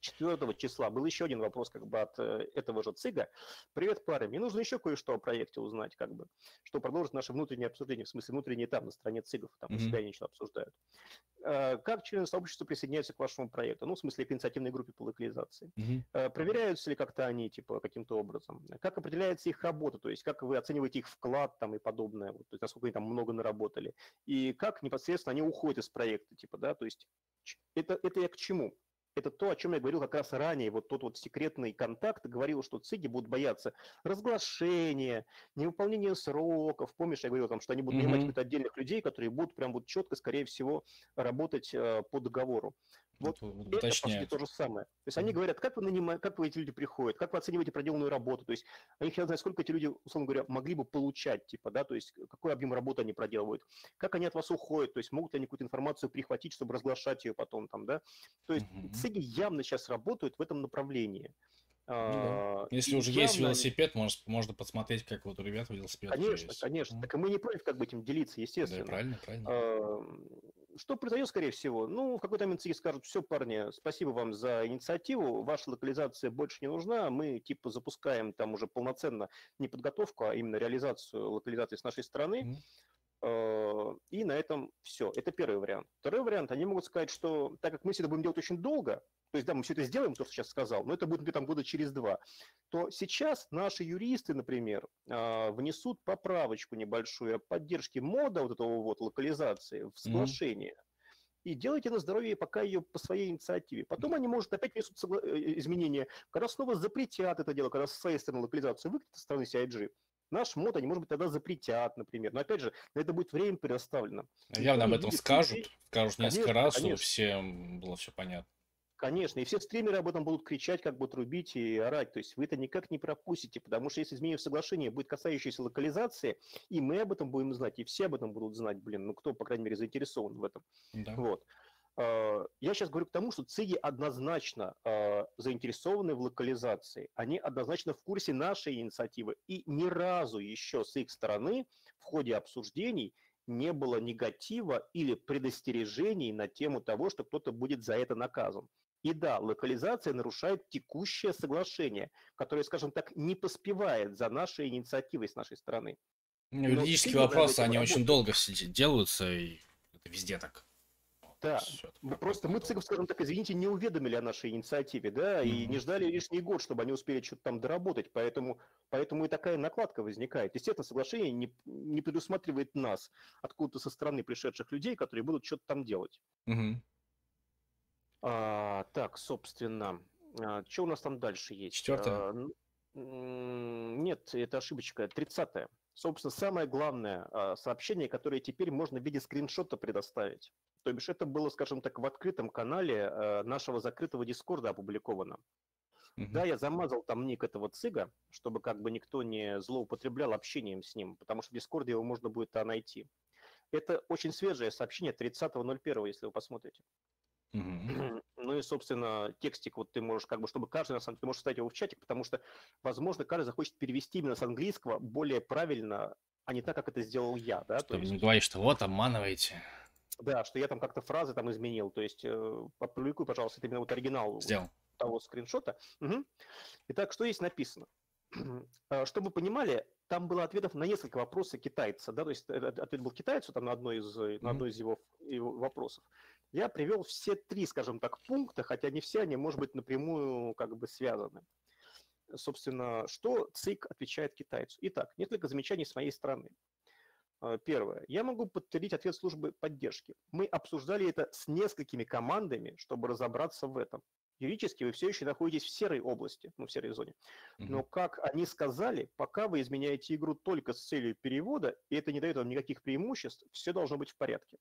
4 числа был еще один вопрос как бы от э, этого же ЦИГа. Привет, пары, мне нужно еще кое-что о проекте узнать, как бы, что продолжит наше внутреннее обсуждение, в смысле внутренний этап на стороне ЦИГов, там mm-hmm. у себя они что обсуждают. Э, как члены сообщества присоединяются к вашему проекту? Ну, в смысле, к инициативной группе по локализации. Mm-hmm. Проверяются ли как-то они, типа, каким-то образом? Как определяется их работа? То есть, как вы оцениваете их вклад там и подобное? Вот, то есть, насколько они там много наработали? И как непосредственно они уходят из проекта, типа, да? То есть, это, это я к чему? Это то, о чем я говорил как раз ранее. Вот тот вот секретный контакт говорил, что ЦИГи будут бояться разглашения, невыполнения сроков. Помнишь, я говорил, там, что они будут нанимать mm-hmm. отдельных людей, которые будут прям вот четко, скорее всего, работать э, по договору. Вот это, по сути, то же самое. То есть они говорят, как вы нанимаете, как вы эти люди приходят, как вы оцениваете проделанную работу. То есть они хотят знать, сколько эти люди, условно говоря, могли бы получать, типа, да, то есть какой объем работы они проделывают, как они от вас уходят, то есть могут ли они какую-то информацию прихватить, чтобы разглашать ее потом там, да. То есть. ЦИГи явно сейчас работают в этом направлении. Ну, да. А, Если уже есть велосипед, может, можно посмотреть, как вот у ребят велосипед. Конечно, конечно. Так и мы не против как бы этим делиться, естественно. Да, правильно, правильно. Что произойдет, скорее всего? Ну, в какой-то момент ЦИГИ скажут, все, парни, спасибо вам за инициативу, ваша локализация больше не нужна, мы типа запускаем там уже полноценно не подготовку, а именно реализацию локализации с нашей стороны. Mm-hmm. И на этом все. Это первый вариант. Второй вариант, они могут сказать, что так как мы все это будем делать очень долго, то есть, да, мы все это сделаем, то, что сейчас сказал, но это будет, например, там года через два, то сейчас наши юристы, например, а, внесут поправочку небольшую о поддержке мода вот этого вот локализации в соглашение. Mm-hmm и делайте на здоровье пока ее по своей инициативе. Потом они, может, опять внесут э, изменения, когда снова запретят это дело, когда со своей стороны локализацию выкатят со стороны CIG. Наш мод они, может быть, тогда запретят, например. Но, опять же, на это будет время предоставлено. Явно об этом скажут, людей. скажут несколько конечно, раз, конечно. чтобы всем было все понятно. Конечно, и все стримеры об этом будут кричать, как бы трубить и орать. То есть вы это никак не пропустите, потому что если изменение в соглашении будет касающееся локализации, и мы об этом будем знать, и все об этом будут знать, блин, ну кто, по крайней мере, заинтересован в этом. Да. Вот. А, я сейчас говорю к тому, что ЦИГи однозначно э, заинтересованы в локализации. Они однозначно в курсе нашей инициативы. И ни разу еще с их стороны в ходе обсуждений не было негатива или предостережений на тему того, что кто-то будет за это наказан. И да, локализация нарушает текущее соглашение, которое, скажем так, не поспевает за нашей инициативой с нашей стороны. Ну, юридические вопросы, они работают. очень долго делаются, и это везде так. Да, мы просто мы ЦИКов, скажем так, извините, не уведомили о нашей инициативе, да, mm-hmm. и не ждали лишний год, чтобы они успели что-то там доработать, поэтому, поэтому и такая накладка возникает. Естественно, соглашение не, не предусматривает нас, откуда-то со стороны пришедших людей, которые будут что-то там делать. Mm-hmm. А, так, собственно, а, что у нас там дальше есть? Четвертое? А, нет, это ошибочка. Тридцатое. Собственно, самое главное а, сообщение, которое теперь можно в виде скриншота предоставить. То бишь это было, скажем так, в открытом канале а, нашего закрытого Дискорда опубликовано. Mm-hmm. Да, я замазал там ник этого цига, чтобы как бы никто не злоупотреблял общением с ним, потому что в Дискорде его можно будет а, найти. Это очень свежее сообщение 30.01, если вы посмотрите. Ну и, собственно, текстик вот ты можешь, как бы, чтобы каждый, на самом деле, ты можешь ставить его в чатик, потому что, возможно, каждый захочет перевести именно с английского более правильно, а не так, как это сделал я, да? Чтобы есть... не говорить, что вот, обманываете. Да, что я там как-то фразы там изменил. То есть, э, опубликуй, пожалуйста, это именно вот оригинал Сделал. того скриншота. Угу. Итак, что здесь написано? Э, чтобы вы понимали, там было ответов на несколько вопросов китайца, да, то есть ответ был китайцу там на одной из, mm-hmm. на одной из его, его вопросов. Я привел все три, скажем так, пункта, хотя не все они, может быть, напрямую как бы связаны. Собственно, что ЦИК отвечает китайцу? Итак, несколько замечаний с моей стороны. Э, первое. Я могу подтвердить ответ службы поддержки. Мы обсуждали это с несколькими командами, чтобы разобраться в этом. Юридически вы все еще находитесь в серой области, ну, в серой зоне. Но, как они сказали, пока вы изменяете игру только с целью перевода, и это не дает вам никаких преимуществ, все должно быть в порядке.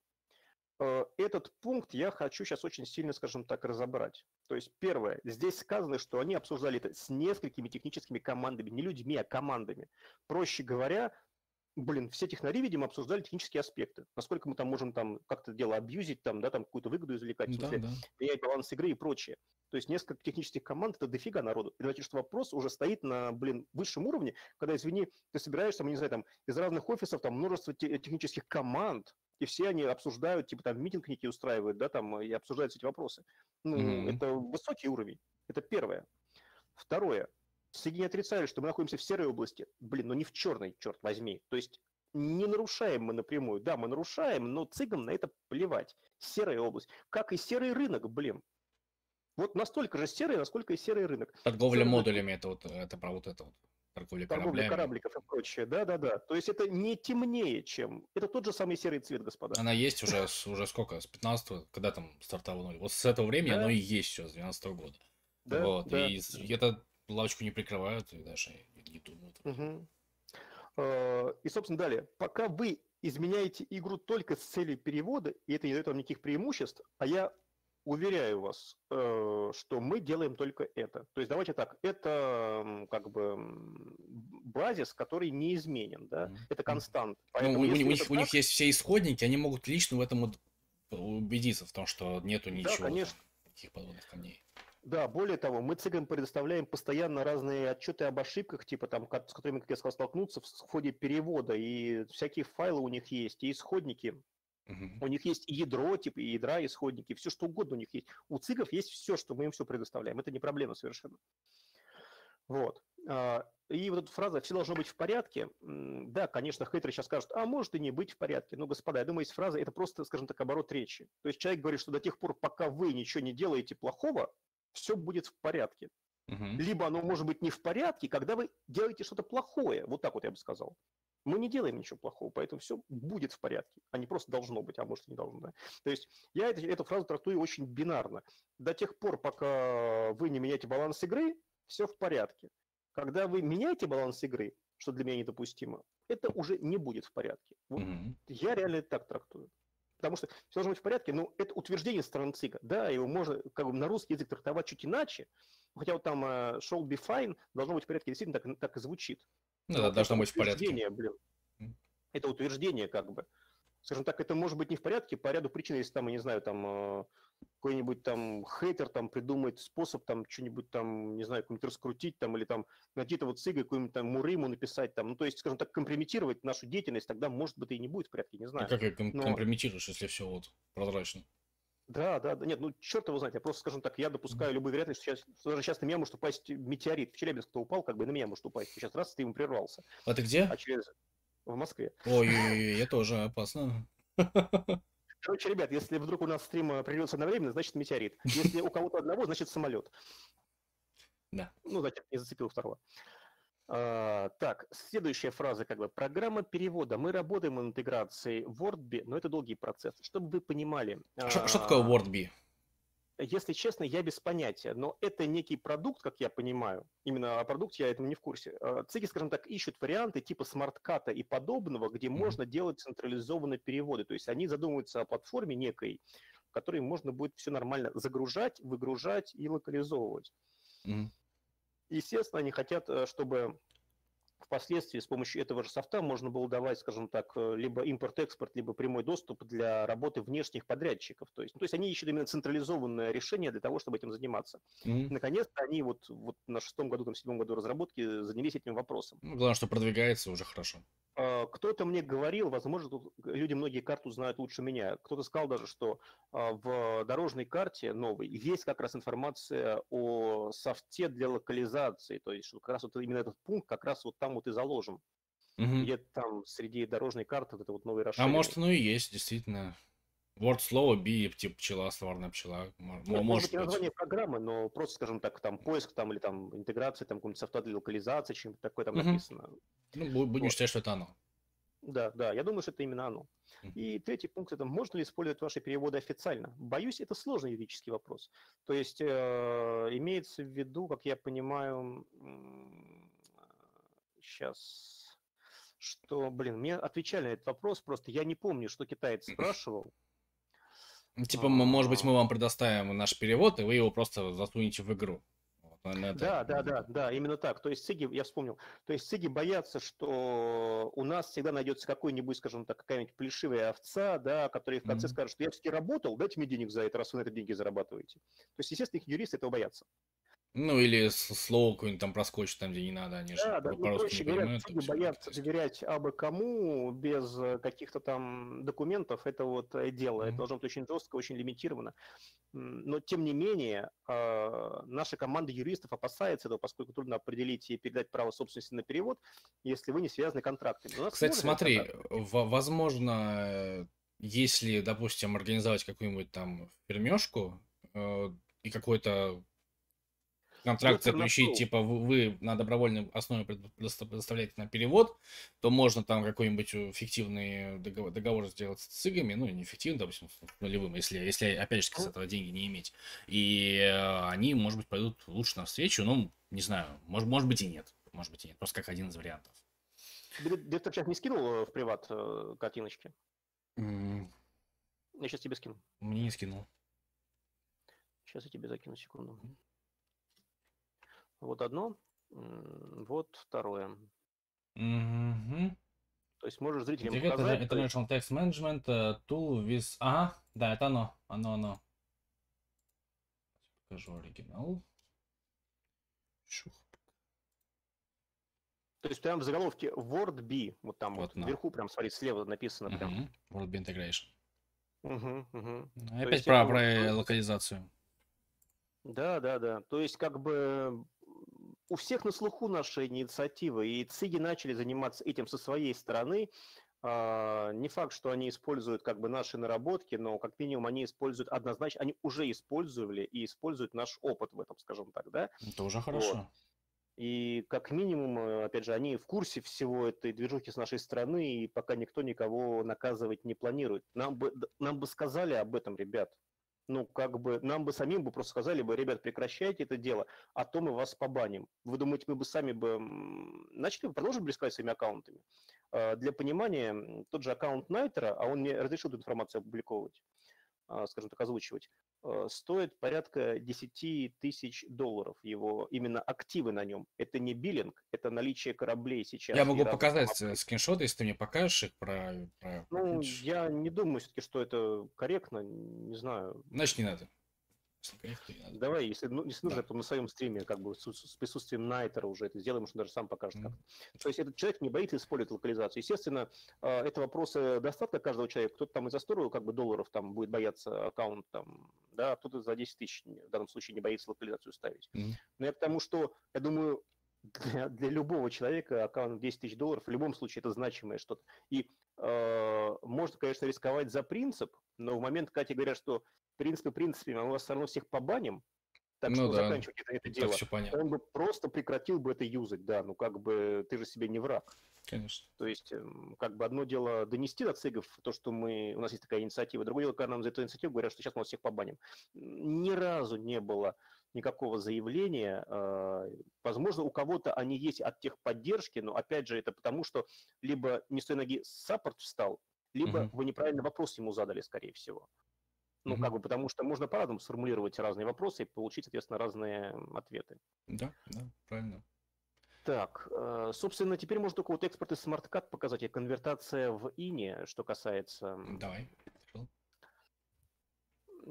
Э, этот пункт я хочу сейчас очень сильно, скажем так, разобрать. То есть, первое, здесь сказано, что они обсуждали это с несколькими техническими командами, не людьми, а командами. Проще говоря, блин, все технари, видимо, обсуждали технические аспекты. Насколько мы там можем там как-то дело абьюзить, там, да, там какую-то выгоду извлекать, да, да. менять баланс игры и прочее. То есть несколько технических команд – это дофига народу. И давайте, что вопрос уже стоит на, блин, высшем уровне, когда, извини, ты собираешься, там, не знаю, там, из разных офисов, там, множество те- технических команд, и все они обсуждают, типа, там, митинг некий устраивают, да, там, и обсуждают эти вопросы. Ну, mm-hmm. это высокий уровень. Это первое. Второе. Соединения отрицали, что мы находимся в серой области. Блин, но не в черной, черт возьми. То есть не нарушаем мы напрямую. Да, мы нарушаем, но цыгам на это плевать. Серая область. Как и серый рынок, блин. Вот настолько же серый, насколько и серый рынок. Торговля серый модулями, это вот это про вот это вот. Торговля, торговля корабликов и прочее, да-да-да. То есть это не темнее, чем... Это тот же самый серый цвет, господа. Она есть уже, уже сколько? С 15 когда там стартовали? Вот с этого времени да. оно и есть сейчас, с 12 года. Да, вот, да. И это лавочку не прикрывают, и даже не думают. Угу. И, собственно, далее. Пока вы изменяете игру только с целью перевода, и это не дает вам никаких преимуществ, а я уверяю вас, э, что мы делаем только это. То есть давайте так, это как бы базис, который неизменен, да, mm-hmm. это констант. ну, у, у, них, так... у них есть все исходники, они могут лично в этом убедиться, в том, что нету ничего, да, конечно. никаких подводных камней. Да, более того, мы цыгам предоставляем постоянно разные отчеты об ошибках, типа там, с которыми, как я сказал, столкнуться в ходе перевода, и всякие файлы у них есть, и исходники. У них есть и ядро, типа и ядра, исходники, все что угодно у них есть. У цыгов есть все, что мы им все предоставляем. Это не проблема совершенно. Вот. А, и вот эта фраза «все должно быть в порядке», да, конечно, хейтеры сейчас скажут, а может и не быть в порядке. Но, господа, я думаю, есть фраза, это просто, скажем так, оборот речи. То есть человек говорит, что до тех пор, пока вы ничего не делаете плохого, все будет в порядке. Угу. Либо оно может быть не в порядке, когда вы делаете что-то плохое. Вот так вот я бы сказал. Мы не делаем ничего плохого, поэтому все будет в порядке, а не просто должно быть, а может и не должно. Да? То есть я это, эту фразу трактую очень бинарно. До тех пор, пока вы не меняете баланс игры, все в порядке. Когда вы меняете баланс игры, что для меня недопустимо, это уже не будет в порядке. Вот mm Я реально это так трактую потому что все должно быть в порядке, но это утверждение стороны ЦИКа. Да, его можно как бы на русский язык трактовать чуть иначе, хотя вот там uh, shall be fine должно быть в порядке, действительно так, так и звучит. Ну, да, должно быть в порядке. Блин, это утверждение как бы. Скажем так, это может быть не в порядке по ряду причин, если там, я не знаю, там э, какой-нибудь там хейтер там придумает способ там что-нибудь там, не знаю, какую-нибудь раскрутить там или там найти-то вот цыгой какую-нибудь там мурыму написать там, ну то есть, скажем так, компрометировать нашу деятельность, тогда может быть и не будет в порядке, не знаю. А как ее Но... компрометируешь, если все вот прозрачно? Да, да, да, нет, ну черт его знает, я просто, скажем так, я допускаю любую вероятность, что, сейчас, что даже сейчас на меня может упасть метеорит. В Челябинск-то упал, как бы на меня может упасть. Сейчас раз, ты ему прервался. А ты где? А через... В Москве. Ой, я тоже опасно. Короче, ребят, если вдруг у нас стрим э, придется одновременно, значит метеорит. Если у кого-то одного, значит самолет. Да. Ну, значит, не зацепил второго. А, так, следующая фраза, как бы, программа перевода. Мы работаем над интеграцией WordBe, но это долгий процесс. Чтобы вы понимали. Что, а, что такое WordBe? Если честно, я без понятия, но это некий продукт, как я понимаю. Именно о продукте я этому не в курсе. А, ЦИГи, скажем так, ищут варианты типа смартката и подобного, где mm-hmm. можно делать централизованные переводы. То есть они задумываются о платформе некой, в которой можно будет все нормально загружать, выгружать и локализовывать. Mm-hmm. Естественно, они хотят, э, чтобы впоследствии с помощью этого же софта можно было давать, скажем так, э, либо импорт-экспорт, либо прямой доступ для работы внешних подрядчиков. То есть, ну, то есть они ищут именно централизованное решение для того, чтобы этим заниматься. Mm-hmm. Наконец-то они вот, вот на шестом году, там, седьмом году разработки занялись этим вопросом. Ну, главное, что продвигается уже хорошо. А, кто-то мне говорил, возможно, тут люди многие карту знают лучше меня. Кто-то сказал даже, что а, в дорожной карте новой есть как раз информация о софте для локализации. То есть, что как раз вот именно этот пункт как раз вот там вот и заложен. Угу. Где-то там среди дорожной карты вот это вот новый расширенный. А может, оно и есть, действительно. Word слово би, типа пчела, словарная пчела. Может, ну, может быть, название программы, но просто, скажем так, там поиск там или там интеграция, там какой-нибудь софта для локализации, чем-то такое там угу. написано. Ну, будем вот. считать, что это оно. Да, да, я думаю, что это именно оно. И третий пункт это можно ли использовать ваши переводы официально? Боюсь, это сложный юридический вопрос. То есть э, имеется в виду, как я понимаю, сейчас, что, блин, мне отвечали на этот вопрос, просто я не помню, что китаец спрашивал. Типа, может быть, мы вам предоставим наш перевод, и вы его просто засунете в игру. Да, да, да, да, именно так. То есть циги, я вспомнил, то есть циги боятся, что у нас всегда найдется какой-нибудь, скажем так, какая-нибудь плешивая овца, да, который в конце mm-hmm. скажет, что я все-таки работал, дайте мне денег за это, раз вы на это деньги зарабатываете. То есть, естественно, их юристы этого боятся. Ну, или слово какое-нибудь там проскочит там, где не надо, они да, же да, ну, проще говоря, циги боятся доверять абы кому без э, каких-то там документов, это вот э, дело, mm-hmm. это должно быть очень жестко, очень лимитировано. Но, тем не менее, а, наша команда юристов опасается этого, поскольку трудно определить и передать право собственности на перевод, если вы не связаны контрактами. Кстати, смотри, возможно, если, допустим, организовать какую-нибудь там фермешку э, и какой-то контракт заключить, типа вы на добровольной основе предоставляете на перевод, то можно там какой-нибудь э, фиктивный договор, договор сделать с ЦИГами, ну, не фиктивный, допустим, с нулевым, если, если опять же, с этого деньги не иметь. И э, они, может быть, пойдут лучше навстречу, ну, не знаю, может, может быть и нет, может быть и нет, просто как один из вариантов. Ты сейчас не скинул э, в приват картиночки? Mm. Я сейчас тебе скину. Мне не скинул. Сейчас я тебе закину секунду. Вот одно, вот второе. Угу. То есть можешь зрителям Direct показать... International Text Management uh, Tool with... Ага, да, это оно, оно, оно. Покажу оригинал. Шух. То есть прям в заголовке WordB, вот там вот, вот вверху прям, смотри, слева написано прям. Uh-huh. WordB Integration. Угу, угу. Опять про, про локализацию. Да, да, да. То есть как бы у всех на слуху наша инициатива, и ЦИГи начали заниматься этим со своей стороны. А, не факт, что они используют как бы наши наработки, но как минимум они используют однозначно, они уже использовали и используют наш опыт в этом, скажем так, да? Это уже хорошо. Вот. И как минимум, э, опять же, они в курсе всего этой движухи с нашей стороны, и пока никто никого наказывать не планирует. Нам бы, нам бы сказали об этом, ребят ну, как бы, нам бы самим бы просто сказали бы, ребят, прекращайте это дело, а то мы вас побаним. Вы думаете, мы бы сами бы начали бы продолжить рисковать своими аккаунтами? А, для понимания, тот же аккаунт Найтера, а он мне разрешил эту информацию опубликовывать, скажем так, озвучивать, Э, стоит порядка 10 тысяч долларов его, именно активы на нем. Это не биллинг, это наличие кораблей сейчас. Я могу показать кораблей. скриншоты, если ты мне покажешь их про... про... Ну, я не думаю все-таки, что это корректно, не знаю. Значит, не надо. Давай, если, ну, если нужно, да. то на своем стриме, как бы с, с присутствием Найтера уже это сделаем, что даже сам покажет. Mm-hmm. Как. То есть этот человек не боится использовать локализацию. Естественно, э, это вопросы достатка каждого человека. Кто-то там из-за 100 как бы, долларов там будет бояться аккаунт, там, да, а кто-то за 10 тысяч в данном случае не боится локализацию ставить. Mm-hmm. Но я к тому, что, я думаю, для, для любого человека аккаунт 10 тысяч долларов в любом случае это значимое что-то. И э, можно, конечно, рисковать за принцип, но в момент, когда тебе говорят, что принципы принципами, мы вас все равно всех побаним, так ну, что да. заканчивать это, это дело, все понятно. он бы просто прекратил бы это юзать, да, ну как бы ты же себе не враг. Конечно. То есть, эм, как бы одно дело донести до цигов то, что мы, у нас есть такая инициатива, другое дело, когда нам за эту инициативу говорят, что сейчас мы вас всех побаним. Ни разу не было никакого заявления. А, возможно, у кого-то они есть от техподдержки, но опять же это потому, что либо не с той ноги support встал, либо угу. вы неправильный вопрос ему задали, скорее всего. Ну, как бы, потому что можно по-разному сформулировать разные вопросы и получить, соответственно, разные ответы. Да, да, правильно. Так, э, собственно, теперь можно только вот экспорт из SmartCat показать, и конвертация в ini, что касается... Давай.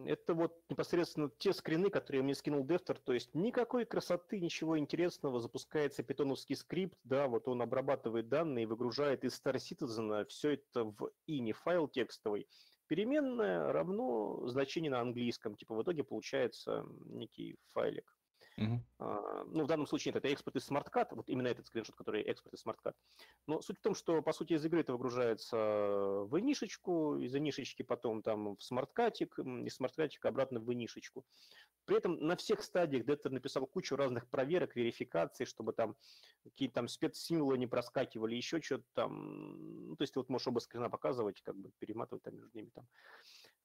Это вот непосредственно те скрины, которые мне скинул Дефтер, то есть никакой красоты, ничего интересного, запускается питоновский скрипт, да, вот он обрабатывает данные, выгружает из Star Citizen все это в ini файл текстовый. Переменная равно значение на английском, типа в итоге получается некий файлик. Uh-huh. А, ну, в данном случае нет, это экспорт из SmartCat, вот именно этот скриншот, который экспорт из SmartCat. Но суть в том, что, по сути, из игры это выгружается в инишечку, из инишечки потом там в смарткатик, из смарткатика обратно в инишечку. При этом на всех стадиях Деттер написал кучу разных проверок, верификаций, чтобы там какие-то там спецсимволы не проскакивали, еще что-то там. Ну, то есть ты вот можешь оба скрина показывать, как бы перематывать там между ними там.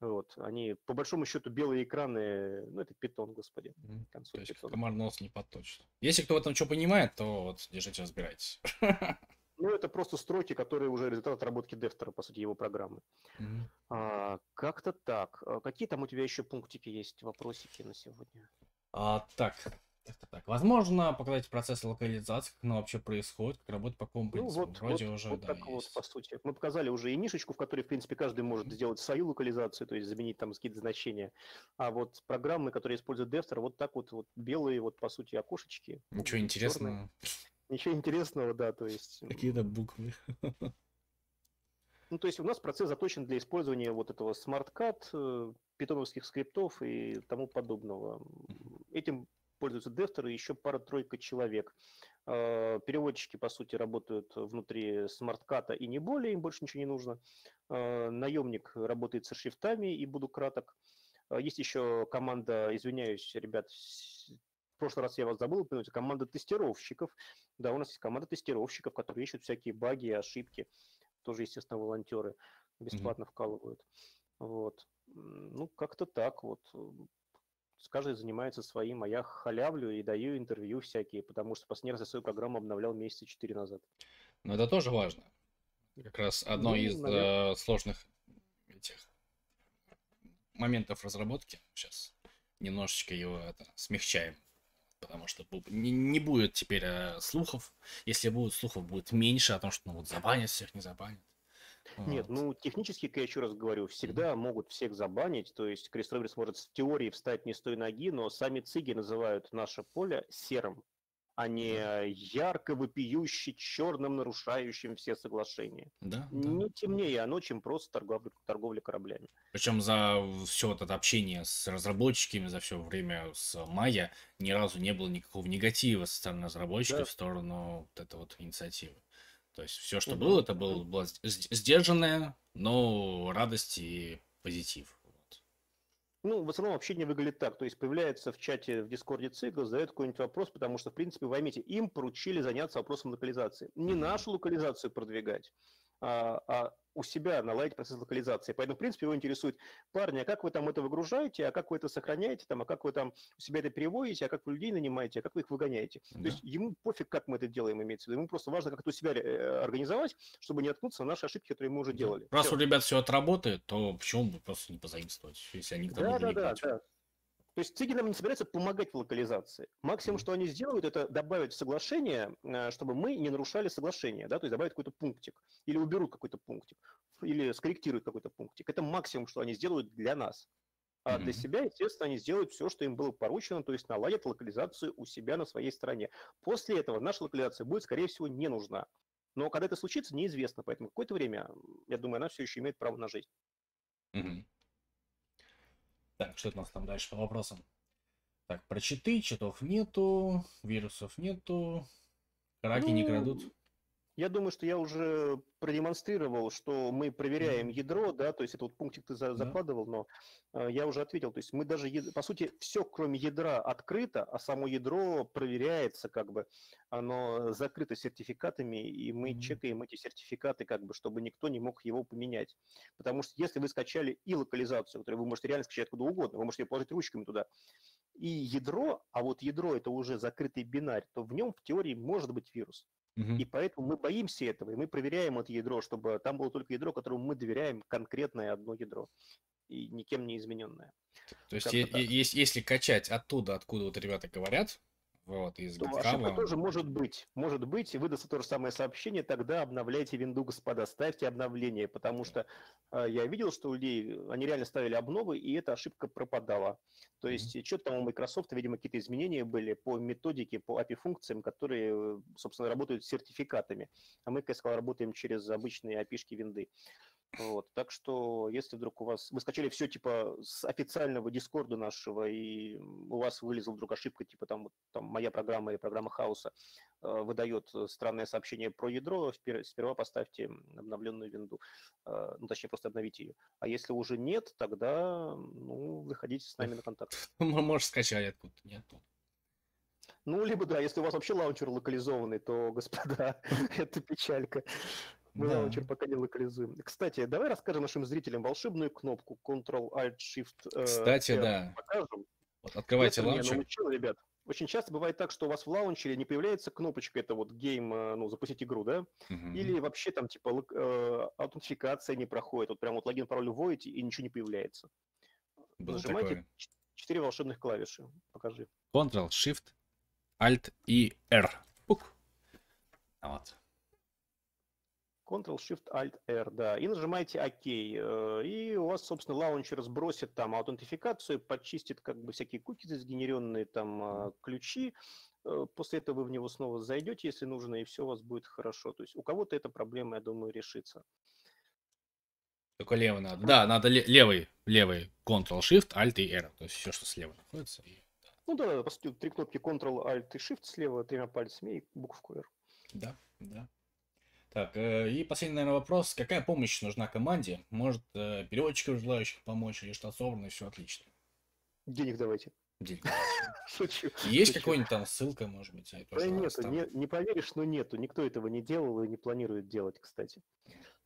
Вот, они, по большому счету, белые экраны, ну, это питон, господи. Консоль то есть комар нос не подточит. Если кто в этом что понимает, то вот держите, разбирайтесь. Ну, это просто строки, которые уже результат отработки Дефтера, по сути, его программы. Mm-hmm. А, как-то так. А какие там у тебя еще пунктики есть, вопросики на сегодня? А, так, так, так. Возможно, показать процесс локализации, как оно вообще происходит, как работает по какому Ну, вот, Вроде вот, уже, вот да, так есть. вот, по сути. Мы показали уже и нишечку, в которой, в принципе, каждый может сделать свою локализацию, то есть заменить там какие-то значения. А вот программы, которые используют Dexter, вот так вот, вот белые, вот, по сути, окошечки. Ничего интересного. Ничего интересного, да, то есть... Какие-то буквы. Ну, то есть у нас процесс заточен для использования вот этого SmartCat, э, питоновских скриптов и тому подобного. Этим пользуются Дефтер и еще пара-тройка человек. А, переводчики, по сути, работают внутри SmartCat а и не более, им больше ничего не нужно. А, наемник работает со шрифтами, и буду краток. А, есть еще команда, извиняюсь, ребят, прошлый раз я вас забыл упомянуть, команда тестировщиков. Да, у нас есть команда тестировщиков, которые ищут всякие баги и ошибки. Тоже, естественно, волонтеры бесплатно mm-hmm. вкалывают. Вот. Ну, как-то так вот каждый занимается своим, а я халявлю и даю интервью всякие, потому что последний раз я свою программу обновлял месяца четыре назад. Но это тоже важно. Как раз одно ну, из э, сложных этих моментов разработки. Сейчас немножечко его это, смягчаем. Потому что не, не будет теперь э, слухов. Если будет слухов, будет меньше о том, что ну, вот забанят всех, не забанят. Нет, вот. ну технически, я еще раз говорю, всегда mm-hmm. могут всех забанить, то есть Крестровер может в теории встать не с той ноги, но сами циги называют наше поле серым, а не ярко вопиюще черным, нарушающим все соглашения. Да, не да. темнее оно, чем просто торговля, торговля кораблями. Причем за все вот это общение с разработчиками за все время с мая ни разу не было никакого негатива со стороны разработчиков да. в сторону вот этой вот инициативы. То есть все, что угу. было, это было, было сдержанное, но радость и позитив. Ну, в основном общение выглядит так. То есть появляется в чате в Дискорде цикл, задает какой-нибудь вопрос, потому что, в принципе, поймите, им поручили заняться вопросом локализации. Не нашу локализацию продвигать, а, а у себя наладить процесс локализации. Поэтому, в принципе, его интересует, парни, а как вы там это выгружаете, а как вы это сохраняете, там, а как вы там у себя это переводите, а как вы людей нанимаете, а как вы их выгоняете. Да. То есть ему пофиг, как мы это делаем, имеется в виду. Ему просто важно как-то у себя э, организовать, чтобы не откнуться на наши ошибки, которые мы уже делали. Раз все. у ребят все отработает, то почему бы просто не позаимствовать, если они к тому да, да, да, да. То есть Цигель нам не собирается помогать в локализации. Максимум, что они сделают, это добавить в соглашение, э, чтобы мы не нарушали соглашение, да, то есть добавить какой-то пунктик, или уберут какой-то пунктик, или скорректируют какой-то пунктик. Это максимум, что они сделают для нас. А mm-hmm. для себя, естественно, они сделают все, что им было поручено, то есть наладят локализацию у себя на своей стороне. После этого наша локализация будет, скорее всего, не нужна. Но когда это случится, неизвестно, поэтому какое-то время, я думаю, она все еще имеет право на жизнь. Mm-hmm. Так, что это у нас там дальше по вопросам? Так, про читы, читов нету, вирусов нету, раки ну, не крадут. Я думаю, что я уже продемонстрировал, что мы проверяем mm-hmm. ядро, да, то есть это вот пунктик ты за- закладывал, но э, я уже ответил, то есть мы даже, по сути, все, кроме ядра, открыто, а само ядро проверяется, как бы, оно закрыто сертификатами, и мы mm-hmm. чекаем эти сертификаты, как бы, чтобы никто не мог его поменять. Потому что если вы скачали и локализацию, которую вы можете реально скачать откуда угодно, вы можете ее положить ручками туда, и ядро, а вот ядро это уже закрытый бинарь, то в нем в теории может быть вирус. И поэтому мы боимся этого, и мы проверяем это ядро, чтобы там было только ядро, которому мы доверяем, конкретное одно ядро, и никем не измененное. То есть, е- если качать оттуда, откуда вот ребята говорят, вот, из то GitHub. ошибка тоже может быть. Может быть, выдастся то же самое сообщение, тогда обновляйте винду, господа, ставьте обновление, потому что э, я видел, что у людей, они реально ставили обновы, и эта ошибка пропадала. То есть mm-hmm. что-то там у Microsoft, видимо, какие-то изменения были по методике, по API-функциям, которые, собственно, работают с сертификатами. А мы, как я сказал, работаем через обычные API-шки винды. Вот, так что, если вдруг у вас... Вы скачали все, типа, с официального дискорда нашего, и у вас вылезла вдруг ошибка, типа, там, там моя программа или программа хаоса э, выдает странное сообщение про ядро, сперва поставьте обновленную винду. Э, ну, точнее, просто обновите ее. А если уже нет, тогда, ну, выходите с нами на контакт. Можешь скачать откуда-то, нет. Ну, либо да, если у вас вообще лаунчер локализованный, то, господа, это печалька. Мы да. пока не локализуем. Кстати, давай расскажем нашим зрителям волшебную кнопку Ctrl-Alt-Shift. Э, Кстати, да. Покажем. Вот открывайте это лаунчер. научил, ребят. Очень часто бывает так, что у вас в лаунчере не появляется кнопочка, это вот game, э, ну, запустить игру, да? Uh-huh. Или вообще там, типа, э, аутентификация не проходит. Вот прям вот логин, пароль вводите, и ничего не появляется. Было Нажимайте четыре волшебных клавиши. Покажи. Ctrl, Shift, Alt и R. Пук. Вот. Ctrl-Shift-Alt-R, да, и нажимаете ОК, э, и у вас, собственно, лаунчер сбросит там аутентификацию, почистит как бы всякие куки сгенеренные там а, ключи, э, после этого вы в него снова зайдете, если нужно, и все у вас будет хорошо. То есть у кого-то эта проблема, я думаю, решится. Только левый надо. Да, надо левый, левый Ctrl-Shift, Alt и R, то есть все, что слева находится. И... Ну да, по сути, три кнопки Ctrl, Alt и Shift слева, тремя пальцами и букву R. Да, да. Так, э, и последний, наверное, вопрос. Какая помощь нужна команде? Может, э, переводчиков желающих помочь или что собрано, все отлично? Денег давайте. Денег. Шучу. Есть какой-нибудь там ссылка, может быть? Да нету, не, не поверишь, но нету. Никто этого не делал и не планирует делать, кстати.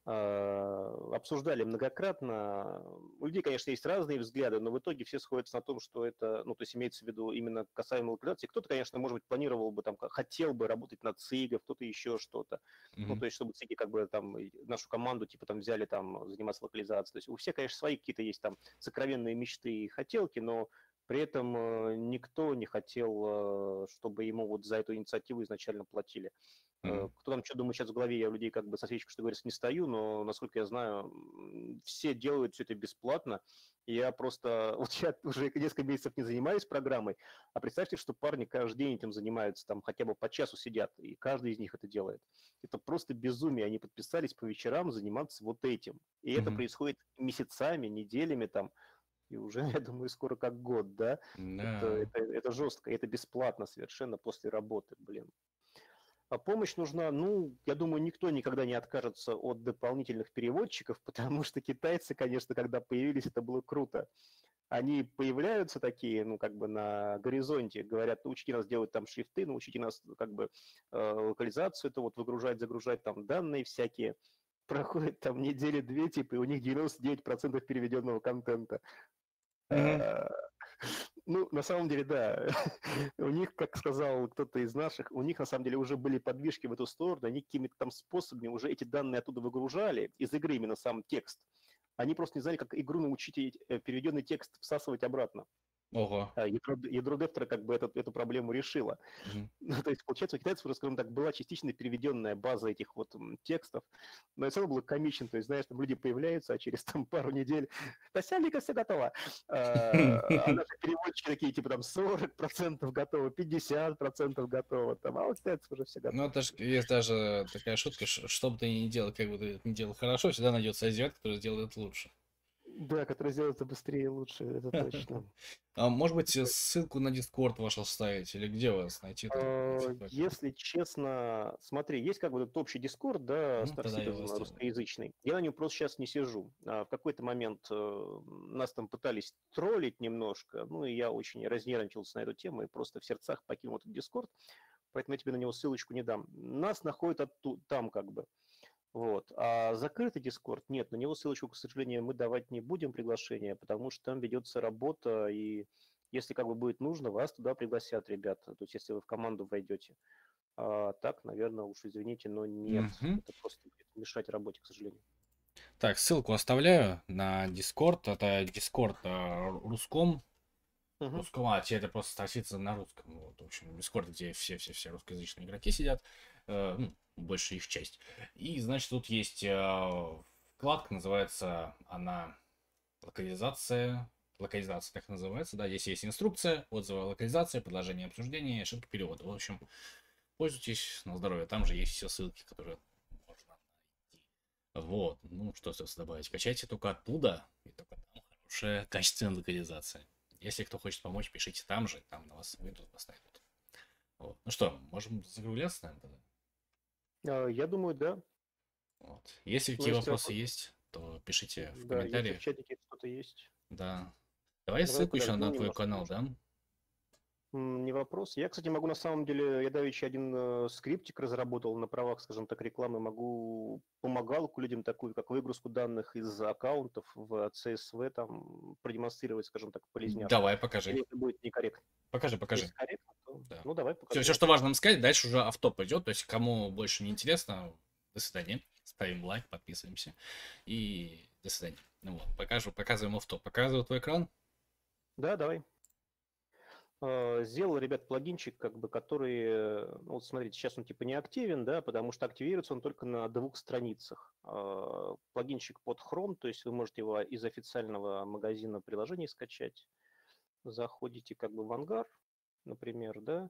А, обсуждали многократно. У людей, конечно, есть разные взгляды, но в итоге все сходятся на том, что это, ну, то есть имеется в виду именно касаемо локализации. Кто-то, конечно, может быть, планировал бы, там, хотел бы работать над ЦИГом, кто-то еще что-то. Mm-hmm. Ну, то есть, чтобы ЦИГи как бы там нашу команду, типа, там, взяли там заниматься локализацией. То есть у всех, конечно, свои какие-то есть там сокровенные мечты и хотелки, но при этом э, никто не хотел, э, чтобы ему вот за эту инициативу изначально платили. Mm-hmm. Кто там что думает сейчас в голове, я у людей как бы со свечкой, что говорится, не стою, но, насколько я знаю, все делают все это бесплатно. Я просто, вот я уже несколько месяцев не занимаюсь программой, а представьте, что парни каждый день этим занимаются, там хотя бы по часу сидят, и каждый из них это делает. Это просто безумие, они подписались по вечерам заниматься вот этим. И mm-hmm. это происходит месяцами, неделями там, и уже, я думаю, скоро как год, да? да. Это, это, это жестко, это бесплатно совершенно после работы, блин. А помощь нужна, ну, я думаю, никто никогда не откажется от дополнительных переводчиков, потому что китайцы, конечно, когда появились, это было круто. Они появляются такие, ну, как бы на горизонте, говорят, научите нас делать там шрифты, научите нас, как бы, э, локализацию, это вот выгружать, загружать там данные всякие. Проходит там недели-две, типа, и у них 99% переведенного контента. Mm-hmm. Ну, на самом деле, да. у них, как сказал кто-то из наших, у них на самом деле уже были подвижки в эту сторону, они какими-то там способами уже эти данные оттуда выгружали, из игры именно сам текст. Они просто не знали, как игру научить э, переведенный текст всасывать обратно. Ого. А, ядро, ядро Дефтера как бы этот, эту проблему решило. Mm-hmm. Ну, то есть, получается, у китайцев уже, скажем так, была частично переведенная база этих вот текстов, но это было комично, то есть, знаешь, там люди появляются, а через там пару недель Тасялика все готово. А, а наши переводчики такие, типа, там 40% готовы, 50% готово, там, а у китайцев уже все готово. Ну, это же есть даже такая шутка, что бы ты ни делал, как бы ты не делал хорошо, всегда найдется азиат, который сделает лучше. Да, который сделает это быстрее и лучше, это точно. А может быть, ссылку на Discord ваш оставить? Или где вас найти? А, если честно, смотри, есть как бы этот общий Discord, да, ну, Star Citizen русскоязычный. Я на нем просто сейчас не сижу. А в какой-то момент э, нас там пытались троллить немножко, ну и я очень разнервничался на эту тему и просто в сердцах покинул этот Discord, поэтому я тебе на него ссылочку не дам. Нас находят оттуда, там как бы. Вот. А закрытый Дискорд нет, на него ссылочку, к сожалению, мы давать не будем приглашение, потому что там ведется работа, и если как бы будет нужно, вас туда пригласят ребята, то есть если вы в команду войдете. А так, наверное, уж извините, но нет, угу. это просто будет мешать работе, к сожалению. Так, ссылку оставляю на Discord, это Discord русском, Угу. Русского, а тебе это просто статица на русском. Вот, в общем, Discord, где все-все-все русскоязычные игроки сидят, э, ну, большая их часть. И, значит, тут есть э, вкладка, называется она локализация. Локализация так называется, да, здесь есть инструкция, отзывы о локализации, предложение обсуждения, ошибки перевода. В общем, пользуйтесь на здоровье. Там же есть все ссылки, которые можно найти. Вот, ну, что, собственно, добавить. Качайте только оттуда, и только там хорошая качественная локализация. Если кто хочет помочь, пишите там же, там на вас выйдут, вас найдут. Вот. Ну что, можем закругляться, наверное, тогда? А, я думаю, да. Вот. Если какие вопросы вопрос... есть, то пишите в да, комментариях. Если в чатике что-то есть. Да. Давай, Давай ссылку еще на твой канал, да? Не вопрос. Я, кстати, могу на самом деле, я давеча один э, скриптик разработал на правах, скажем так, рекламы, могу помогалку людям такую, как выгрузку данных из аккаунтов в CSV там продемонстрировать, скажем так, полезняшку. Давай, покажи. Или это будет некорректно. Покажи, покажи. Если корректно, то... да. Ну, давай покажи. Все, все, что важно нам сказать, дальше уже автоп идет, то есть кому больше не интересно, до свидания. Ставим лайк, подписываемся и до свидания. Ну вот, покажу, показываем автоп. Показываю твой экран? Да, давай. А, сделал, ребят, плагинчик, как бы, который, э, ну, вот смотрите, сейчас он типа не активен, да, потому что активируется он только на двух страницах. А, плагинчик под Chrome, то есть вы можете его из официального магазина приложений скачать. Заходите как бы в ангар, например, да.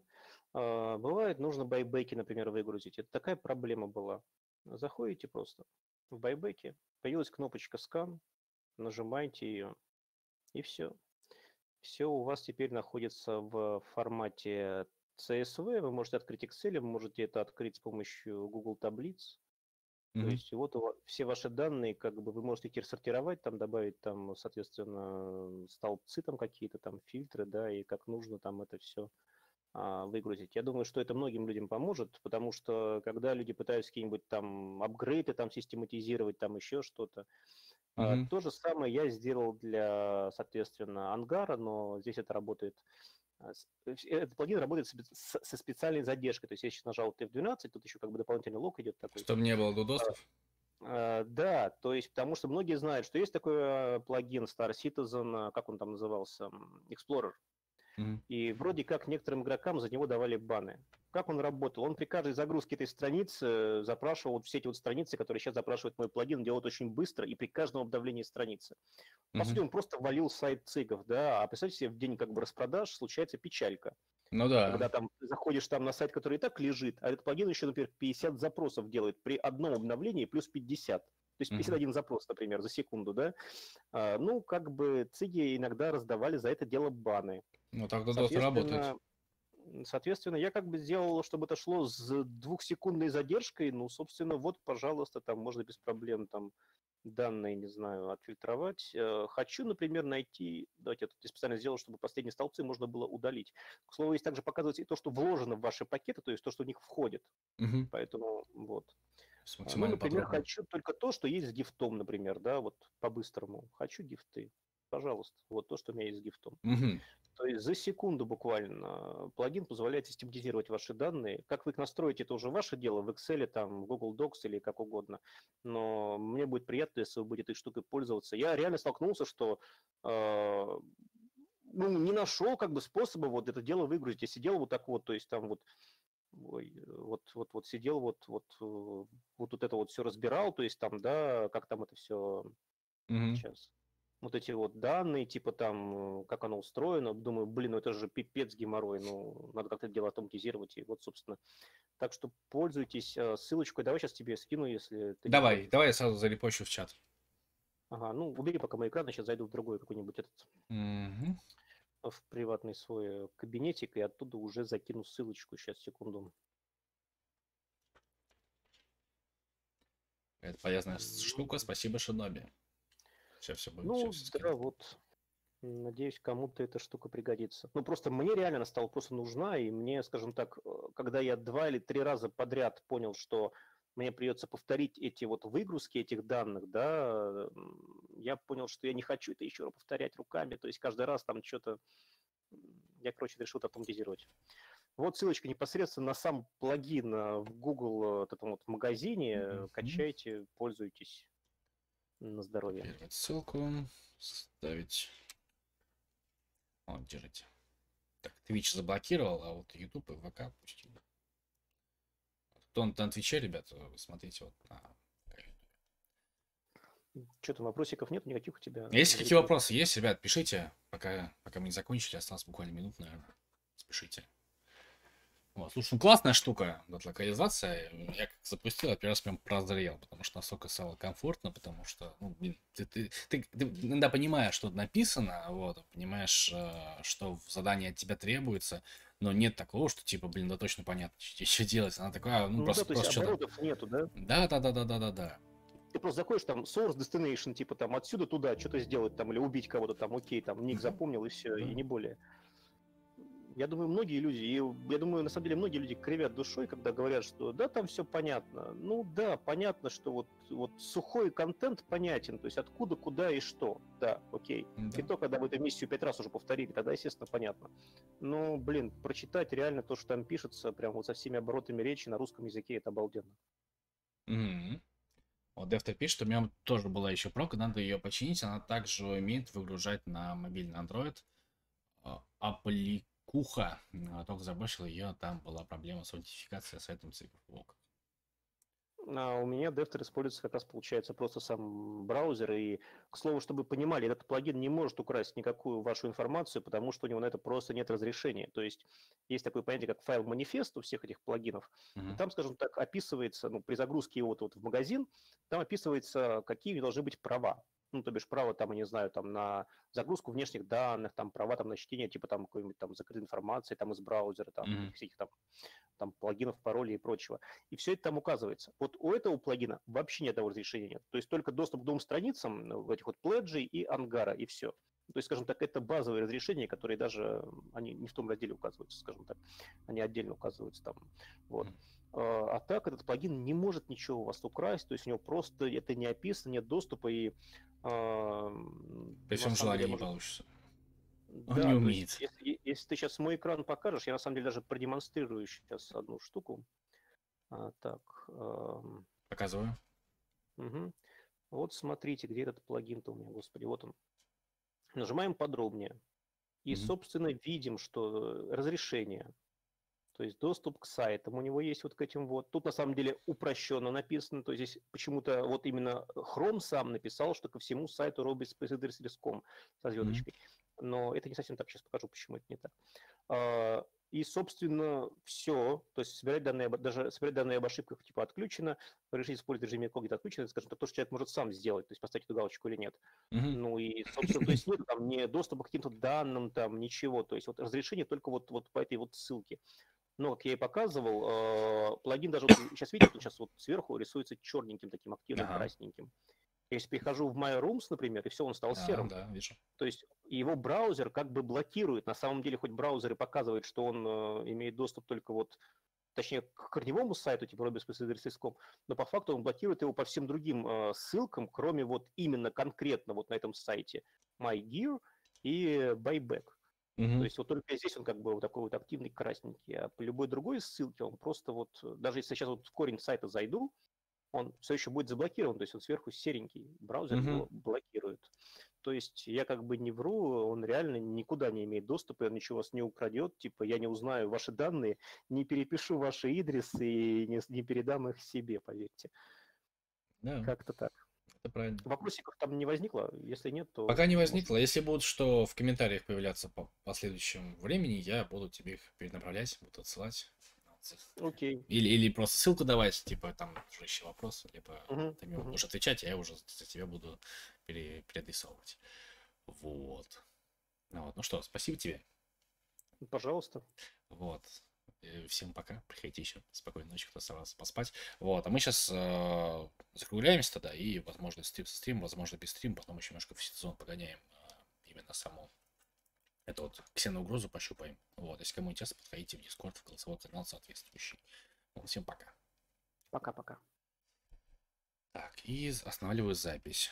Бывает, нужно байбеки, например, выгрузить. Это такая проблема была. Заходите просто в байбеке, появилась кнопочка скан, нажимаете ее, и все все у вас теперь находится в формате CSV. Вы можете открыть Excel, вы можете это открыть с помощью Google таблиц. Mm-hmm. То есть вот вас, все ваши данные, как бы вы можете их рассортировать, там добавить там, соответственно, столбцы там какие-то, там фильтры, да, и как нужно там это все а, выгрузить. Я думаю, что это многим людям поможет, потому что когда люди пытаются какие-нибудь там апгрейды там систематизировать, там еще что-то, Mm-hmm. То же самое я сделал для, соответственно, ангара, но здесь это работает. А, э, этот плагин работает со специальной задержкой. То есть я сейчас нажал F12, тут еще как бы дополнительный лог идет такой. Чтобы не было дудостов? А, да, то есть потому что многие знают, что есть такой плагин Star Citizen, как он там назывался, Explorer. Mm-hmm. И вроде как некоторым игрокам за него давали баны. Как он работал? Он при каждой загрузке этой страницы запрашивал вот все эти вот страницы, которые сейчас запрашивает мой плагин, делает очень быстро и при каждом обновлении страницы. По mm-hmm. сути, он просто валил сайт цигов, да, а представьте себе, в день как бы распродаж случается печалька. Ну да. Когда там заходишь там на сайт, который и так лежит, а этот плагин еще, например, 50 запросов делает при одном обновлении плюс 50. То есть 51 mm-hmm. запрос, например, за секунду, да. А, ну, как бы циги иногда раздавали за это дело баны. Ну, так DDoS работает. Соответственно, я как бы сделал, чтобы это шло с двухсекундной задержкой. Ну, собственно, вот, пожалуйста, там можно без проблем там данные, не знаю, отфильтровать. Э, хочу, например, найти, давайте я тут специально сделал, чтобы последние столбцы можно было удалить. К слову, есть также показывать и то, что вложено в ваши пакеты, то есть то, что в них входит. Угу. Поэтому вот. Ну, например, подробно. хочу только то, что есть с гифтом, например, да, вот по-быстрому. Хочу гифты. Пожалуйста, вот то, что у меня есть с гифтом. Угу. То есть за секунду буквально плагин позволяет систематизировать ваши данные. Как вы их настроите, это уже ваше дело в Excel, там, в Google Docs или как угодно. Но мне будет приятно, если вы будете этой штукой пользоваться. Я реально столкнулся, что э, ну, не нашел как бы способа вот это дело выгрузить. Я сидел вот так вот, то есть там вот Ой, вот, вот, вот сидел, вот, вот, э, вот, вот это вот все разбирал, то есть там, да, как там это все mm-hmm. сейчас вот эти вот данные, типа там, э, как оно устроено. Думаю, блин, ну это же пипец геморрой, ну надо как-то дело автоматизировать. И вот, собственно, так что пользуйтесь э, ссылочкой. Давай сейчас тебе скину, если ты... Давай, давай я сразу залипочу в чат. Ага, ну убери пока мой экран, я сейчас зайду в другой какой-нибудь этот... Угу. В приватный свой кабинетик, и оттуда уже закину ссылочку. Сейчас, секунду. Это полезная штука, спасибо, Шиноби. Сейчас все будет. Ну, все да, вот. Надеюсь, кому-то эта штука пригодится. Ну, просто мне реально она стала просто нужна, и мне, скажем так, э, когда я два или три раза подряд понял, что мне придется повторить эти вот выгрузки этих данных, да, я понял, что я не хочу это еще раз повторять руками, то есть каждый раз там что-то, я, короче, решил это автоматизировать. Вот ссылочка непосредственно на сам плагин э, в Google э, вот этом вот магазине, mm-hmm. качайте, пользуйтесь. На здоровье. Ссылку ставить. Вот, держите. Так, Twitch заблокировал, а вот YouTube и ВК пустил. Кто на Твиче, ребята, смотрите вот на что там, вопросиков нет никаких у тебя? Если какие вопросы есть, ребят, пишите, пока, пока мы не закончили, осталось буквально минут, наверное. Спешите. Вот, слушай, ну классная штука, вот, локализация. Я как запустил, я первый раз прям прозрел, потому что настолько стало комфортно, потому что, ну, блин, ты, ты, ты, ты иногда понимаешь, что написано, вот, понимаешь, э, что в задании от тебя требуется, но нет такого, что типа, блин, да точно понятно, что, что делать. Она такая, ну, ну просто, да, просто что-то... нету, да? Да, да, да, да, да, да, да ты просто заходишь там source destination, типа там отсюда туда что-то сделать там или убить кого-то там, окей, там ник запомнил и все, и не более. Я думаю, многие люди, и я думаю, на самом деле многие люди кривят душой, когда говорят, что да, там все понятно. Ну да, понятно, что вот, вот сухой контент понятен, то есть откуда, куда и что. Да, окей. Да. И то, когда вы эту миссию пять раз уже повторили, тогда, естественно, понятно. Но, блин, прочитать реально то, что там пишется, прям вот со всеми оборотами речи на русском языке, это обалденно. Mm-hmm. Вот Дефтер пишет, что у меня тоже была еще промка, надо ее починить. Она также умеет выгружать на мобильный Android. Апликуха. Только забросил ее, там была проблема с аутентификацией сайтом Циферблока. А у меня Defter используется как раз, получается, просто сам браузер. И, к слову, чтобы понимали, этот плагин не может украсть никакую вашу информацию, потому что у него на это просто нет разрешения. То есть есть такое понятие, как файл манифест у всех этих плагинов. Uh-huh. И там, скажем так, описывается, ну, при загрузке его вот, вот в магазин, там описывается, какие должны быть права ну, то бишь право там, я не знаю, там на загрузку внешних данных, там права там на чтение, типа там какой-нибудь там закрытой информации там из браузера, там mm-hmm. всяких там, там плагинов, паролей и прочего. И все это там указывается. Вот у этого плагина вообще ни одного разрешения нет. То есть только доступ к двум страницам в этих вот пледжи и ангара, и все. То есть, скажем так, это базовые разрешения, которые даже, они не в том разделе указываются, скажем так, они отдельно указываются там. Вот. Mm-hmm. А так этот плагин не может ничего у вас украсть, то есть у него просто это не описано, нет доступа и... Э, При всем желании не получится. Он да, не умеет. Есть, если, если ты сейчас мой экран покажешь, я на самом деле даже продемонстрирую сейчас одну штуку. А, так. Э, Показываю. Угу. Вот смотрите, где этот плагин-то у меня, господи, вот он. Нажимаем подробнее. И, mm собственно, видим, что разрешение то есть доступ к сайтам у него есть вот к этим вот. Тут на самом деле упрощенно написано, то есть здесь почему-то вот именно Chrome сам написал, что ко всему сайту robots.com со звездочкой. Mm-hmm. Но это не совсем так, сейчас покажу, почему это не так. А, и, собственно, все. То есть собирать данные, даже собирать данные об ошибках типа отключено, решить использовать режим где-то отключено, скажем то, что человек может сам сделать, то есть поставить эту галочку или нет. Mm-hmm. Ну и, собственно, то есть нет там ни доступа к каким-то данным, там ничего. То есть вот разрешение только вот, вот по этой вот ссылке. Ну, как я и показывал, э, плагин даже, вот, сейчас видите, сейчас вот сверху рисуется черненьким таким активным ага. красненьким. Если перехожу в My Rooms, например, и все, он стал а, серым. Да, вижу. То есть его браузер как бы блокирует. На самом деле, хоть браузер и показывает, что он э, имеет доступ только вот, точнее, к корневому сайту, типа robbie.com, но по факту он блокирует его по всем другим э, ссылкам, кроме вот именно конкретно вот на этом сайте MyGear и Buyback. Угу. То есть вот только здесь он как бы вот такой вот активный красненький, а по любой другой ссылке он просто вот, даже если сейчас вот в корень сайта зайду, он все еще будет заблокирован, то есть он сверху серенький, браузер угу. его блокирует. То есть я как бы не вру, он реально никуда не имеет доступа, он ничего вас не украдет, типа я не узнаю ваши данные, не перепишу ваши идрисы и не, не передам их себе, поверьте. Да. Как-то так. Это правильно. Вопросиков там не возникло? Если нет, то... Пока не возникло. Если будут что в комментариях появляться по последующему времени, я буду тебе их перенаправлять, буду отсылать. Окей. Или, или просто ссылку давать, типа там уже еще вопрос, либо uh-huh, ты мне uh-huh. будешь отвечать, а я уже за тебя буду пере, переадресовывать. Вот. Ну, вот. Ну что, спасибо тебе. Пожалуйста. Вот. Э, всем пока. Приходите еще. Спокойной ночи, кто оставался поспать. Вот. А мы сейчас э, закругляемся тогда. И, возможно, стрим со стрим, возможно, без стрим. Потом еще немножко в сезон погоняем э, именно саму это вот ксеноугрозу пощупаем. Вот. Если кому интересно, подходите в Discord, в голосовой канал соответствующий. Вот. Всем пока. Пока-пока. Так, и останавливаю запись.